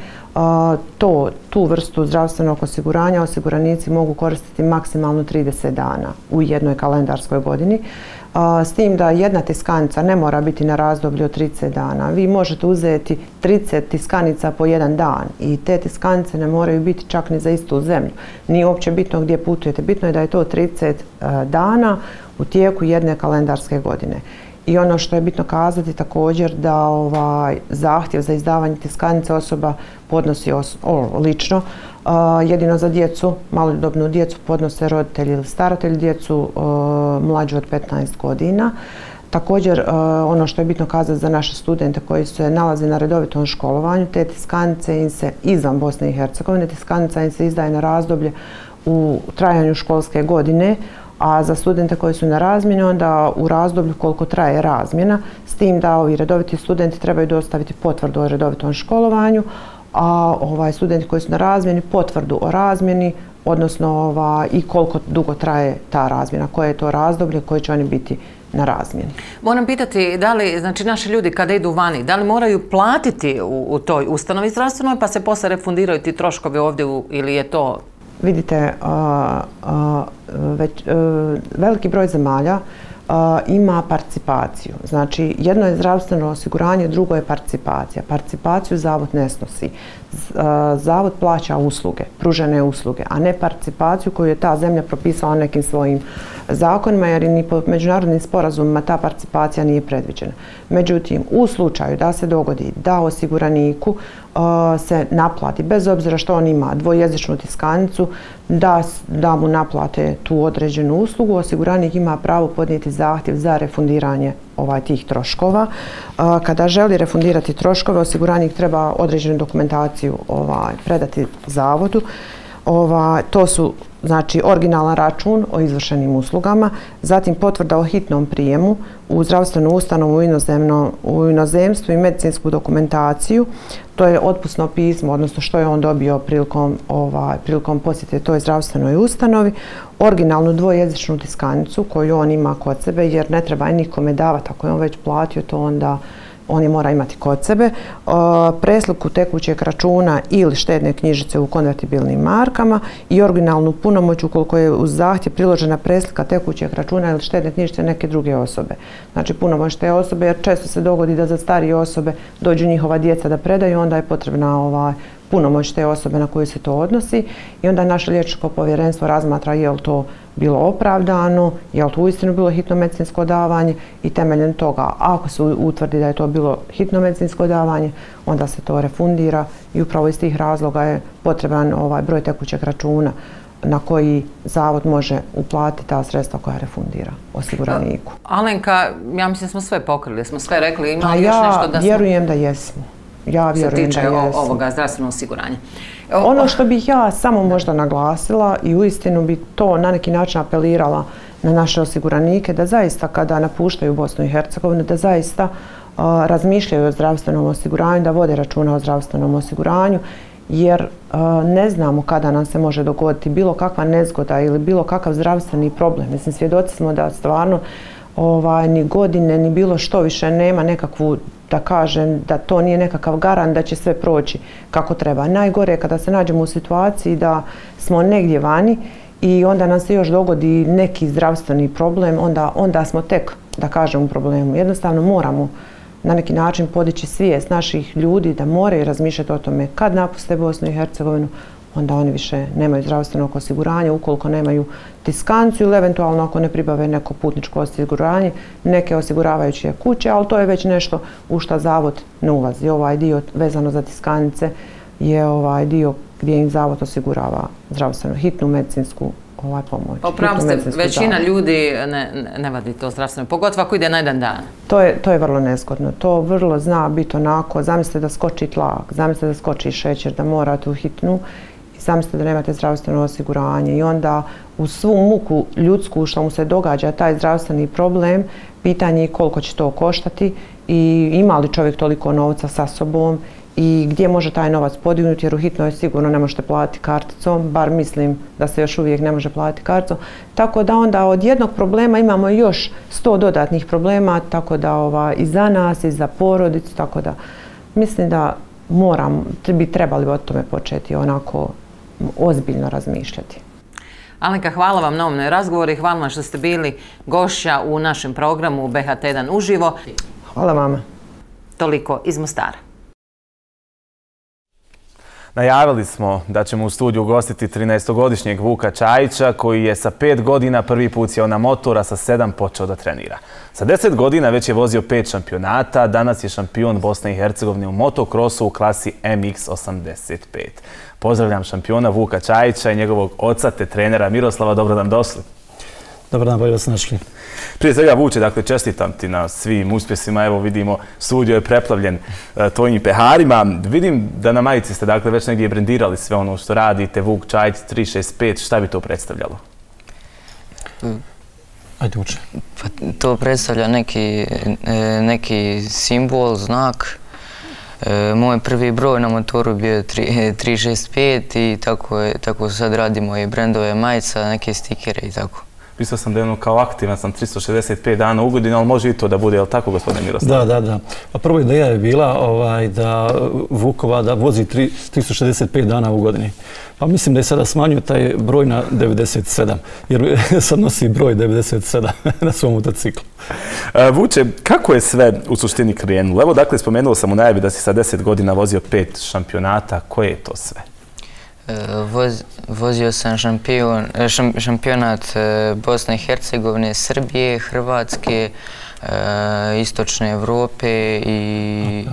to, tu vrstu zdravstvenog osiguranja osiguranici mogu koristiti maksimalno 30 dana u jednoj kalendarskoj godini. S tim da jedna tiskanica ne mora biti na razdoblju od 30 dana. Vi možete uzeti 30 tiskanica po jedan dan i te tiskanice ne moraju biti čak ni za istu zemlju. Nije uopće bitno gdje putujete. Bitno je da je to 30 dana u tijeku jedne kalendarske godine. I ono što je bitno kazati također da ovaj zahtjev za izdavanje tiskanice osoba podnosi os o, lično. Uh, jedino za djecu, malodobnu djecu podnose roditelji ili staratelji djecu uh, mlađu od 15 godina. Također, uh, ono što je bitno kazati za naše studente koji se nalaze na redovitom školovanju, te tiskanice im se izvan Bosne i Hercegovine, tiskanica im se izdaje na razdoblje u trajanju školske godine, a za studente koji su na razmjeni, onda u razdoblju koliko traje razmjena, s tim da ovi redoviti studenti trebaju dostaviti potvrdu o redovitom školovanju, a ovaj studenti koji su na razmjeni potvrdu o razmjeni, odnosno ova, i koliko dugo traje ta razmjena, koje je to razdoblje koje će oni biti na razmjeni. Moram pitati, da li, znači naši ljudi kada idu vani, da li moraju platiti u, u toj ustanovi zdravstvenoj pa se posle refundiraju ti troškovi ovdje u, ili je to vidite, već, e, veliki broj zemalja ima participaciju. Znači, jedno je zdravstveno osiguranje, drugo je participacija. Participaciju zavod ne snosi. Zavod plaća usluge, pružene usluge, a ne participaciju koju je ta zemlja propisala nekim svojim zakonima, jer ni po međunarodnim sporazumima ta participacija nije predviđena. Međutim, u slučaju da se dogodi da osiguraniku se naplati, bez obzira što on ima dvojezičnu tiskanicu, da, da mu naplate tu određenu uslugu, osiguranik ima pravo podnijeti zahtjev za refundiranje ovaj tih troškova. Kada želi refundirati troškove, osiguranik treba određenu dokumentaciju ovaj predati zavodu Ova, to su znači originalan račun o izvršenim uslugama, zatim potvrda o hitnom prijemu u zdravstvenu ustanovu u, inozemno, u inozemstvu i medicinsku dokumentaciju. To je otpusno pismo, odnosno što je on dobio prilikom, ovaj, prilikom posjete toj zdravstvenoj ustanovi. Originalnu dvojezičnu tiskanicu koju on ima kod sebe, jer ne treba nikome davati, ako je on već platio to onda oni mora imati kod sebe, e, presliku tekućeg računa ili štedne knjižice u konvertibilnim markama i originalnu punomoć ukoliko je uz zahtje priložena preslika tekućeg računa ili štedne knjižice neke druge osobe. Znači punomoć te osobe jer često se dogodi da za starije osobe dođu njihova djeca da predaju, onda je potrebna ovaj, punomoć te osobe na koju se to odnosi. I onda naše liječničko povjerenstvo razmatra je li to bilo opravdano, je li to uistinu bilo hitno medicinsko davanje i temeljem toga, ako se utvrdi da je to bilo hitno medicinsko davanje, onda se to refundira i upravo iz tih razloga je potreban ovaj broj tekućeg računa na koji zavod može uplatiti ta sredstva koja refundira osiguraniku. Alenka, ja mislim da smo sve pokrili, smo sve rekli, ima pa još ja nešto da smo... vjerujem da jesmo. Ja vjerujem da jesmo. Se tiče ovoga zdravstvenog osiguranja. Ono što bih ja samo možda naglasila i u istinu bi to na neki način apelirala na naše osiguranike da zaista kada napuštaju Bosnu i Hercegovinu, da zaista razmišljaju o zdravstvenom osiguranju, da vode računa o zdravstvenom osiguranju, jer ne znamo kada nam se može dogoditi bilo kakva nezgoda ili bilo kakav zdravstveni problem. Mislim, svjedoci smo da stvarno ovaj, ni godine, ni bilo što više nema nekakvu da kažem da to nije nekakav garan, da će sve proći kako treba. Najgore je kada se nađemo u situaciji da smo negdje vani i onda nam se još dogodi neki zdravstveni problem, onda, onda smo tek, da kažem, u problemu. Jednostavno moramo na neki način podići svijest naših ljudi da moraju razmišljati o tome kad napuste Bosnu i Hercegovinu, onda oni više nemaju zdravstvenog osiguranja, ukoliko nemaju tiskancu ili eventualno ako ne pribave neko putničko osiguranje, neke osiguravajuće kuće, ali to je već nešto u šta zavod ne ulazi. Ovaj dio vezano za tiskanice je ovaj dio gdje im zavod osigurava zdravstvenu hitnu medicinsku ovaj pomoć. Opravo pa ste, većina zavod. ljudi ne, ne vadi to zdravstveno, pogotovo ako ide na jedan dan. To je, to je vrlo neskodno. To vrlo zna biti onako, zamislite da skoči tlak, zamislite da skoči šećer, da morate u hitnu zamislite da nemate zdravstveno osiguranje i onda u svu muku ljudsku što mu se događa taj zdravstveni problem, pitanje je koliko će to koštati i ima li čovjek toliko novca sa sobom i gdje može taj novac podignuti jer u hitnoj sigurno ne možete platiti karticom, bar mislim da se još uvijek ne može platiti karticom. Tako da onda od jednog problema imamo još sto dodatnih problema, tako da ova, i za nas i za porodicu, tako da mislim da moram, bi trebali o tome početi onako ozbiljno razmišljati. Alenka, hvala vam na ovom razgovoru i hvala vam što ste bili gošća u našem programu BHT1 uživo. Hvala vama. Toliko iz Mostara. Najavili smo da ćemo u studiju gostiti 13-godišnjeg Vuka Čajića koji je sa 5 godina prvi put sjeo na motora sa 7 počeo da trenira. Sa deset godina već je vozio pet šampionata, danas je šampion Bosne i Hercegovine u motokrosu u klasi MX85. Pozdravljam šampiona Vuka Čajića i njegovog oca te trenera Miroslava. Dobro nam došli. Dobar dan, bolje vas našli. Prije svega, Vuče, dakle, čestitam ti na svim uspjesima. Evo, vidimo, studio je preplavljen uh, tvojim peharima. Vidim da na majici ste, dakle, već negdje brendirali sve ono što radite. Vuk Čajić 365, šta bi to predstavljalo? Ajde, uče. Pa, to predstavlja neki, e, neki simbol, znak. E, moj prvi broj na motoru bio je 365 i tako, je, tako sad radimo i brendove majica, neke stikere i tako. Pisao sam da je ono kao aktivan sam 365 dana u godinu, ali može i to da bude, je li tako, gospodine Miroslav? Da, da, da. Pa prvo ideja je bila ovaj, da Vukova da vozi 3, 365 dana u godini. Pa mislim da je sada smanjio taj broj na 97, jer sad nosi broj 97 na svom motociklu. E, Vuče, kako je sve u suštini krenulo? Evo, dakle, spomenuo sam u najavi da si sa 10 godina vozio pet šampionata. Koje je to sve? E, voz, vozio sam šampion, e, šam, šampionat Bosne i Hercegovine, Srbije, Hrvatske, Istočne Evrope i,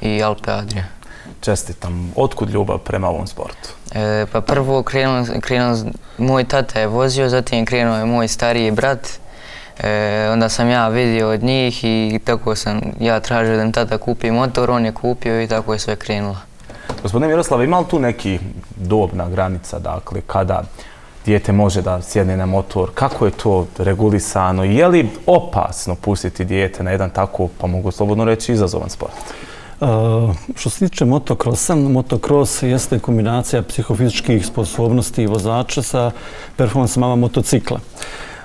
i Alpe Adria. Čestitam. Otkud ljubav prema ovom sportu? E, pa prvo krenuo, krenuo, moj tata je vozio, zatim krenuo je moj stariji brat. E, onda sam ja vidio od njih i tako sam ja tražio da mi tata kupi motor, on je kupio i tako je sve krenulo. Gospodine Miroslav, ima li tu neki dobna granica, dakle, kada dijete može da sjedne na motor, kako je to regulisano, je li opasno pustiti dijete na jedan tako, pa mogu slobodno reći, izazovan sport? Uh, što se tiče motokrosa, motokros jeste kombinacija psihofizičkih sposobnosti vozača sa performansama motocikla.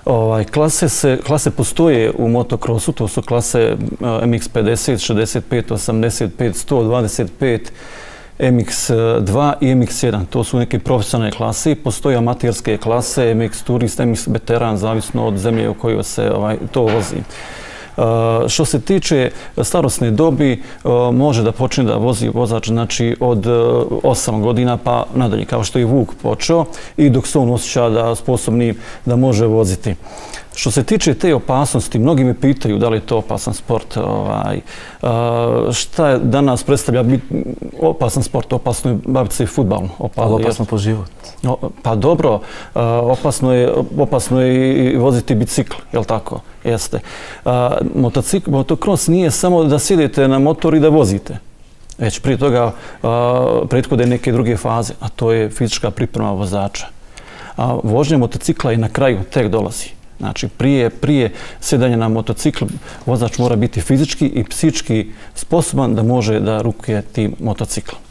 Ovaj, klase, se, klase postoje u motokrosu, to su klase uh, MX50, 65, 85, 125, MX2 i MX1. To su neke profesionalne klase. Postoje amaterske klase, MX Turist, MX Veteran, zavisno od zemlje u kojoj se ovaj, to vozi. E, što se tiče starostne dobi, e, može da počne da vozi vozač znači, od e, 8 godina pa nadalje, kao što je Vuk počeo i dok se on osjeća da sposobni da može voziti. Što se tiče te opasnosti, mnogi me pitaju da li je to opasan sport. Ovaj, šta je danas predstavlja opasan sport? Opasno je baviti se i futbalom. Ali opasno po život? Pa dobro, opasno je, opasno je i voziti bicikl, je li tako? Jeste. Motocikl, motocross nije samo da sjedete na motor i da vozite. Već prije toga prethode neke druge faze, a to je fizička priprema vozača. A vožnja motocikla i na kraju tek dolazi. Znači, prije, prije sedanja na motocikl, vozač mora biti fizički i psički sposoban da može da rukuje tim motociklom.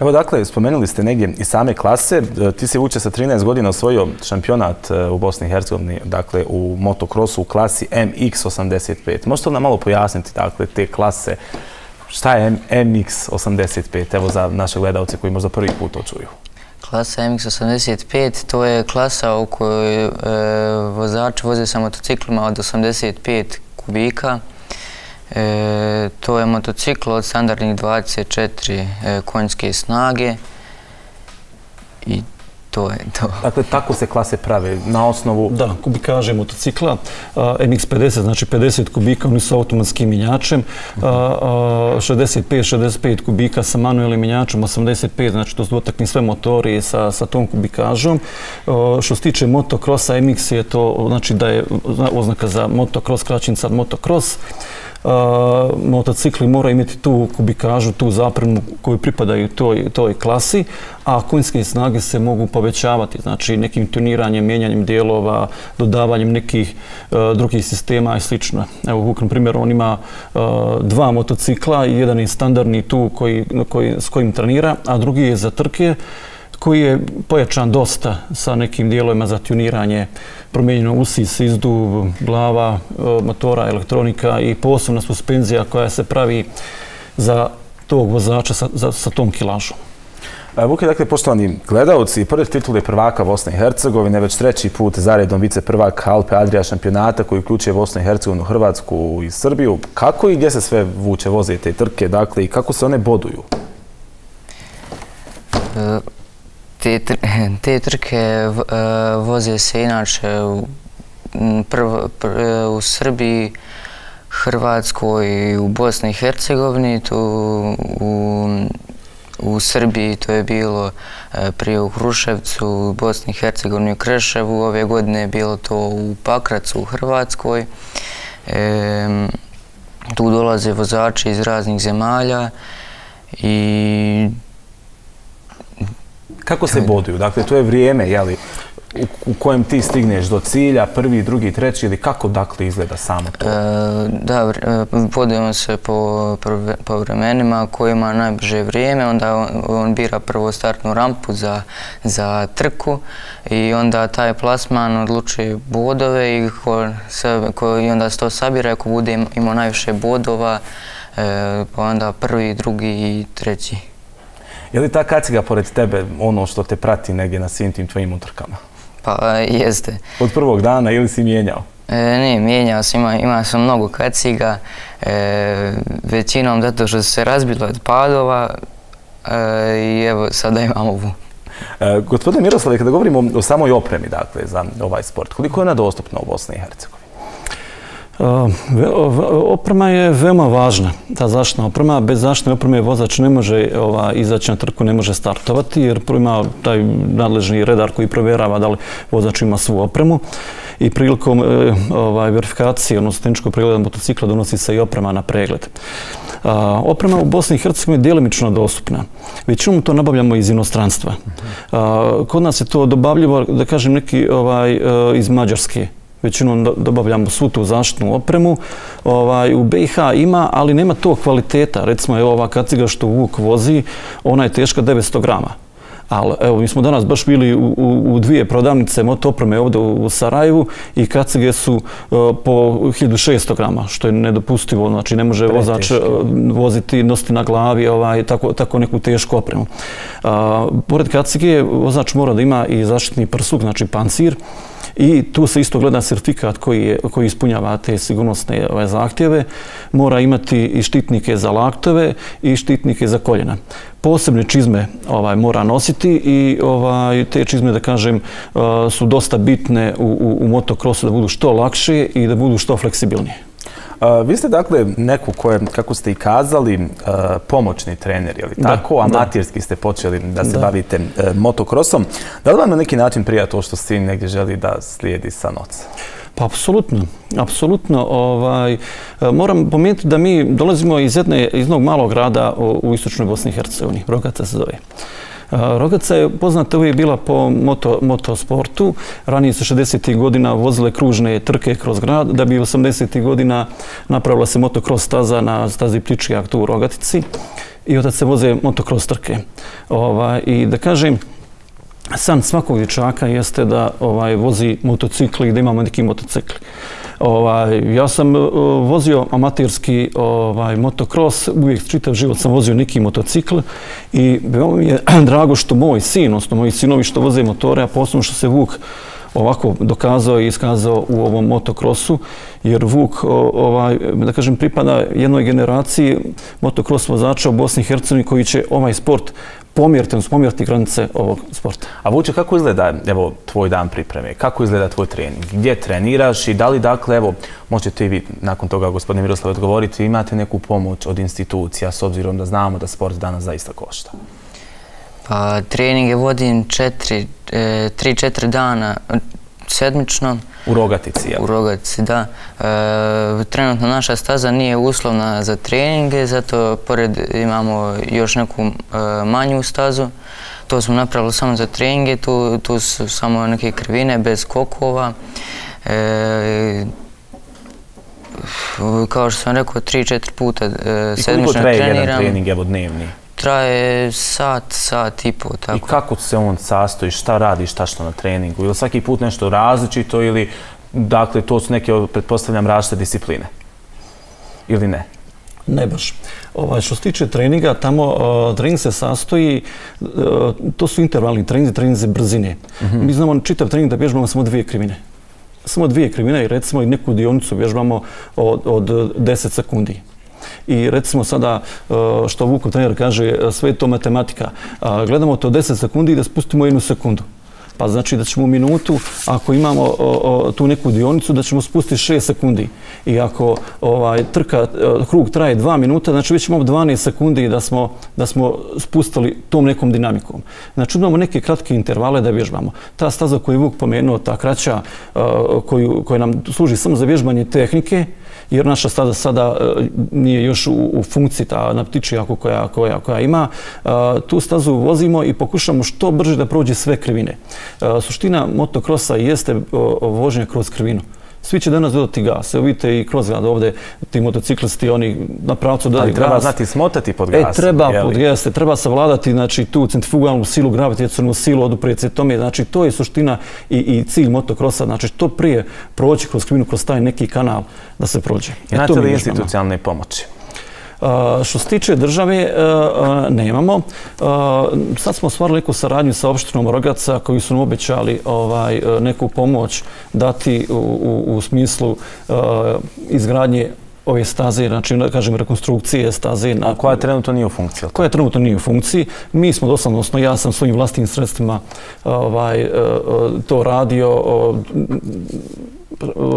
Evo dakle, spomenuli ste negdje i same klase. E, ti si Vuče sa 13 godina osvojio šampionat e, u Bosni i Hercegovini, dakle u motokrosu u klasi MX85. Možete li nam malo pojasniti dakle, te klase? Šta je MX85? Evo za naše gledalce koji možda prvi put to čuju. Klasa MX85 to je klasa u kojoj e, vozači voze sa motociklima od 85 kubika. E, to je motocikl od standardnih 24 e, konjske snage i to je to. Dakle, tako se klase prave na osnovu... Da, kubikaže motocikla. MX-50, znači 50 kubika, oni su automatskim minjačem. 65-65 kubika sa manuelnim minjačem, 85, znači to su dotakni sve motori sa, sa tom kubikažom. Što se tiče motokrosa, MX je to, znači da je oznaka za motokros, kraćinica motokros motocikli moraju imati tu kubikažu, tu zapremu koju pripadaju toj, toj klasi, a konjske snage se mogu povećavati, znači nekim tuniranjem, mijenjanjem dijelova, dodavanjem nekih e, drugih sistema i slično. Evo, Vuk, na primjer, on ima e, dva motocikla, jedan je standardni tu koji, koji, s kojim trenira, a drugi je za trke koji je pojačan dosta sa nekim dijelovima za tuniranje, promijenjeno usis, izduv, glava, e, motora, elektronika i posebna suspenzija koja se pravi za tog vozača sa, za, sa tom kilažom. E, Vuke, dakle, poštovani gledalci, pored titule prvaka Bosne i Hercegovine, već treći put zaredom vice prvak Alpe Adria šampionata koji uključuje Bosnu i Hercegovinu, Hrvatsku i Srbiju. Kako i gdje se sve vuče voze te trke, dakle, i kako se one boduju? E, te, te trke e, voze se inače u, prvo, e, u Srbiji, Hrvatskoj i u Bosni i Hercegovini. Tu u, u Srbiji to je bilo e, prije u Hruševcu, u Bosni i Hercegovini u Kreševu. Ove godine je bilo to u Pakracu u Hrvatskoj. E, tu dolaze vozači iz raznih zemalja i Kako se boduju? Dakle, to je vrijeme, jeli, u, u kojem ti stigneš do cilja, prvi, drugi, treći, ili kako dakle izgleda samo to? E, da, e, bodujemo se po, po vremenima kojima najbrže vrijeme, onda on, on bira prvo startnu rampu za, za trku i onda taj plasman odlučuje bodove i, ko, se, ko, i onda se to sabira, ako bude imao najviše bodova, e, pa onda prvi, drugi i treći. Je li ta kaciga pored tebe ono što te prati negdje na svim tim tvojim utrkama? Pa jeste. Od prvog dana ili si mijenjao? E, ne, mijenjao sam, ima, ima sam mnogo kaciga, e, većinom zato što se razbilo od padova e, i evo sada imam ovu. E, gospodine Miroslav, kada govorimo o samoj opremi dakle, za ovaj sport, koliko je ona dostupna u Bosni i Hercegovini? Uh, oprema je veoma važna, ta zaštitna oprema. Bez zaštitne opreme vozač ne može ova, izaći na trku, ne može startovati, jer ima taj nadležni redar koji provjerava da li vozač ima svu opremu. I prilikom e, ovaj, verifikacije, odnosno tehničkog pregleda motocikla, donosi se i oprema na pregled. A, oprema u Bosni i Hercegovini je dijelimično dostupna. Većinom to nabavljamo iz inostranstva. A, kod nas je to dobavljivo, da kažem, neki ovaj, e, iz Mađarske većinom dobavljamo svu tu zaštitnu opremu. Ovaj, u BiH ima, ali nema to kvaliteta. Recimo, evo ova kaciga što Vuk vozi, ona je teška 900 grama. Ali evo, mi smo danas baš bili u, u, u dvije prodavnice motopreme ovdje u, u Sarajevu i kacige su uh, po 1600 grama, što je nedopustivo. Znači, ne može vozač uh, voziti, nositi na glavi ovaj, tako, tako neku tešku opremu. Uh, pored kacige, vozač mora da ima i zaštitni prsuk, znači pancir. I tu se isto gleda sertifikat koji, je, koji ispunjava te sigurnosne ove, zahtjeve. Mora imati i štitnike za laktove i štitnike za koljena. Posebne čizme ovaj, mora nositi i ovaj, te čizme, da kažem, eh, su dosta bitne u, u, u motokrosu da budu što lakše i da budu što fleksibilnije. Vi ste dakle neku koje, kako ste i kazali, pomoćni trener, je li tako? Amatirski ste počeli da se bavite e, motokrosom. Da li vam na neki način prija to što sin negdje želi da slijedi sa noca? Pa, apsolutno. Apsolutno. Ovaj, e, moram pomijeniti da mi dolazimo iz jedne, iz jednog malog grada u, u istočnoj Bosni i Hercegovini. Rogaca se zove. Rogaca je poznata uvijek bila po moto, motosportu. Ranije se 60. godina vozile kružne trke kroz grad, da bi 80. godina napravila se motocross staza na stazi Plički tu u Rogatici. I od se voze motocross trke. Ova, I da kažem, san svakog dječaka jeste da ovaj, vozi motocikli i da imamo neki motocikli. Ovaj, ja sam e, vozio amaterski ovaj, motocross, uvijek čitav život sam vozio neki motocikl i veoma mi je drago što moj sin, odnosno moji sinovi što voze motore, a posebno što se Vuk ovako dokazao i iskazao u ovom motokrosu, jer Vuk, ovaj, da kažem, pripada jednoj generaciji motokros vozača u Bosni i Hercegovini koji će ovaj sport pomjeriti, pomjeriti granice ovog sporta. A Vuče, kako izgleda evo, tvoj dan pripreme? Kako izgleda tvoj trening? Gdje treniraš i da li, dakle, evo, možete i vi nakon toga, gospodine Miroslav, odgovoriti, imate neku pomoć od institucija s obzirom da znamo da sport danas zaista košta? Pa, treninge vodim četiri, e, tri, četiri dana sedmično. U Rogatici, jel? U Rogatici, da. E, trenutno naša staza nije uslovna za treninge, zato pored imamo još neku e, manju stazu. To smo napravili samo za treninge, tu, tu su samo neke krivine bez kokova. E, kao što sam rekao, tri, četiri puta sedmično treniram. I koliko traje jedan trening, evo dnevni? Traje sat, sat i pol, tako. I kako se on sastoji, šta radi, šta što na treningu? Ili svaki put nešto različito ili, dakle, to su neke, pretpostavljam, različite discipline? Ili ne? Ne baš. Ovaj, što se tiče treninga, tamo uh, trening se sastoji, uh, to su intervalni treningi, treningi brzine. Mm -hmm. Mi znamo čitav trening da bježbamo samo dvije krivine. Samo dvije krivine i recimo i neku dionicu bježbamo od, od 10 sekundi. I recimo sada e, što Vukov trener kaže, e, sve je to matematika. Gledamo to 10 sekundi i da spustimo jednu sekundu. Pa znači da ćemo u minutu, ako imamo o, o, tu neku dionicu, da ćemo spustiti 6 sekundi. I ako ovaj, trka, e, krug traje 2 minuta, znači već imamo 12 sekundi da smo, da smo spustili tom nekom dinamikom. Znači imamo neke kratke intervale da vježbamo. Ta staza koju je Vuk pomenuo, ta kraća koju, koja nam služi samo za vježbanje tehnike, jer naša stada sada e, nije još u, u funkciji ta na ptičijaku koja, koja, koja ima. E, tu stazu vozimo i pokušamo što brže da prođe sve krivine. E, suština motokrosa jeste vožnja kroz krivinu svi će danas dodati gas. Evo vidite i kroz grad ovdje, ti motociklisti, oni na pravcu dodaju gas. Ali treba znati smotati pod gas. E, treba pod gas, treba savladati znači, tu centrifugalnu silu, gravitacijonu silu, oduprijet se tome. Znači, to je suština i, i cilj motokrosa. Znači, to prije proći kroz krivinu, kroz taj neki kanal da se prođe. E, Imate li institucionalne pomoći? Što se tiče države, nemamo. Sad smo stvarili neku saradnju sa opštinom Rogaca koji su nam obećali ovaj, neku pomoć dati u, u smislu izgradnje ove staze, znači, da kažem, rekonstrukcije staze. Na, koja trenutno nije u funkciji? Koja trenutno nije u funkciji. Mi smo doslovno, odnosno ja sam svojim vlastnim sredstvima ovaj, to radio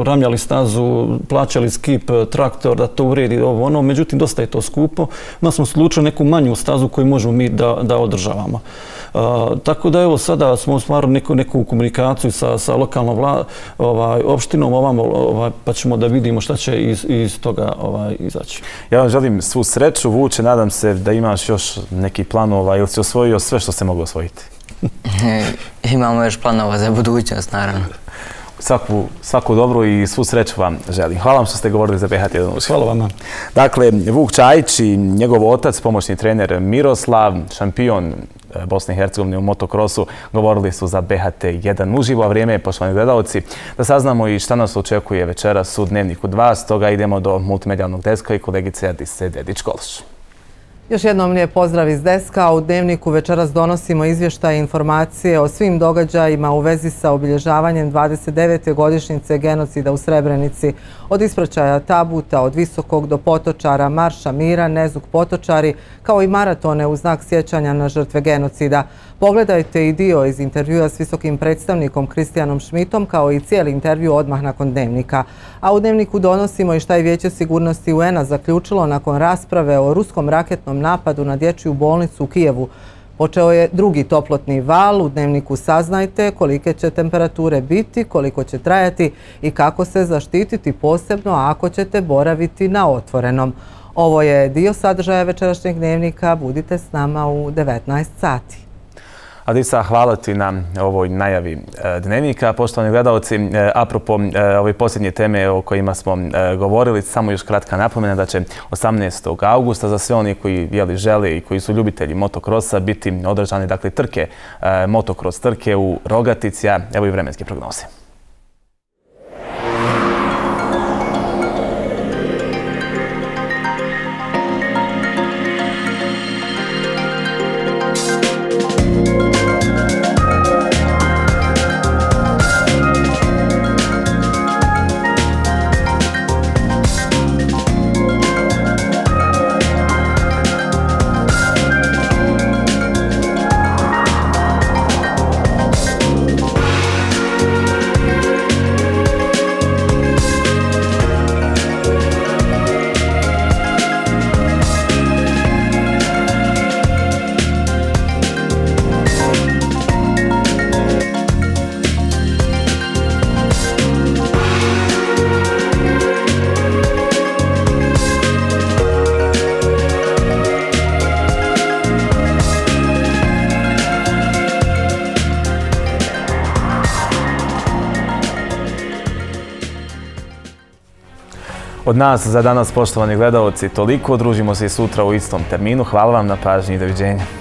ramljali stazu, plaćali skip, traktor, da to uredi ovo ono, međutim dosta je to skupo. Onda smo slučili neku manju stazu koju možemo mi da, da održavamo. tako da evo sada smo ostvarili neku, neku komunikaciju sa, sa lokalnom vla, ovaj, opštinom ovamo, ovaj, pa ćemo da vidimo šta će iz, iz toga ovaj, izaći. Ja vam želim svu sreću, Vuče, nadam se da imaš još neki planova ili si osvojio sve što se mogu osvojiti. Imamo još planova za budućnost, naravno. Svaku, svaku dobro i svu sreću vam želim. Hvala vam što ste govorili za BH1 uživo. Hvala vam. Dakle, Vuk Čajić i njegov otac, pomoćni trener Miroslav, šampion e, Bosne i Hercegovine u motokrosu, govorili su za BHT1 uživo, a vrijeme je, poštovani gledalci, da saznamo i šta nas očekuje večeras u Dnevniku 2. Stoga idemo do multimedijalnog deska i kolegice Adise Dedić-Kološ. Još jednom lijep pozdrav iz Deska. U Dnevniku večeras donosimo izvještaje i informacije o svim događajima u vezi sa obilježavanjem 29. godišnjice genocida u Srebrenici. Od ispraćaja tabuta, od visokog do potočara, marša mira, nezuk potočari, kao i maratone u znak sjećanja na žrtve genocida. Pogledajte i dio iz intervjua s visokim predstavnikom Kristijanom Šmitom, kao i cijeli intervju odmah nakon Dnevnika. A u Dnevniku donosimo i šta je Vijeće sigurnosti UN-a zaključilo nakon rasprave o ruskom raketnom napadu na dječju bolnicu u Kijevu. Počeo je drugi toplotni val. U Dnevniku saznajte kolike će temperature biti, koliko će trajati i kako se zaštititi posebno ako ćete boraviti na otvorenom. Ovo je dio sadržaja večerašnjeg dnevnika. Budite s nama u 19 sati. Adisa, hvala ti na ovoj najavi e, dnevnika. Poštovani gledalci, e, apropo e, ove posljednje teme o kojima smo govorili, samo još kratka napomena da će 18. augusta za sve oni koji jeli, žele i koji su ljubitelji motokrosa biti održane dakle, trke, motokros trke u Rogaticija. Evo i vremenske prognoze. Od nas za danas, poštovani gledalci, toliko. Družimo se i sutra u istom terminu. Hvala vam na pažnji i doviđenja.